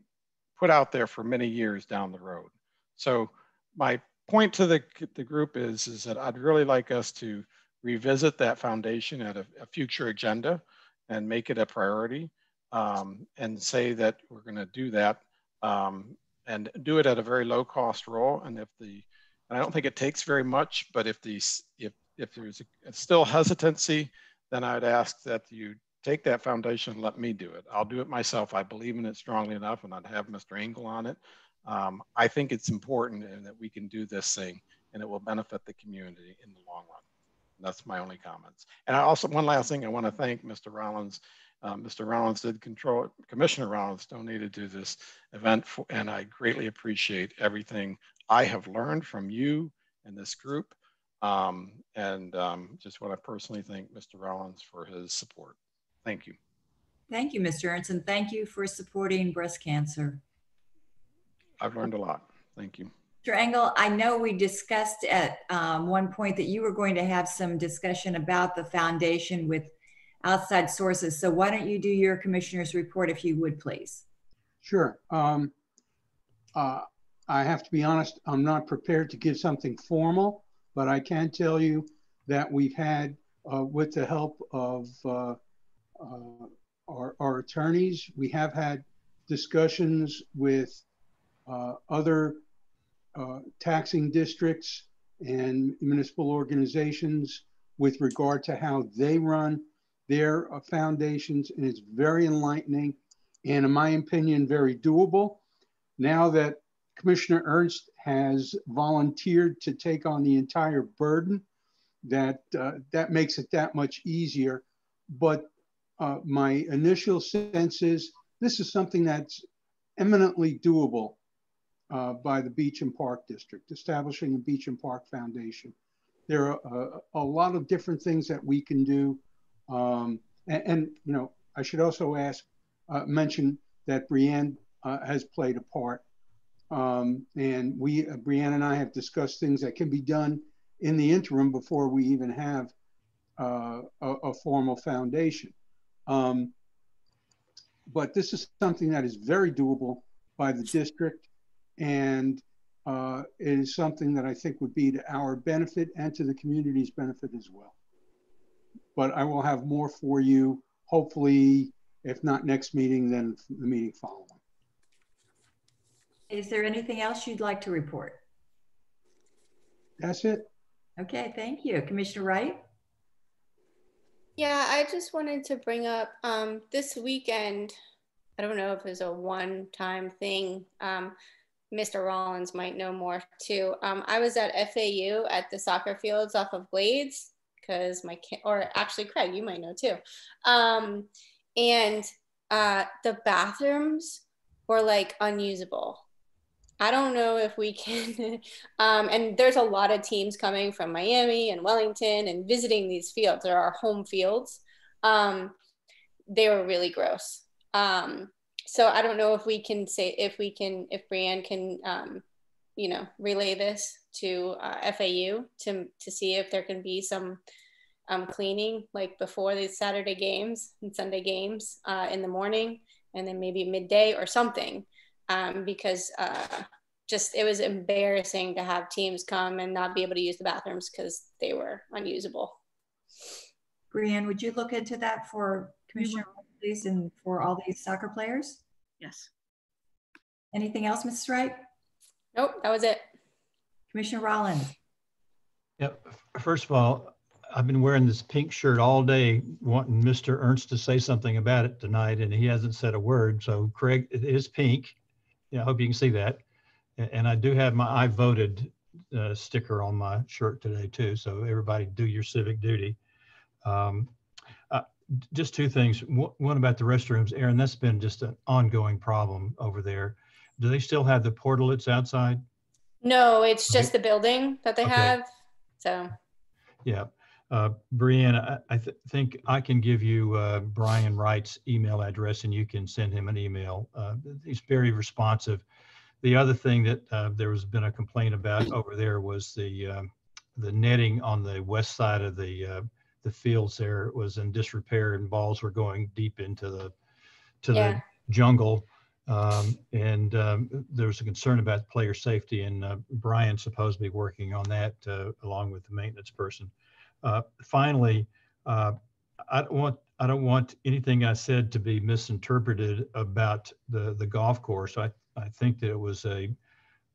put out there for many years down the road. So my point to the, the group is, is that I'd really like us to revisit that foundation at a, a future agenda and make it a priority um, and say that we're going to do that um, and do it at a very low cost role. And if the, and I don't think it takes very much, but if the, if, if there's a, still hesitancy, then I'd ask that you take that foundation and let me do it. I'll do it myself. I believe in it strongly enough and I'd have Mr. Engel on it. Um, I think it's important and that we can do this thing and it will benefit the community in the long run. That's my only comments. And I also, one last thing, I want to thank Mr. Rollins. Um, Mr. Rollins did control, Commissioner Rollins donated to this event for, and I greatly appreciate everything I have learned from you and this group. Um, and um, just want to personally thank Mr. Rollins for his support. Thank you. Thank you, Mr. Ehrnst, and thank you for supporting breast cancer. I've learned a lot. Thank you. Mr. Engel, I know we discussed at um, one point that you were going to have some discussion about the foundation with outside sources. So why don't you do your commissioner's report if you would, please? Sure. Um, uh, I have to be honest, I'm not prepared to give something formal, but I can tell you that we've had, uh, with the help of uh, uh our, our attorneys, we have had discussions with other uh, taxing districts and municipal organizations with regard to how they run their uh, foundations. And it's very enlightening and, in my opinion, very doable. Now that Commissioner Ehrnst has volunteered to take on the entire burden, that, uh, that makes it that much easier. But uh, my initial sense is this is something that's eminently doable uh, by the Beach and Park District, establishing a Beach and Park Foundation. There are a, uh, a lot of different things that we can do. Um, and, and, you know, I should also ask, uh, mention that Brianne uh, has played a part. Um, and we, uh, Brianne and I have discussed things that can be done in the interim before we even have uh, a, a, formal foundation. Um, but this is something that is very doable by the district and uh, it is something that I think would be to our benefit and to the community's benefit as well. But I will have more for you, hopefully, if not next meeting, then the meeting following. Is there anything else you'd like to report? That's it. Okay, thank you. Commissioner Wright? Yeah, I just wanted to bring up um, this weekend. I don't know if it's a one time thing. Um, Mr. Rollins might know more too. Um, I was at FAU at the soccer fields off of Glades because my kid, or actually Craig, you might know too. Um, and uh, the bathrooms were like unusable. I don't know if we can. um, and there's a lot of teams coming from Miami and Wellington and visiting these fields. There are our home fields. Um, they were really gross. Um, so I don't know if we can say if we can if Brianne can um, you know relay this to uh, FAU to to see if there can be some um, cleaning like before the Saturday games and Sunday games uh, in the morning and then maybe midday or something um, because uh, just it was embarrassing to have teams come and not be able to use the bathrooms because they were unusable. Brianne, would you look into that for Commissioner please, and for all these soccer players? Yes. Anything else, Mrs. Wright? Nope, that was it. Commissioner Rollins? Yep. First of all, I've been wearing this pink shirt all day, wanting Mr. Ehrnst to say something about it tonight, and he hasn't said a word. So, Craig, it is pink. Yeah, I hope you can see that. And I do have my I voted uh, sticker on my shirt today too. So everybody do your civic duty. Um, just two things. One about the restrooms, Erin, that's been just an ongoing problem over there. Do they still have the portalets outside? No, it's just the building that they Okay. have. So Yeah. Uh, Brianne, I, I th- think I can give you uh, Brian Wright's email address and you can send him an email. Uh, he's very responsive. The other thing that uh, there has been a complaint about over there was the um, the netting on the west side of the uh, the fields there was in disrepair and balls were going deep into the to Yeah. the jungle. Um, and um, there was a concern about player safety, and uh, Brian's supposed to be working on that uh, along with the maintenance person. Uh, finally, uh, I don't want I don't want anything I said to be misinterpreted about the the golf course. I I think that it was a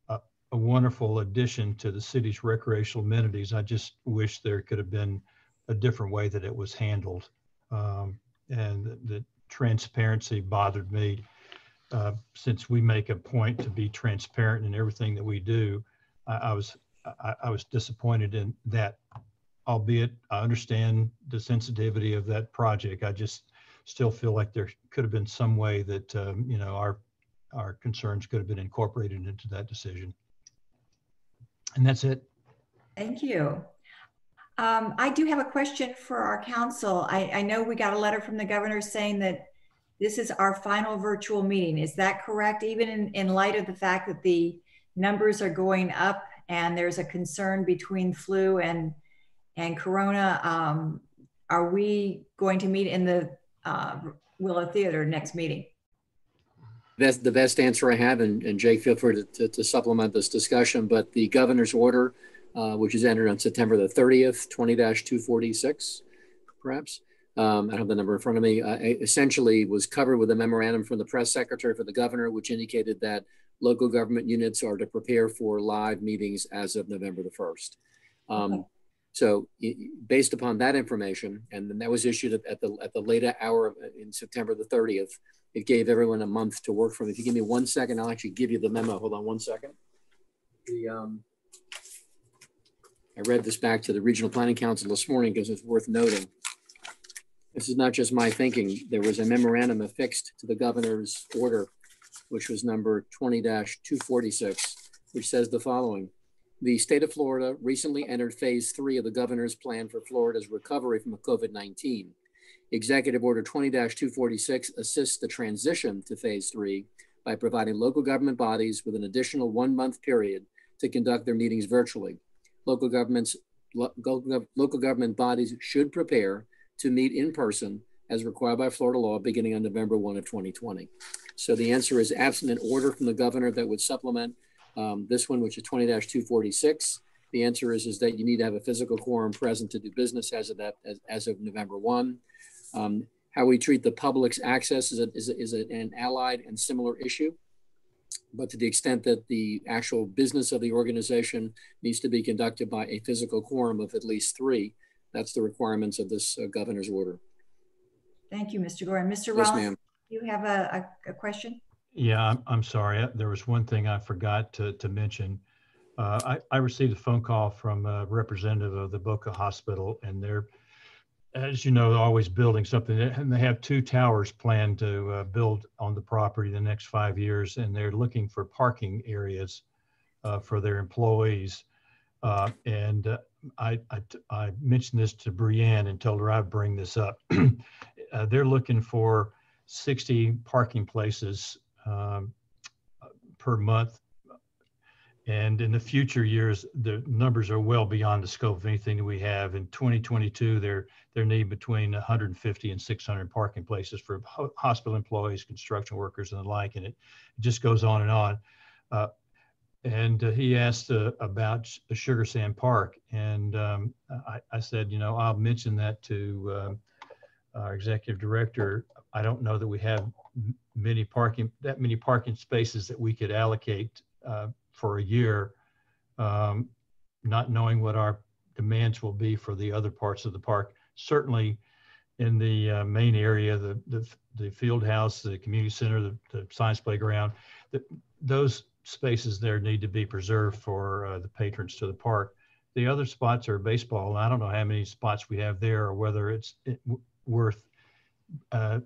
a, a wonderful addition to the city's recreational amenities. I just wish there could have been a different way that it was handled, um, and the, the transparency bothered me. Uh, since we make a point to be transparent in everything that we do, I, I was I, I was disappointed in that albeit I understand the sensitivity of that project. I just still feel like there could have been some way that, um, you know, our, our concerns could have been incorporated into that decision. And that's it. Thank you. Um, I do have a question for our council. I, I know we got a letter from the governor saying that this is our final virtual meeting. Is that correct? Even in, in light of the fact that the numbers are going up and there's a concern between flu and, and corona, um, are we going to meet in the uh, Willow Theater next meeting? That's the best answer I have, and, and Jake, feel free to, to, to supplement this discussion, but the governor's order, uh, which is entered on September the 30th, 20-246, perhaps. Um, I don't have the number in front of me, uh, essentially was covered with a memorandum from the press secretary for the governor, which indicated that local government units are to prepare for live meetings as of November the 1st. Um, Okay. So based upon that information, and then that was issued at- at the, at the later hour in September the 30th, it gave everyone a month to work from. If you give me one second, I'll actually give you the memo. Hold on one second. The, um, I read this back to the Regional Planning Council this morning because it's worth noting. This is not just my thinking. There was a memorandum affixed to the governor's order, which was number twenty two forty-six, which says the following. The state of Florida recently entered phase three of the governor's plan for Florida's recovery from COVID-19. Executive Order twenty two forty-six assists the transition to phase three by providing local government bodies with an additional one-month period to conduct their meetings virtually. Local governments, lo- local government bodies should prepare to meet in person as required by Florida law beginning on November 1 of 2020. So the answer is absent an order from the governor that would supplement um, this one, which is 20-246. The answer is, is that you need to have a physical quorum present to do business as of that, as, as of November 1. Um, how we treat the public's access is, a, is, a, is a- an allied and similar issue. But to the extent that the actual business of the organization needs to be conducted by a physical quorum of at least three, that's the requirements of this uh, governor's order. Thank you, Mr. Goren. Mr. Yes, Ross, you have a, a, a question? Yeah, I'm, I'm sorry. There was one thing I forgot to, to mention. Uh, I, I received a phone call from a representative of the Boca Hospital and they're, as you know, they're always building something and they have two towers planned to uh, build on the property the next five years and they're looking for parking areas uh, for their employees. Uh, and uh, I, I, I mentioned this to Brianne and told her I'd bring this up. uh, they're looking for 60 parking places um, per month. And in the future years, the numbers are well beyond the scope of anything that we have. In 2022, they're, they're need between 150 and 600 parking places for ho- hospital employees, construction workers and the like, and it just goes on and on. Uh, and uh, he asked uh, about Sugar Sand Park, and um, I, I said, you know, I'll mention that to um, our executive director. I don't know that we have many parking, that many parking spaces that we could allocate uh, for a year, um, not knowing what our demands will be for the other parts of the park. Certainly in the uh, main area, the, the, the field house, the community center, the, the science playground, that those, spaces there need to be preserved for uh, the patrons to the park. The other spots are baseball. and I don't know how many spots we have there or whether it's worth uh,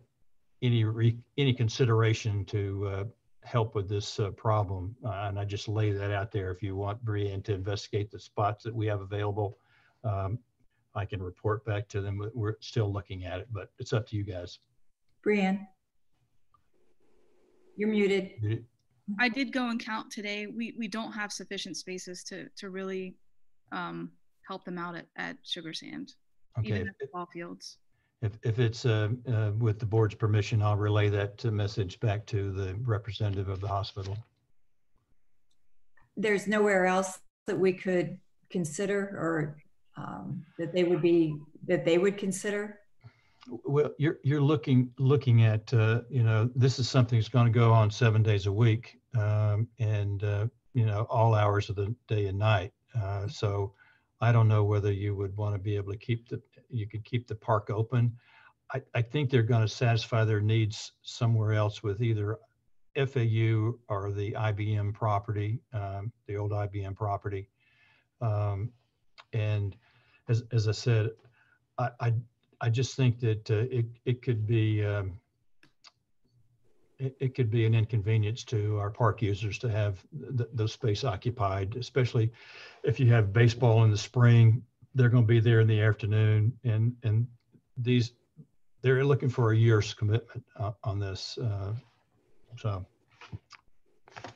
any re, any consideration to uh, help with this uh, problem. Uh, and I just lay that out there. If you want Brianne to investigate the spots that we have available, um, I can report back to them. We're still looking at it, but it's up to you guys. Brianne? You're muted. You- I did go and count today. We, we don't have sufficient spaces to, to really um, help them out at, at Sugar Sand, Okay, even at the ball fields. If, if it's uh, uh, with the board's permission, I'll relay that uh, message back to the representative of the hospital. There's nowhere else that we could consider or um, that they would be, that they would consider? Well, you're, you're looking, looking at, uh, you know, this is something that's going to go on seven days a week um, and, uh, you know, all hours of the day and night. Uh, so I don't know whether you would want to be able to keep the, you could keep the park open. I, I think they're going to satisfy their needs somewhere else with either FAU or the IBM property, um, the old IBM property. Um, and as, as I said, I, I, I just think that uh, it, it could be, um, it, it could be an inconvenience to our park users to have th- those space occupied, especially if you have baseball in the spring, they're going to be there in the afternoon and, and these, they're looking for a year's commitment uh, on this. Uh, so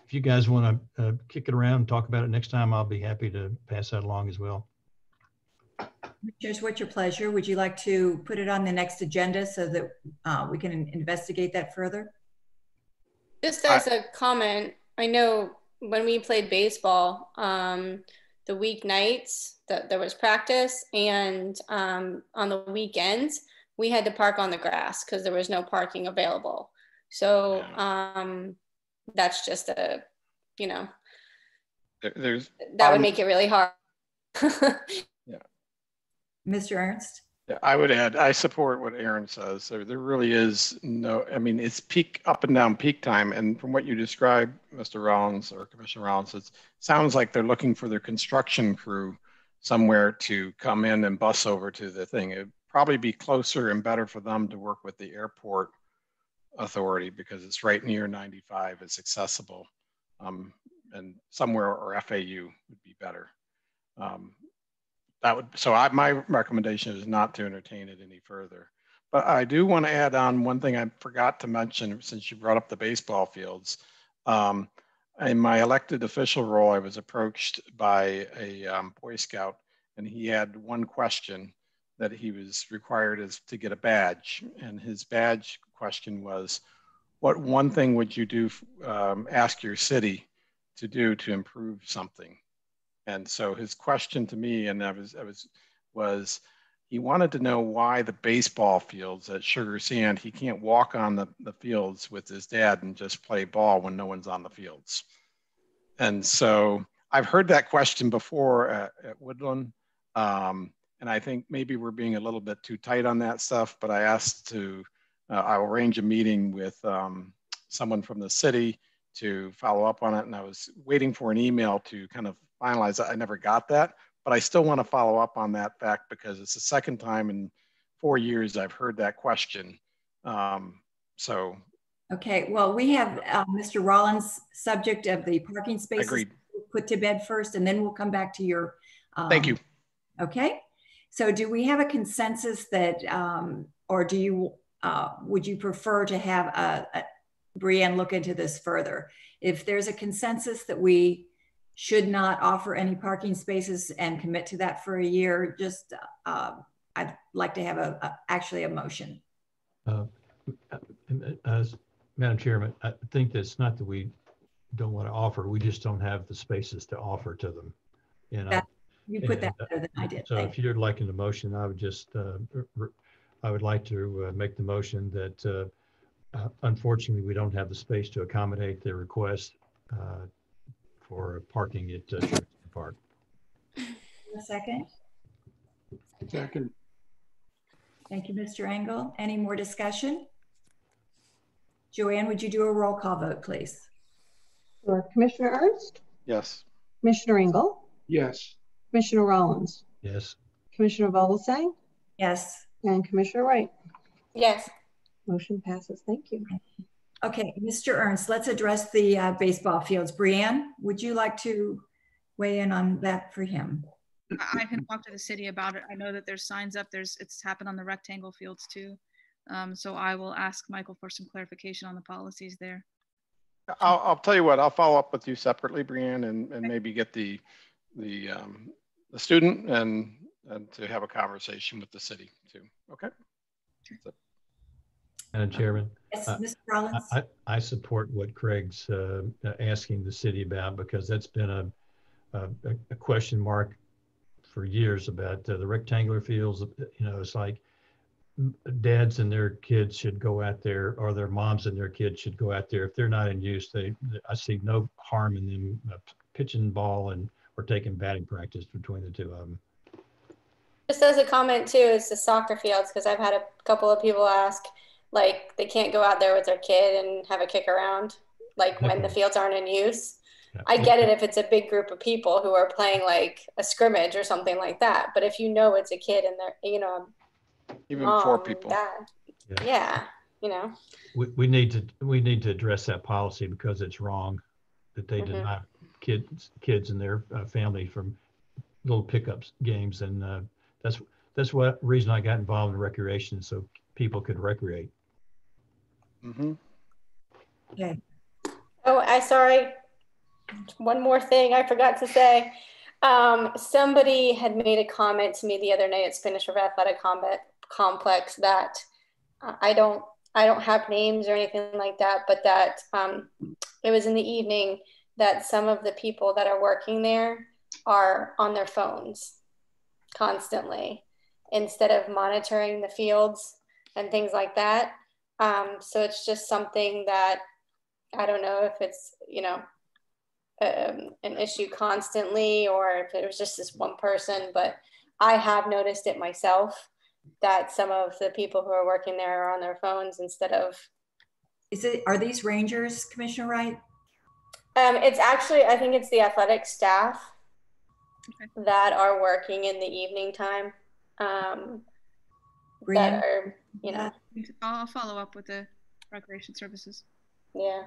if you guys want to uh, kick it around and talk about it next time, I'll be happy to pass that along as well. Commissioners, what's your pleasure? Would you like to put it on the next agenda so that uh, we can investigate that further? Just as a comment, I know when we played baseball, um, the weeknights that there was practice, and um, on the weekends we had to park on the grass because there was no parking available. So um, that's just a, you know, There- There's. that would um, make it really hard. Yeah. Mr. Ehrnst? I would add, I support what Erin says. There, there really is no, I mean, it's peak, up and down peak time. And from what you described, Mr. Rollins or Commissioner Rollins, it sounds like they're looking for their construction crew somewhere to come in and bus over to the thing. It'd probably be closer and better for them to work with the airport authority because it's right near 95. It's accessible. Um, and somewhere or FAU would be better. Um, that would, so I, my recommendation is not to entertain it any further. But I do want to add on one thing I forgot to mention since you brought up the baseball fields. Um, in my elected official role, I was approached by a um, Boy Scout and he had one question that he was required is to get a badge. And his badge question was, what one thing would you do, um, ask your city to do to improve something? And so his question to me, and I was, I was, was he wanted to know why the baseball fields at Sugar Sand, he can't walk on the, the fields with his dad and just play ball when no one's on the fields. And so I've heard that question before at, at Woodland. Um, and I think maybe we're being a little bit too tight on that stuff, but I asked to, uh, I'll arrange a meeting with um, someone from the city to follow up on it. And I was waiting for an email to kind of finalize that. I never got that, but I still want to follow up on that fact because it's the second time in four years I've heard that question. Um, so Okay, well, we have uh, Mr. Rollins' subject of the parking spaces Agreed. put to bed first, and then we'll come back to your. thank um, you. Okay, so do we have a consensus that, um, or do you, uh, would you prefer to have a, a Brianne look into this further? If there's a consensus that we should not offer any parking spaces and commit to that for a year, just, uh, I'd like to have a, a- actually a motion. Uh, As Madam Chairman, I think that's not that we don't want to offer, we just don't have the spaces to offer to them. You know, That- You put that And, uh, better than I did. so Thank if you'd like in the motion, I would just, uh, I would like to uh, make the motion that uh, uh, unfortunately, we don't have the space to accommodate the request uh, for parking at uh, Sugar Park. you. A second. Second, Thank you, Mr. Engel. Any more discussion? Joanne, would you do a roll call vote, please? Sure. Commissioner Ehrnst, Yes. Commissioner Engel, Yes. Commissioner Rollins, Yes. Commissioner Vogelsang, Yes. and Commissioner Wright. Yes. Motion passes. Thank you. Okay, Mr. Ehrnst, let's address the uh, baseball fields. Brianne, would you like to weigh in on that for him? I I can talk to the city about it. I know that there's signs up. There's, it's happened on the rectangle fields too. Um, so I will ask Michael for some clarification on the policies there. I'll, I'll tell you what, I'll follow up with you separately, Brianne, and, and maybe get the, the, um, the student and, and to have a conversation with the city too. Okay? Madam Chairman, Yes, Uh, Mr. I, Rollins? I, I support what Craig's uh, asking the city about because that's been a, a, a question mark for years about uh, the rectangular fields. You know, it's like dads and their kids should go out there or their moms and their kids should go out there. If they're not in use, they, I see no harm in them uh, pitching ball and, or taking batting practice between the two of them. Just as a comment too, is the soccer fields, because I've had a couple of people ask, like, they can't go out there with their kid and have a kick around, like when the fields aren't in use. I get it if it's a big group of people who are playing like a scrimmage or something like that, but if you know it's a kid and they're, you know, Even four people. dad, Yeah. yeah, you know, We, we need to, we need to address that policy because it's wrong that they Mhm. deny kids, kids and their uh, family from little pickups games. And uh, that's, that's what reason I got involved in recreation, so people could recreate. Mm-hmm. Okay, Oh, I sorry. One more thing I forgot to say. Um, somebody had made a comment to me the other night at Spanish River Athletic Combat Complex that uh, I don't I don't have names or anything like that, but that um, it was in the evening that some of the people that are working there are on their phones constantly instead of monitoring the fields and things like that. Um, so it's just something that I don't know if it's, you know, um, an issue constantly or if it was just this one person, but I have noticed it myself that some of the people who are working there are on their phones instead of. is it, are these rangers, Commissioner Wright? Um, it's actually, I think it's the athletic staff that are working in the evening time. Um, that Brianne? are, you know, I'll follow up with the recreation services. yeah.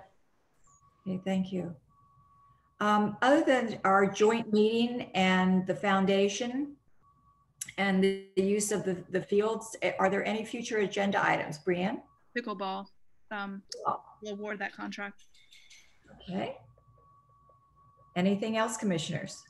Okay, thank you. Um, Other than our joint meeting and the foundation and the the use of the, the fields, eh, are there any future agenda items? Brianne? Pickleball, um, we'll award that contract. Okay. Anything else, commissioners?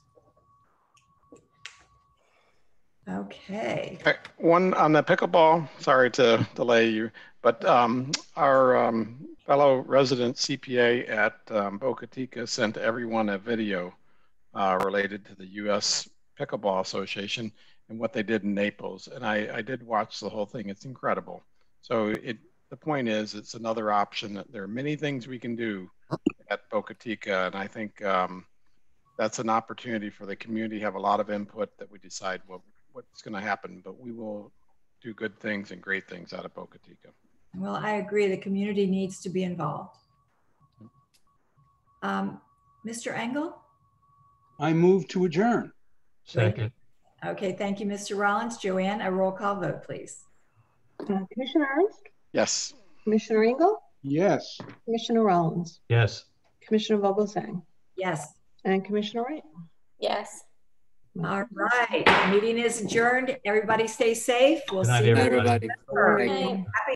Okay, One on the pickleball, sorry to delay you, but um, our um, fellow resident CPA at um, Boca Teeca sent everyone a video uh, related to the U.S. Pickleball Association and what they did in Naples. And I, I did watch the whole thing. It's incredible. So it, the point is, it's another option that there are many things we can do at Boca Teeca. And I think um, that's an opportunity for the community to have a lot of input that we decide what, what's going to happen. But we will do good things and great things out of Boca Teeca. well, I agree, the community needs to be involved. Um, Mr. Engel? I move to adjourn. Second, Okay, thank you, Mr. Rollins. Joanne, a roll call vote, please. Uh, Commissioner Ehrnst, Yes. Commissioner Engel, Yes. Commissioner Rollins, yes. Commissioner Vogelsang, Yes. and Commissioner Wright. Yes. All right, meeting is adjourned. Everybody stay safe. We'll Good night, see you. everybody. Everybody. Happy